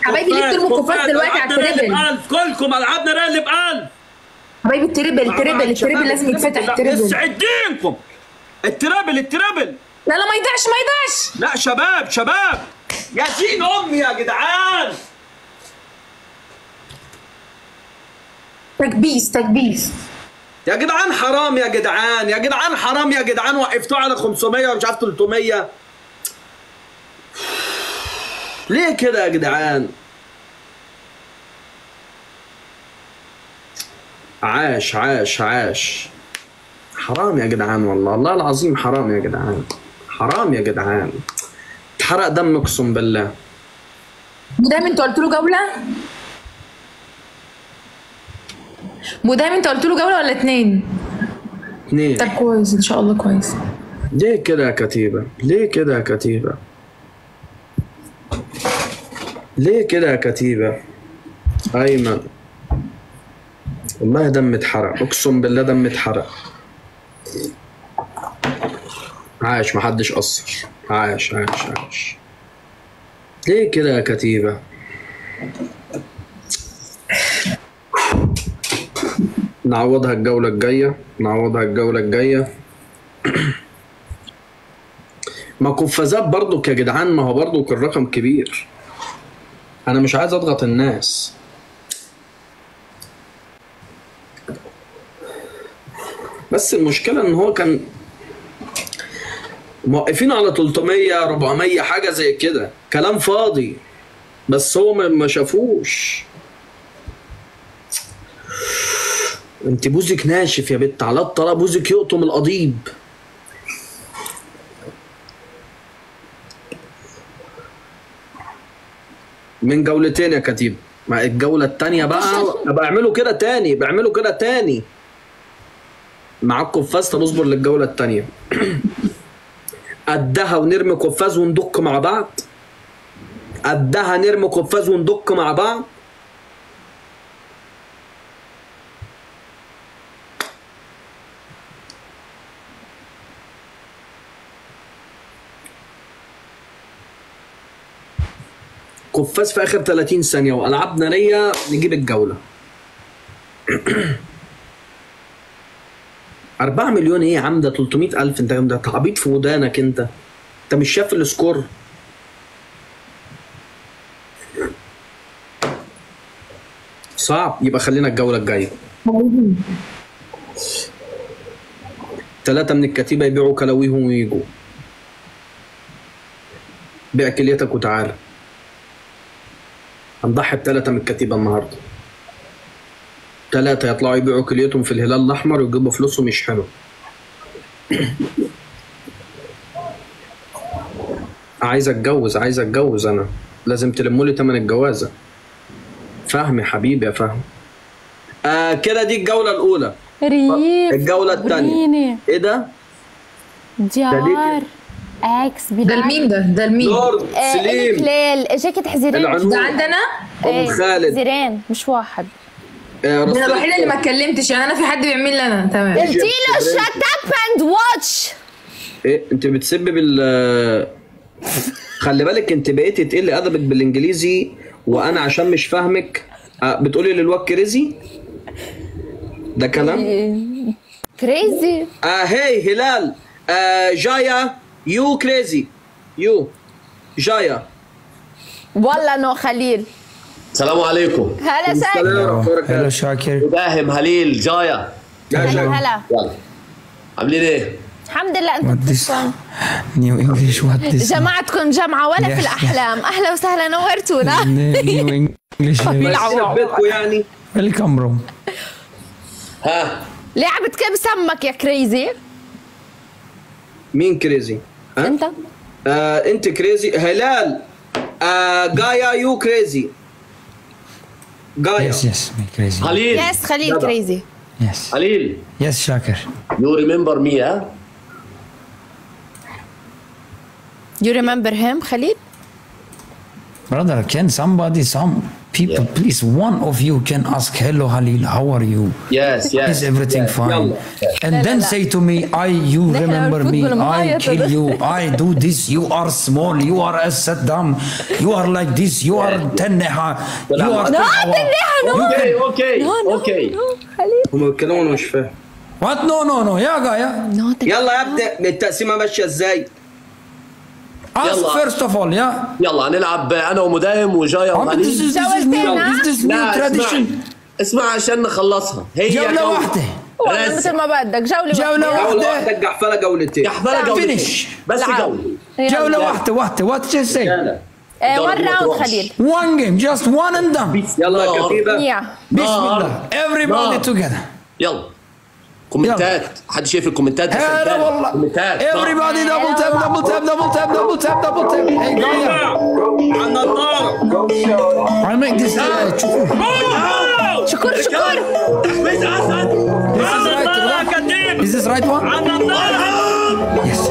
حبايبي ليه بترموا قفاز دلوقتي على ال triple؟ كلكم ألعابنا رالي بألف حبايبي التريبل التريبل التريبل لازم يتفتح التريبل. يسعد دينكم ال triple ال triple لا لا ما يضيعش ما يضيعش. لا شباب شباب يا دين أمي يا جدعان تكبيس تكبيس. يا جدعان حرام يا جدعان يا جدعان حرام يا جدعان وقفتوه على 500 ومش عارف 300 ليه كده يا جدعان؟ عاش عاش عاش. حرام يا جدعان والله الله العظيم حرام يا جدعان حرام يا جدعان. اتحرق دم اقسم بالله. مدام انت قلت له جولة؟ مدام انت قلت له جولة ولا اتنين؟ اتنين طب كويس إن شاء الله كويس. ليه كده يا كتيبة؟ ليه كده يا كتيبة؟ ليه كده يا كتيبة؟ أيمن والله دم اتحرق أقسم بالله دم اتحرق عاش محدش قصر عاش عاش عاش ليه كده يا كتيبة؟ نعوضها الجولة الجاية. نعوضها الجولة الجاية. ما قفازات برضك يا جدعان ما هو برضك الرقم كبير. أنا مش عايز أضغط الناس. بس المشكلة إن هو كان موقفين على 300 400 حاجة زي كده. كلام فاضي. بس هو ما شافوش. انت بوزك ناشف يا بت على الطلاق بوزك يقطم القضيب. من جولتين يا كتيب. مع الجولة التانية بقى ابقى اعملوا كده تاني بعملوا كده تاني. معاك قفاز طب اصبر للجولة التانية. قدها ونرمي قفاز وندك مع بعض. قدها نرمي قفاز وندك مع بعض. قفاز في آخر 30 ثانية وألعاب نارية نجيب الجولة. 4 مليون إيه يا عم؟ ده 300 ألف. أنت ده تعبيط في ودانك أنت. أنت مش شايف السكور؟ صعب. يبقى خلينا الجولة الجاية. ثلاثة من الكتيبة يبيعوا كلاويهم ويجوا. بيع كليتك وتعالى هنضحي بثلاثة من الكتيبة النهاردة. ثلاثة يطلعوا يبيعوا كليتهم في الهلال الأحمر ويجيبوا فلوسهم يشحنوا. عايز أتجوز عايز أتجوز أنا. لازم تلموا لي تمن الجوازة. فهم يا حبيبي يا فهم آه كده دي الجولة الأولى. ريف الجولة الثانية إيه ده؟ ديار. إكس ده المين ده ده المين لورد سليم. الكليل جاكيت حزيرين العنود. ده عندنا؟ أم خالد. حزيرين مش واحد. آه أنا الوحيدة اللي ما اتكلمتش يعني أنا في حد بيعمل لي أنا. تمام. قلتي له شت اب اند واتش إيه أنت بتسبب ال خلي بالك أنت بقيتي تقلي أدبك بالإنجليزي وأنا عشان مش فاهمك آه بتقولي للواد كريزي؟ ده كلام؟ crazy. آه هي هلال. آه جايا. you crazy you جايا والله no خليل. السلام عليكم. هلا سعد. هلا شاكر. داهم هليل جاية. هلا هلا. عاملين إيه؟ الحمد لله English what this جماعتكم جمعة ولا في Yes, الأحلام؟ أهلا وسهلا نورتونا. English. بيلعبوا. بيتكم يعني. Welcome bro ها. لعبة كم سمك يا crazy مين crazy؟ ها؟ أنت آه انت crazy هلال آه جايا you crazy جايا yes yes me crazy. خليل yes خليل crazy yes. خليل yes شاكر you remember me ها؟ You remember him خليل brother can somebody some people please one of you can ask hello Halil how are you Yes, yes. is everything yes. fine يلا. and then say to me I you نحن remember me الفوتبول I معيط kill هذا. you I do this you are small you are as Saddam you are like this you are تنحة you are لا تنحة no اوكي اوكي no اوكي no خليل هم بيتكلموا وانا مش فاهم what no no no يا جايا no يلا يا ابني التقسيمه ماشيه ازاي؟ ask يلا. first of all يا. يلا هنلعب أنا is this new لا اسمع. عشان نخلصها. هي جولة جو- واحدة. مثل ما بدك. جولة جولة واحدة. جولة واحدة. واحدة الجحفله جولتين. كحفلة جولتين. بس. جولة. جولة واحدة. واحدة آه، جولة one ما round تروحش. خليل. One game. Just one and done. يلا يا نار. كتيبه يا. بسم. الله. everybody together. يلا. كومنتات. حد شايف الكومنتات؟ هلا والله. كومنتات. ايفري بادي دبل تاب دبل تاب دبل تاب دبل تاب دبل تاب اي جاي عن النار عم اقدس شكر شكر This is right one. This is right one. Yes.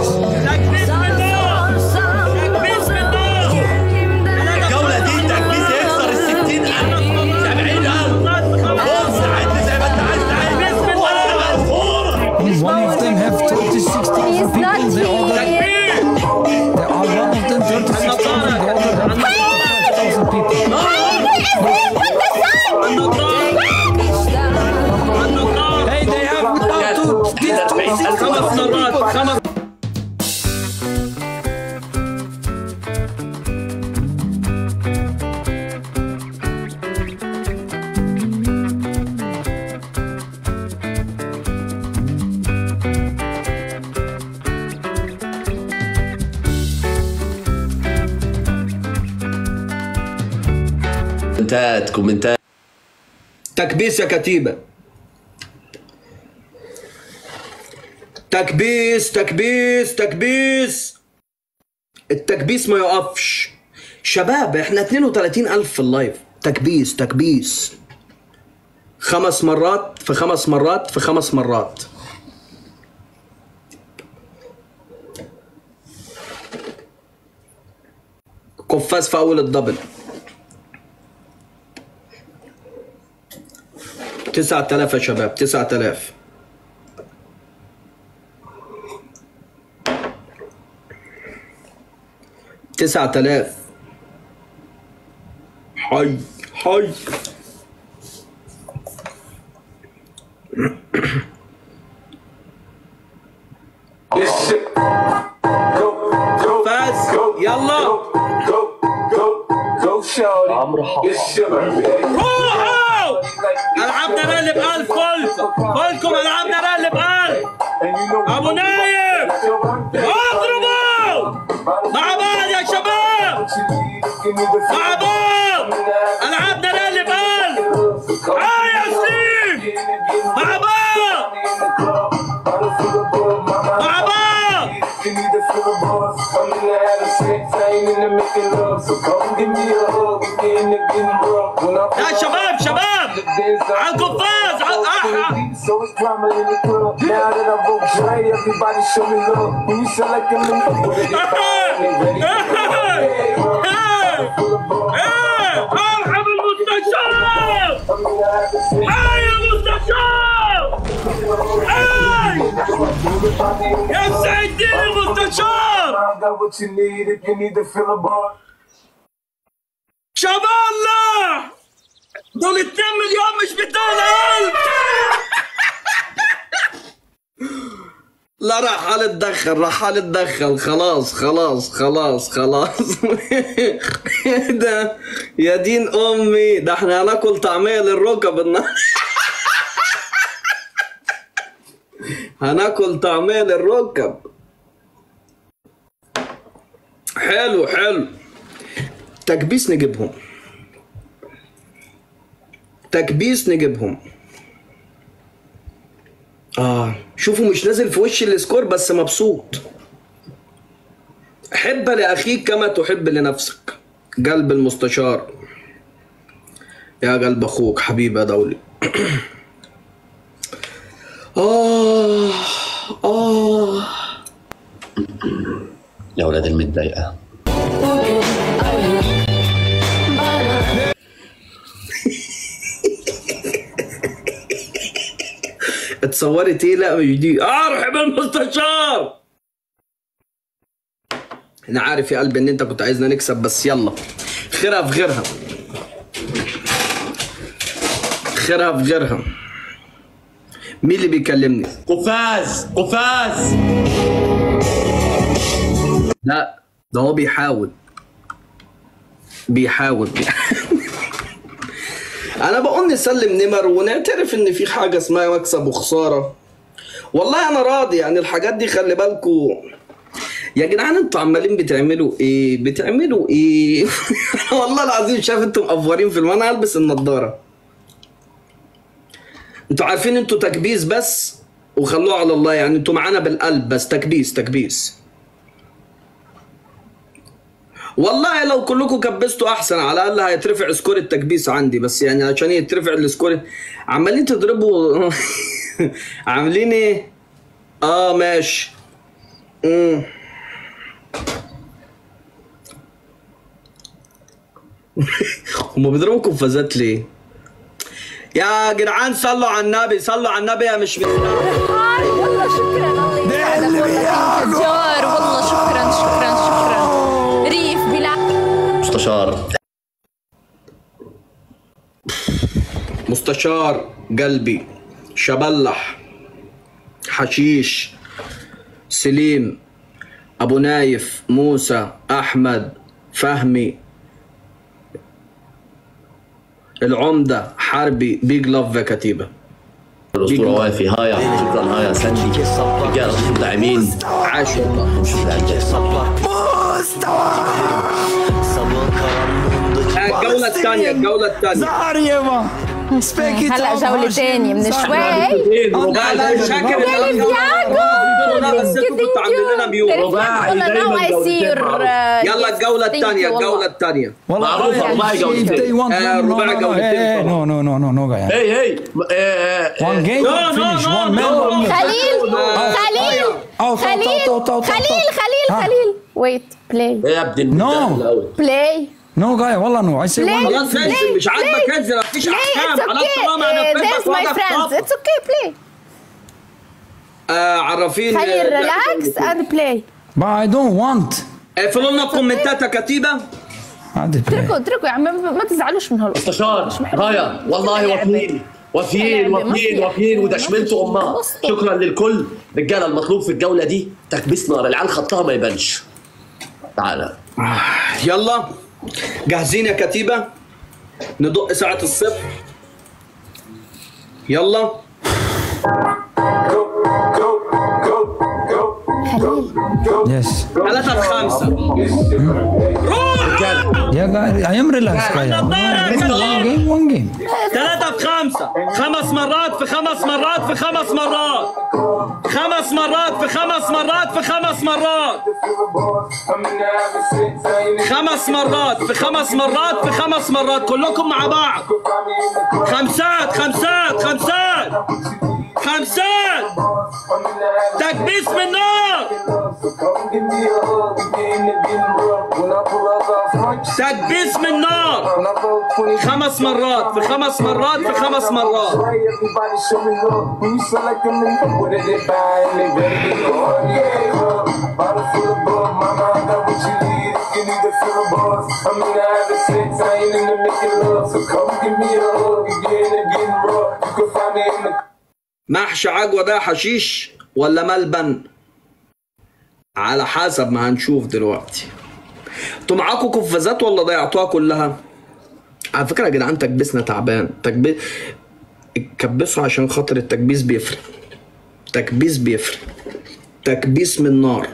كومنتات كومنتات. تكبيس يا كتيبة. تكبيس تكبيس تكبيس. التكبيس ما يقفش. شباب إحنا 32 ألف في ال live. تكبيس تكبيس. خمس مرات في خمس مرات في خمس مرات. قفاز في أول الدبل. تسعة آلاف يا شباب تسعة آلاف. تسعة آلاف. حي حي. فاز. يلا. روحوا العبنا رالي بقلب كلكم كلكم ألعبنا رالي بقلب أبو نايم. أضربوا. مع بعض يا شباب. مع بعض. ألعبنا رالي بقلب آه يا سيف. مع بعض. مع بعض. يا شباب شباب. على القفاز على الأحرى So it's drama in the club. Now that I vote Dre, everybody show me love. When you sell like a nigga, what it ارحب المستشار هاي المستشار هاي يا سعيدين المستشار I got دول 2 مليون مش 200 ألف لا راح اتدخل راح اتدخل خلاص خلاص خلاص خلاص. ده يا دين أمي ده إحنا هناكل طعمية للركب. هناكل طعمية للركب. حلو حلو. تكبيس نجيبهم. تكبيس نجيبهم. آه شوفوا مش نازل في وش السكور بس مبسوط. حب لأخيك كما تحب لنفسك. قلب المستشار. يا قلب أخوك حبيبي يا دولي. آه آه. يا ولاد المتضايقة. اتصورت إيه لا دي أرحب المستشار أنا عارف يا قلبي إن أنت كنت عايزنا نكسب بس يلا. خيرها في غيرها. خيرها في غيرها. مين اللي بيكلمني؟ قفاز قفاز! لا ده هو بيحاول. بيحاول. أنا بقول نسلم نمر ونعترف إن في حاجة اسمها مكسب وخسارة. والله أنا راضي يعني الحاجات دي خلي بالكوا يا جدعان أنتوا عمالين بتعملوا إيه؟ بتعملوا إيه؟ والله العظيم شايف أنتوا مقفورين في الم- أنا هلبس النضارة. أنتوا عارفين أنتوا تكبيس بس وخلوه على الله يعني. أنتوا معانا بالقلب بس. تكبيس تكبيس. والله لو كلكم كبستوا أحسن على الأقل هيترفع score التكبيس عندي بس يعني عشان يترفع ال score. عمالين تضربوا عاملين إيه؟ آه ماشي. امم هما بيضربوا قفازات ليه؟ يا جدعان صلوا على النبي صلوا على النبي يا مش والله شكرا. الله يسعدك. مستشار. مستشار قلبي شبلح حشيش سليم أبو نايف موسى أحمد فهمي العمدة حربي بيج لاف كتيبة. الأسطورة وافي هايا شكرا. هايا سندي رجال الداعمين عاش والله. الجوله الثانية الجوله الثانية. Speak it هلا جولة. تانية من. شوي شاكر نو يصير يلا الجوله الثانية الجوله الثانية معروفه رباعي جولتين آه، رباعي جولتين. هي هي game, No, no, finish. no, One man, no. one man. خليل آه، خليل خليل خليل. خليل. خليل ويت بلاي يا ابن No. بلاي No, guy, والله say Play. one. خلاص انزل مش عاجبك انزل مفيش أحكام خلاص طالما واقف فريندز طب. اتس أوكي بلاي آه، عرفين خليل ريلاكس اند بلاي But I don't want. اقفلوا لنا الكومنتات يا كتيبه عادي بلاي اتركوا اتركوا يا عم ما تزعلوش من هالقصة مستشار مش محل- رايا والله. وفيين وفيين وفيين في- وفيين في- أمها. شكرا للكل. رجاله المطلوب في الجولة دي تكبيس نار العيال خطها ما يبانش. تعالى يلا. جاهزين يا كتيبة. ندق ساعة الصفر يلا. يس ثلاثة خمسة. يا guys one game one game ثلاثة في خمسة خمس مرات في خمس مرات في خمس مرات. خمس مرات في خمس مرات في خمس مرات. خمس مرات في خمس مرات في خمس مرات. كلكم مع بعض. خمسات خمسات خمسات. خمسات تكبيس من نار. تكبيس من نار. خمس مرات في خمس مرات في خمس مرات. محشي عجوة ده حشيش ولا ملبن؟ على حسب ما هنشوف دلوقتي. أنتوا معاكم قفازات ولا ضيعتوها كلها؟ على فكرة يا جدعان تكبيسنا تعبان. تكبيس كبسوا عشان خاطر التكبيس بيفرق. تكبيس بيفرق. تكبيس من نار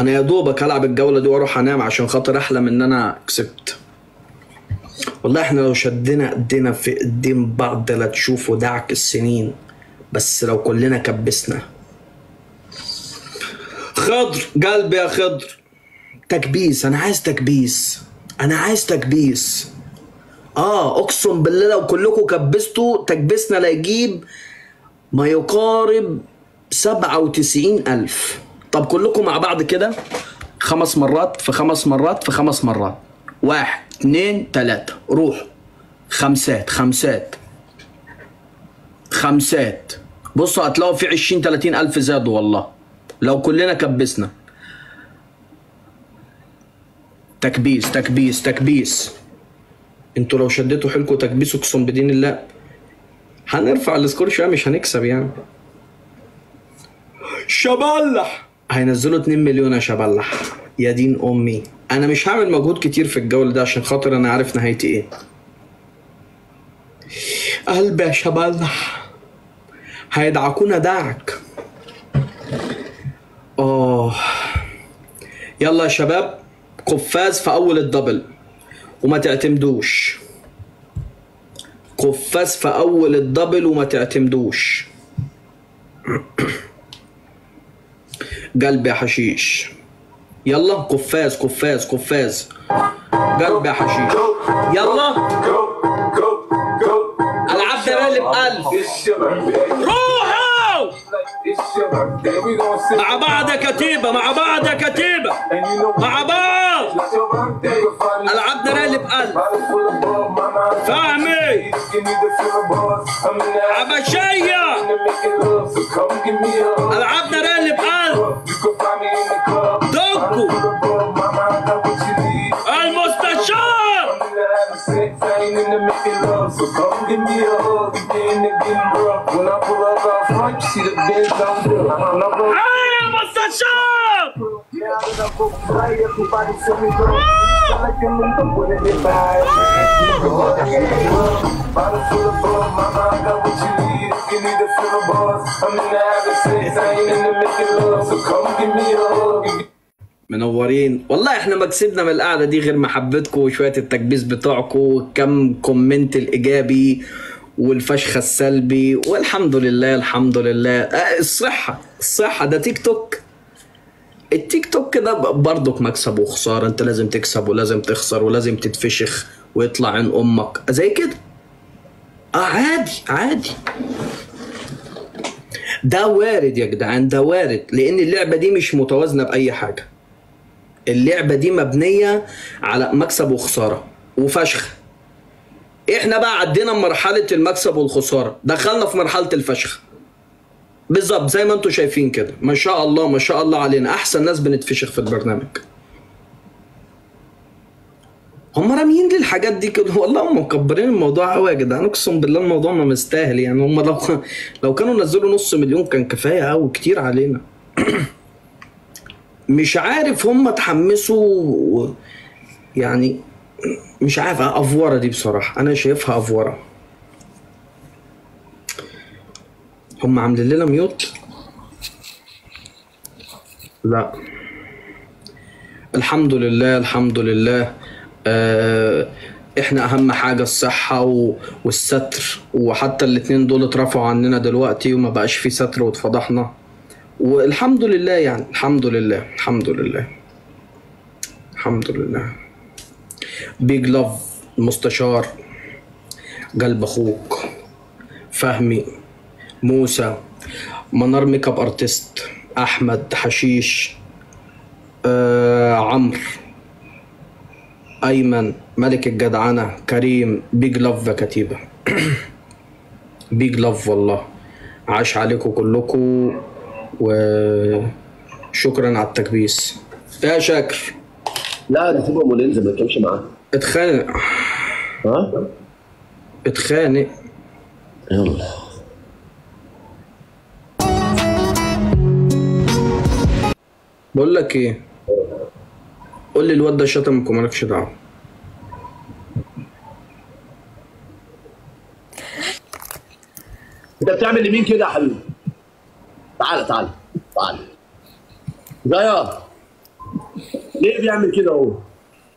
أنا يا دوبك هلعب الجولة دي وأروح أنام عشان خاطر أحلم إن أنا كسبت. والله إحنا لو شدنا ايدينا في ايدين بعض لا تشوفوا دعك السنين بس لو كلنا كبسنا. خضر قلبي يا خضر. تكبيس أنا عايز تكبيس. أنا عايز تكبيس. آه أقسم بالله لو كلكم كبستوا تكبيسنا لا يجيب ما يقارب سبعة وتسعين ألف. طب كلكم مع بعض كده؟ خمس مرات في خمس مرات في خمس مرات. واحد. اتنين تلاتة. روح. خمسات خمسات. خمسات. بصوا هتلاقوا في عشرين تلاتين ألف زادوا والله. لو كلنا كبسنا. تكبيس تكبيس تكبيس. أنتوا لو شديتوا حيلكوا تكبيس اقسم بدين الله. هنرفع السكور شوية مش هنكسب يعني. شبلح! هينزلوا 2 مليون يا شبلح. يا دين أمي. أنا مش هعمل مجهود كتير في الجوله ده عشان خاطر أنا عارف نهايتي إيه. قلبي يا شبلح هيدعكونا دعك. آه. يلا يا شباب قفاز في أول الدبل. وما تعتمدوش. قفاز في أول الدبل وما تعتمدوش. قلب يا حشيش. يلا قفاز قفاز قفاز قلب يا حشيش. يلا. العب ده بقلب روحوا! مع بعض يا كتيبة مع بعض يا كتيبة. مع بعض. العب ده بقلب فهمي عبشية. العب thing into making love, so come give me a hug. You getting it getting rough. When I pull up out front, you see the Benz I'm doing. I'm not going. Hey, I'm a Sasha! Yeah, I'm gonna go right. Everybody feel me, girl. I like them in the wood and in my eyes. Bottle full of blood, my mind got what you need. You need to feel the boss. I'm in the sex. I ain't into making love, so come give me a hug. منورين. والله إحنا ما كسبنا من القعدة دي غير محبتكم وشوية التكبيس بتوعكم وكم كومنت الإيجابي والفشخ السلبي. والحمد لله الحمد لله. آه الصحة الصحة. ده تيك توك التيك توك ده برضك مكسب وخساره أنت لازم تكسب ولازم تخسر ولازم تتفشخ ويطلع عن أمك. زي كده. آه عادي عادي. ده وارد يا جدعان ده وارد. لأن اللعبة دي مش متوازنة بأي حاجة. اللعبة دي مبنية على مكسب وخسارة وفشخ. إحنا بقى عدينا مرحلة المكسب والخسارة. دخلنا في مرحلة الفشخ. بالظبط زي ما أنتم شايفين كده. ما شاء الله ما شاء الله علينا. أحسن ناس بنتفشخ في البرنامج. هم راميين لي الحاجات دي كده. والله هم مكبرين الموضوع قوي يا جدعان. أقسم بالله الموضوع ما مستاهل يعني. هم لو لو كانوا نزلوا نص مليون كان كفاية قوي كتير علينا. مش عارف هم اتحمسوا يعني مش عارف أفورة دي بصراحة. أنا شايفها أفورة. هم عاملين لنا ميوت؟ لا. الحمد لله الحمد لله. آه إحنا أهم حاجة الصحة والستر. وحتى الاتنين دول اترفعوا عننا دلوقتي وما بقاش في ستر واتفضحنا. والحمد لله يعني. الحمد لله. الحمد لله. الحمد لله. بيج لاف المستشار قلب أخوك فهمي موسى منار ميك اب ارتست أحمد حشيش آه عمرو أيمن ملك الجدعنة كريم بيج لاف يا كتيبة. بيج لاف والله. عاش عليكم كلكم. وشكرا على التكبيس. يا شاكر. لا ده سيبهم وننزل ما تكلمش معاه. اتخانق. ها؟ اتخانق. يلا. بقول لك إيه؟ قول لي الواد ده شتمك ومالكش دعوة. انت بتعمل لمين كده يا حبيبي؟ تعالى تعالى تعالى جاية ليه بيعمل كده هو؟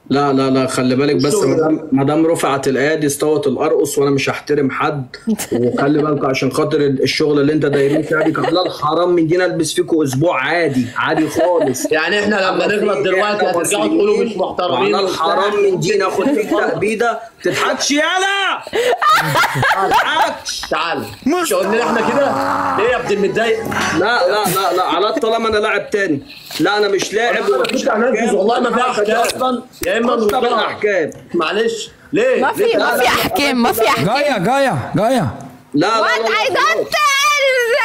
لا لا لا خلي بالك بس. مدام مدام رفعت الايادي استوت الأرقص وأنا مش هحترم حد وخلي بالك عشان خاطر الشغل اللي أنت دايرين فيها دي حلال حرام من دي نلبس فيكم أسبوع عادي عادي خالص يعني إحنا لما نغلط دلوقتي هترجعوا تقولوا مش محترمين حلال وبتاع. حرام من دي ناخد فيك تأبيدة تضحكش يالا تضحكش تعال. مش قلنا إحنا كده؟ ليه يا ابني متضايق لا لا لا لا. على طالما أنا لاعب تاني. لا أنا مش لاعب ولا مش والله ما في أحكام. أصلا يا إما نطلع أحكام. معلش. ليه؟ ما في ما في أحكام ما في أحكام. جاية جاية جاية لا وات اي دونت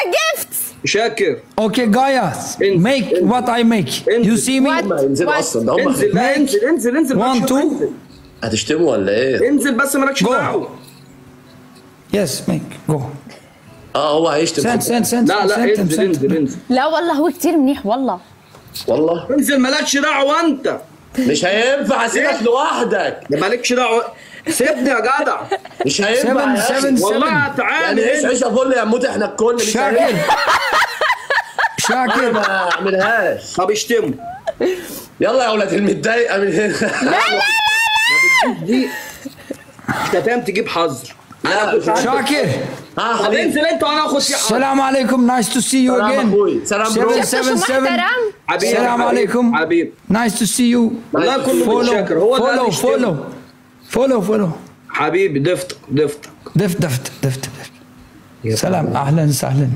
جيفت شاكر. أوكي جايا ميك وات اي ميك يو سي مي انزل أصلا. انزل. انزل انزل 1 2 هتشتمه ولا إيه؟ انزل بس مالكش دعوة. يس ميك جو آه هو هيشتم. سنت سنت سنت لا لا انزل انزل انزل. لا والله هو كتير منيح والله. والله. انزل مالكش دعوة انت. مش هينفع أسيبك إيه؟ لوحدك. مالكش دعوة. سيبني يا جدع. مش هينفع سيبن سيبن والله تعالى يعني عيش عيشه فل يا موت إحنا الكل شاكر. شاكر. ما أعملهاش. طب اشتمه. يلا يا أولاد المتضايقة من هنا. لا لا دي شتام تجيب حظر. شاكر. ها طب حبيبي. انزل انت وأنا اخد حظر السلام عليكم. See you سلام again. أخوي. سلام برو حبيبي السلام عليكم. حبيبي. Nice to see you. والله كله متشكر هو ده يشتمه. follow. Follow follow. حبيبي ضفتك ضفتك دفت دفت دفت دفت. سلام. أهلا وسهلا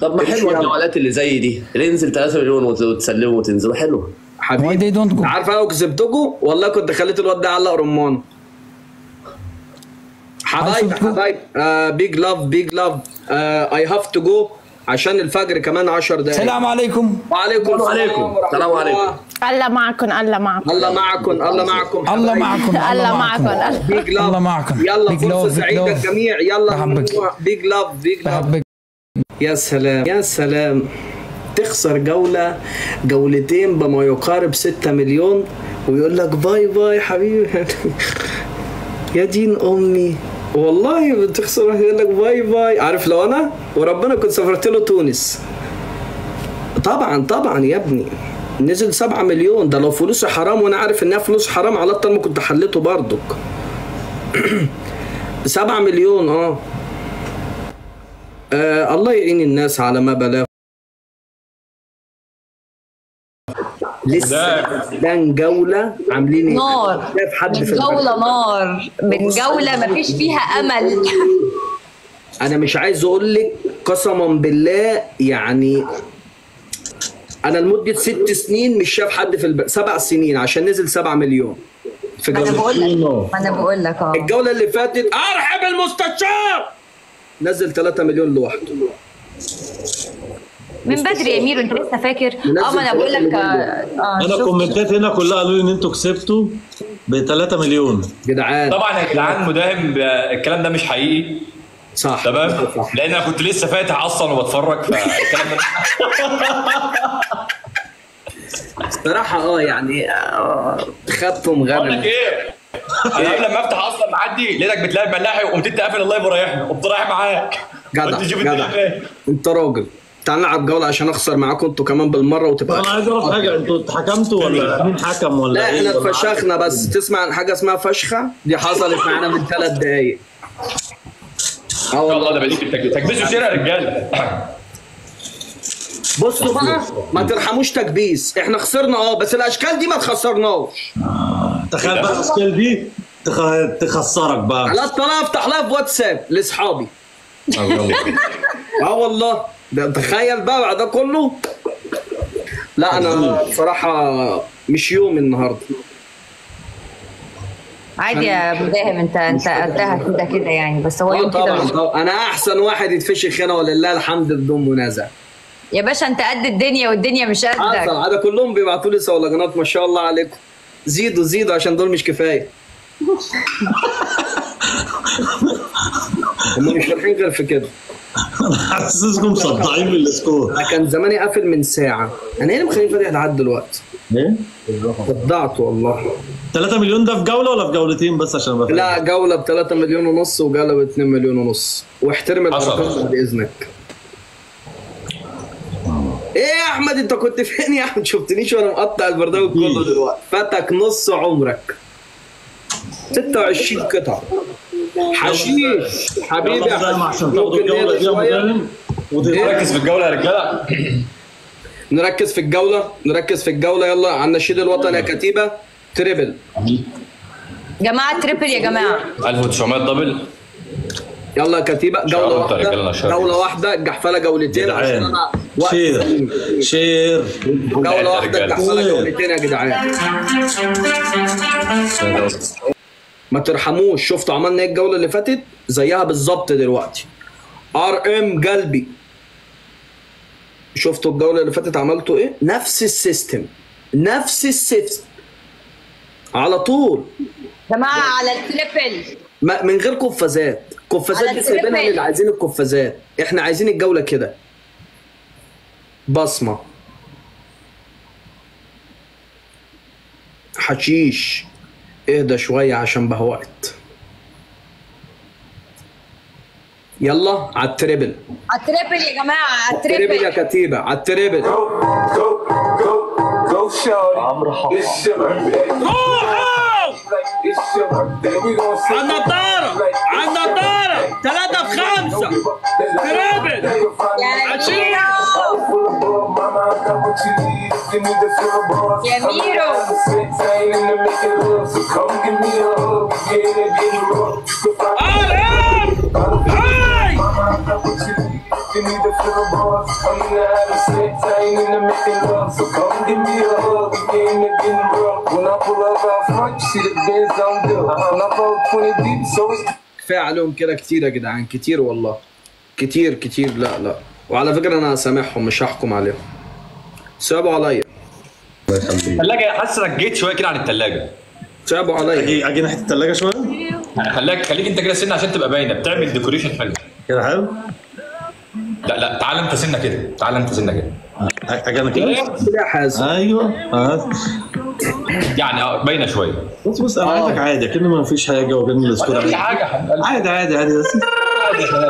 طب ما حلوة الجولات اللي زي دي. اللي ينزل 3 مليون وت- وتسلموا وتنزلوا حلوة. حبيبي. عارف أنا لو كسبتكم والله كنت خليت الواد ده يعلق رمان. حبايب؟ حبايب. بيج لاف بيج لاف اي هاف تو جو عشان الفجر كمان 10 دقايق. السلام عليكم. وعليكم السلام عليكم. السلام الله. عليكم. الله معكم الله معكم. الله معكم الله معكم. الله. معكم الله معكم. بيج لاف الله معكم. يلا بيج فرصة سعيدة لاف. الجميع يلا. بيج لاف بيج لاف يا سلام يا سلام. تخسر جولة جولتين بما يقارب 6 مليون ويقول لك باي باي حبيبي. يا دين أمي. والله بتخسر يقول لك باي باي. عارف لو أنا؟ وربنا كنت سافرت له تونس. طبعا طبعا يا ابني. نزل 7 مليون. ده لو فلوسه حرام وأنا عارف إنها فلوس حرام على الطل ما كنت حليته برضك. 7 مليون آه. آه الله يعين الناس على ما بلاه لسه كان جولة عاملين إيه؟ نار. شايف حد في المكان. نار. من جولة مفيش فيها أمل. أنا مش عايز أقول لك قسما بالله يعني أنا لمدة ست سنين مش شايف حد في الب... سبع سنين عشان نزل سبعة مليون في أنا جولة. بقول لك. ما أنا بقول لك أه. الجولة اللي فاتت ارحب المستشار! نزل 3 مليون لوحده. من بدري يا ميرو أنت لسه فاكر؟ أه ما أنا بقول لك آه، أنا شفت- كومنتات هنا كلها قالوا لي إن أنتوا كسبتوا ب 3 مليون. جدعان. طبعا يا جدعان مداهم الكلام ده مش حقيقي. صح. تمام؟ لأن أنا كنت لسه فاتح أصلا وبتفرج فالكلام ده صراحة آه يعني آه، خدته بقول لك مغرب إيه؟ أنا قبل ما أفتح أصلا معدي لقيتك بتلعب ملاحي وقمت أنت قافل اللايف ورايحني قمت رايح معاك. جدع جدع. أنت راجل. تعال نلعب جولة عشان أخسر معاكم أنتوا كمان بالمرة وتبقى أنا عايز اعرف حاجة. أنتوا اتحكمتوا ولا مين حكم ولا لا إيه إحنا اتفشخنا بس. تسمع عن حاجة اسمها فشخة؟ دي حصلت معانا من ثلاث دقايق. آه والله. ده بليك التكبيس شارع يا رجاله بصوا بقى ما ترحموش تكبيس. إحنا خسرنا آه بس الأشكال دي ما تخسرناش. تخيل بقى الأشكال دي تخ- تخسرك بقى. على الطلاق افتح لها في واتساب لاصحابي آه والله. ده تخيل بقى بعد ده كله. لا أنا بصراحة مش يوم النهارده. عادي يا مداهم انت أنت قدها كده. كده يعني بس هو آه يوم كده طبعا طبعا. أنا أحسن واحد يتفشخ هنا ولله الحمد بدون منازع. يا باشا أنت قد الدنيا والدنيا مش قدك. حصل. هذا كلهم بيبعتوا لي صولجانات ما شاء الله عليكم. زيدوا زيدوا عشان دول مش كفاية. هم مش فالحين غير في كده. حاسسكم مصدعين من السكور. أنا كان زماني قافل من ساعة. أنا إيه اللي مخليني فاتح لحد دلوقتي؟ إيه؟ صدعت والله. 3 مليون ده في جولة ولا في جولتين بس عشان بفهم لا جولة ب 3 مليون ونص وجولة ب 2 مليون ونص. واحترم. الأرقام بإذنك. إيه يا أحمد أنت كنت فين يا أحمد؟ شفتنيش وأنا مقطع البرنامج كله دلوقتي. فاتك نص عمرك. 26 قطعة. حشيش. حبيبي يا عشان تاخدوا الجولة دي يا نركز في الجولة يا رجالة. نركز في الجولة نركز في الجولة. يلا على النشيد الوطني يا كتيبة. تريبل. جماعة تريبل يا جماعة. 1900 دبل. يلا يا كتيبه جولة واحدة. جولة واحدة الجحفله جولتين. عشان أنا شير. شير. جولة واحدة. الجحفله جولتين يا جدعان. ما ترحموش شفتوا عملنا إيه الجولة اللي فاتت؟ زيها بالظبط دلوقتي. آر إم قلبي شفتوا الجولة اللي فاتت عملتوا إيه؟ نفس السيستم نفس السيستم. على طول. جماعة على التريبل. ما من غير قفازات قفازات دي سايبينها التريبل. للي عايزين القفازات إحنا عايزين الجولة كده. بصمة. حشيش. اهدى شوية عشان بهوقت يلا على التريبل. على التريبل يا جماعة على التريبل. يا التريبل كتيبة على التريبل. Go, shorty. عمرو حافظ. It's your birthday. It's your birthday. We gon' sing على النضارة على النضارة ثلاثة في خمسة. ترابل عشيرة يا ميرو Give me the feel boss. I'm in the I ain't in the making love. So come give me a hug. We came to getting rough. When I pull up out front, you see the Benz on do. When I roll 20 deep, so it's كفايه عليهم كده كتير يا جدعان كتير والله كتير كتير لا لا وعلى فكره أنا هسامحهم مش هحكم عليهم صعبوا عليا الثلاجه حاسس إنك جيت شوية كده عن الثلاجه صعبوا عليا. أجي أجي ناحية الثلاجه شوية؟ يعني خليك خليك أنت كده سنة عشان تبقى باينة. بتعمل ديكوريشن حلو. كده حلو؟ لا لا تعال أنت سنة كده. تعال أنت سنة كده. أجي أنا كده؟ أيوه. آه. يعني آه باينة شوية. بص بص أنا عايزك عادي كأنه ما فيش حاجة وكأن السكور في حاجة عادي عادي عادي بس.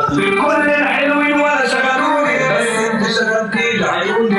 كل الحلوين ولا شغلوني بس. انت شغلتي العيون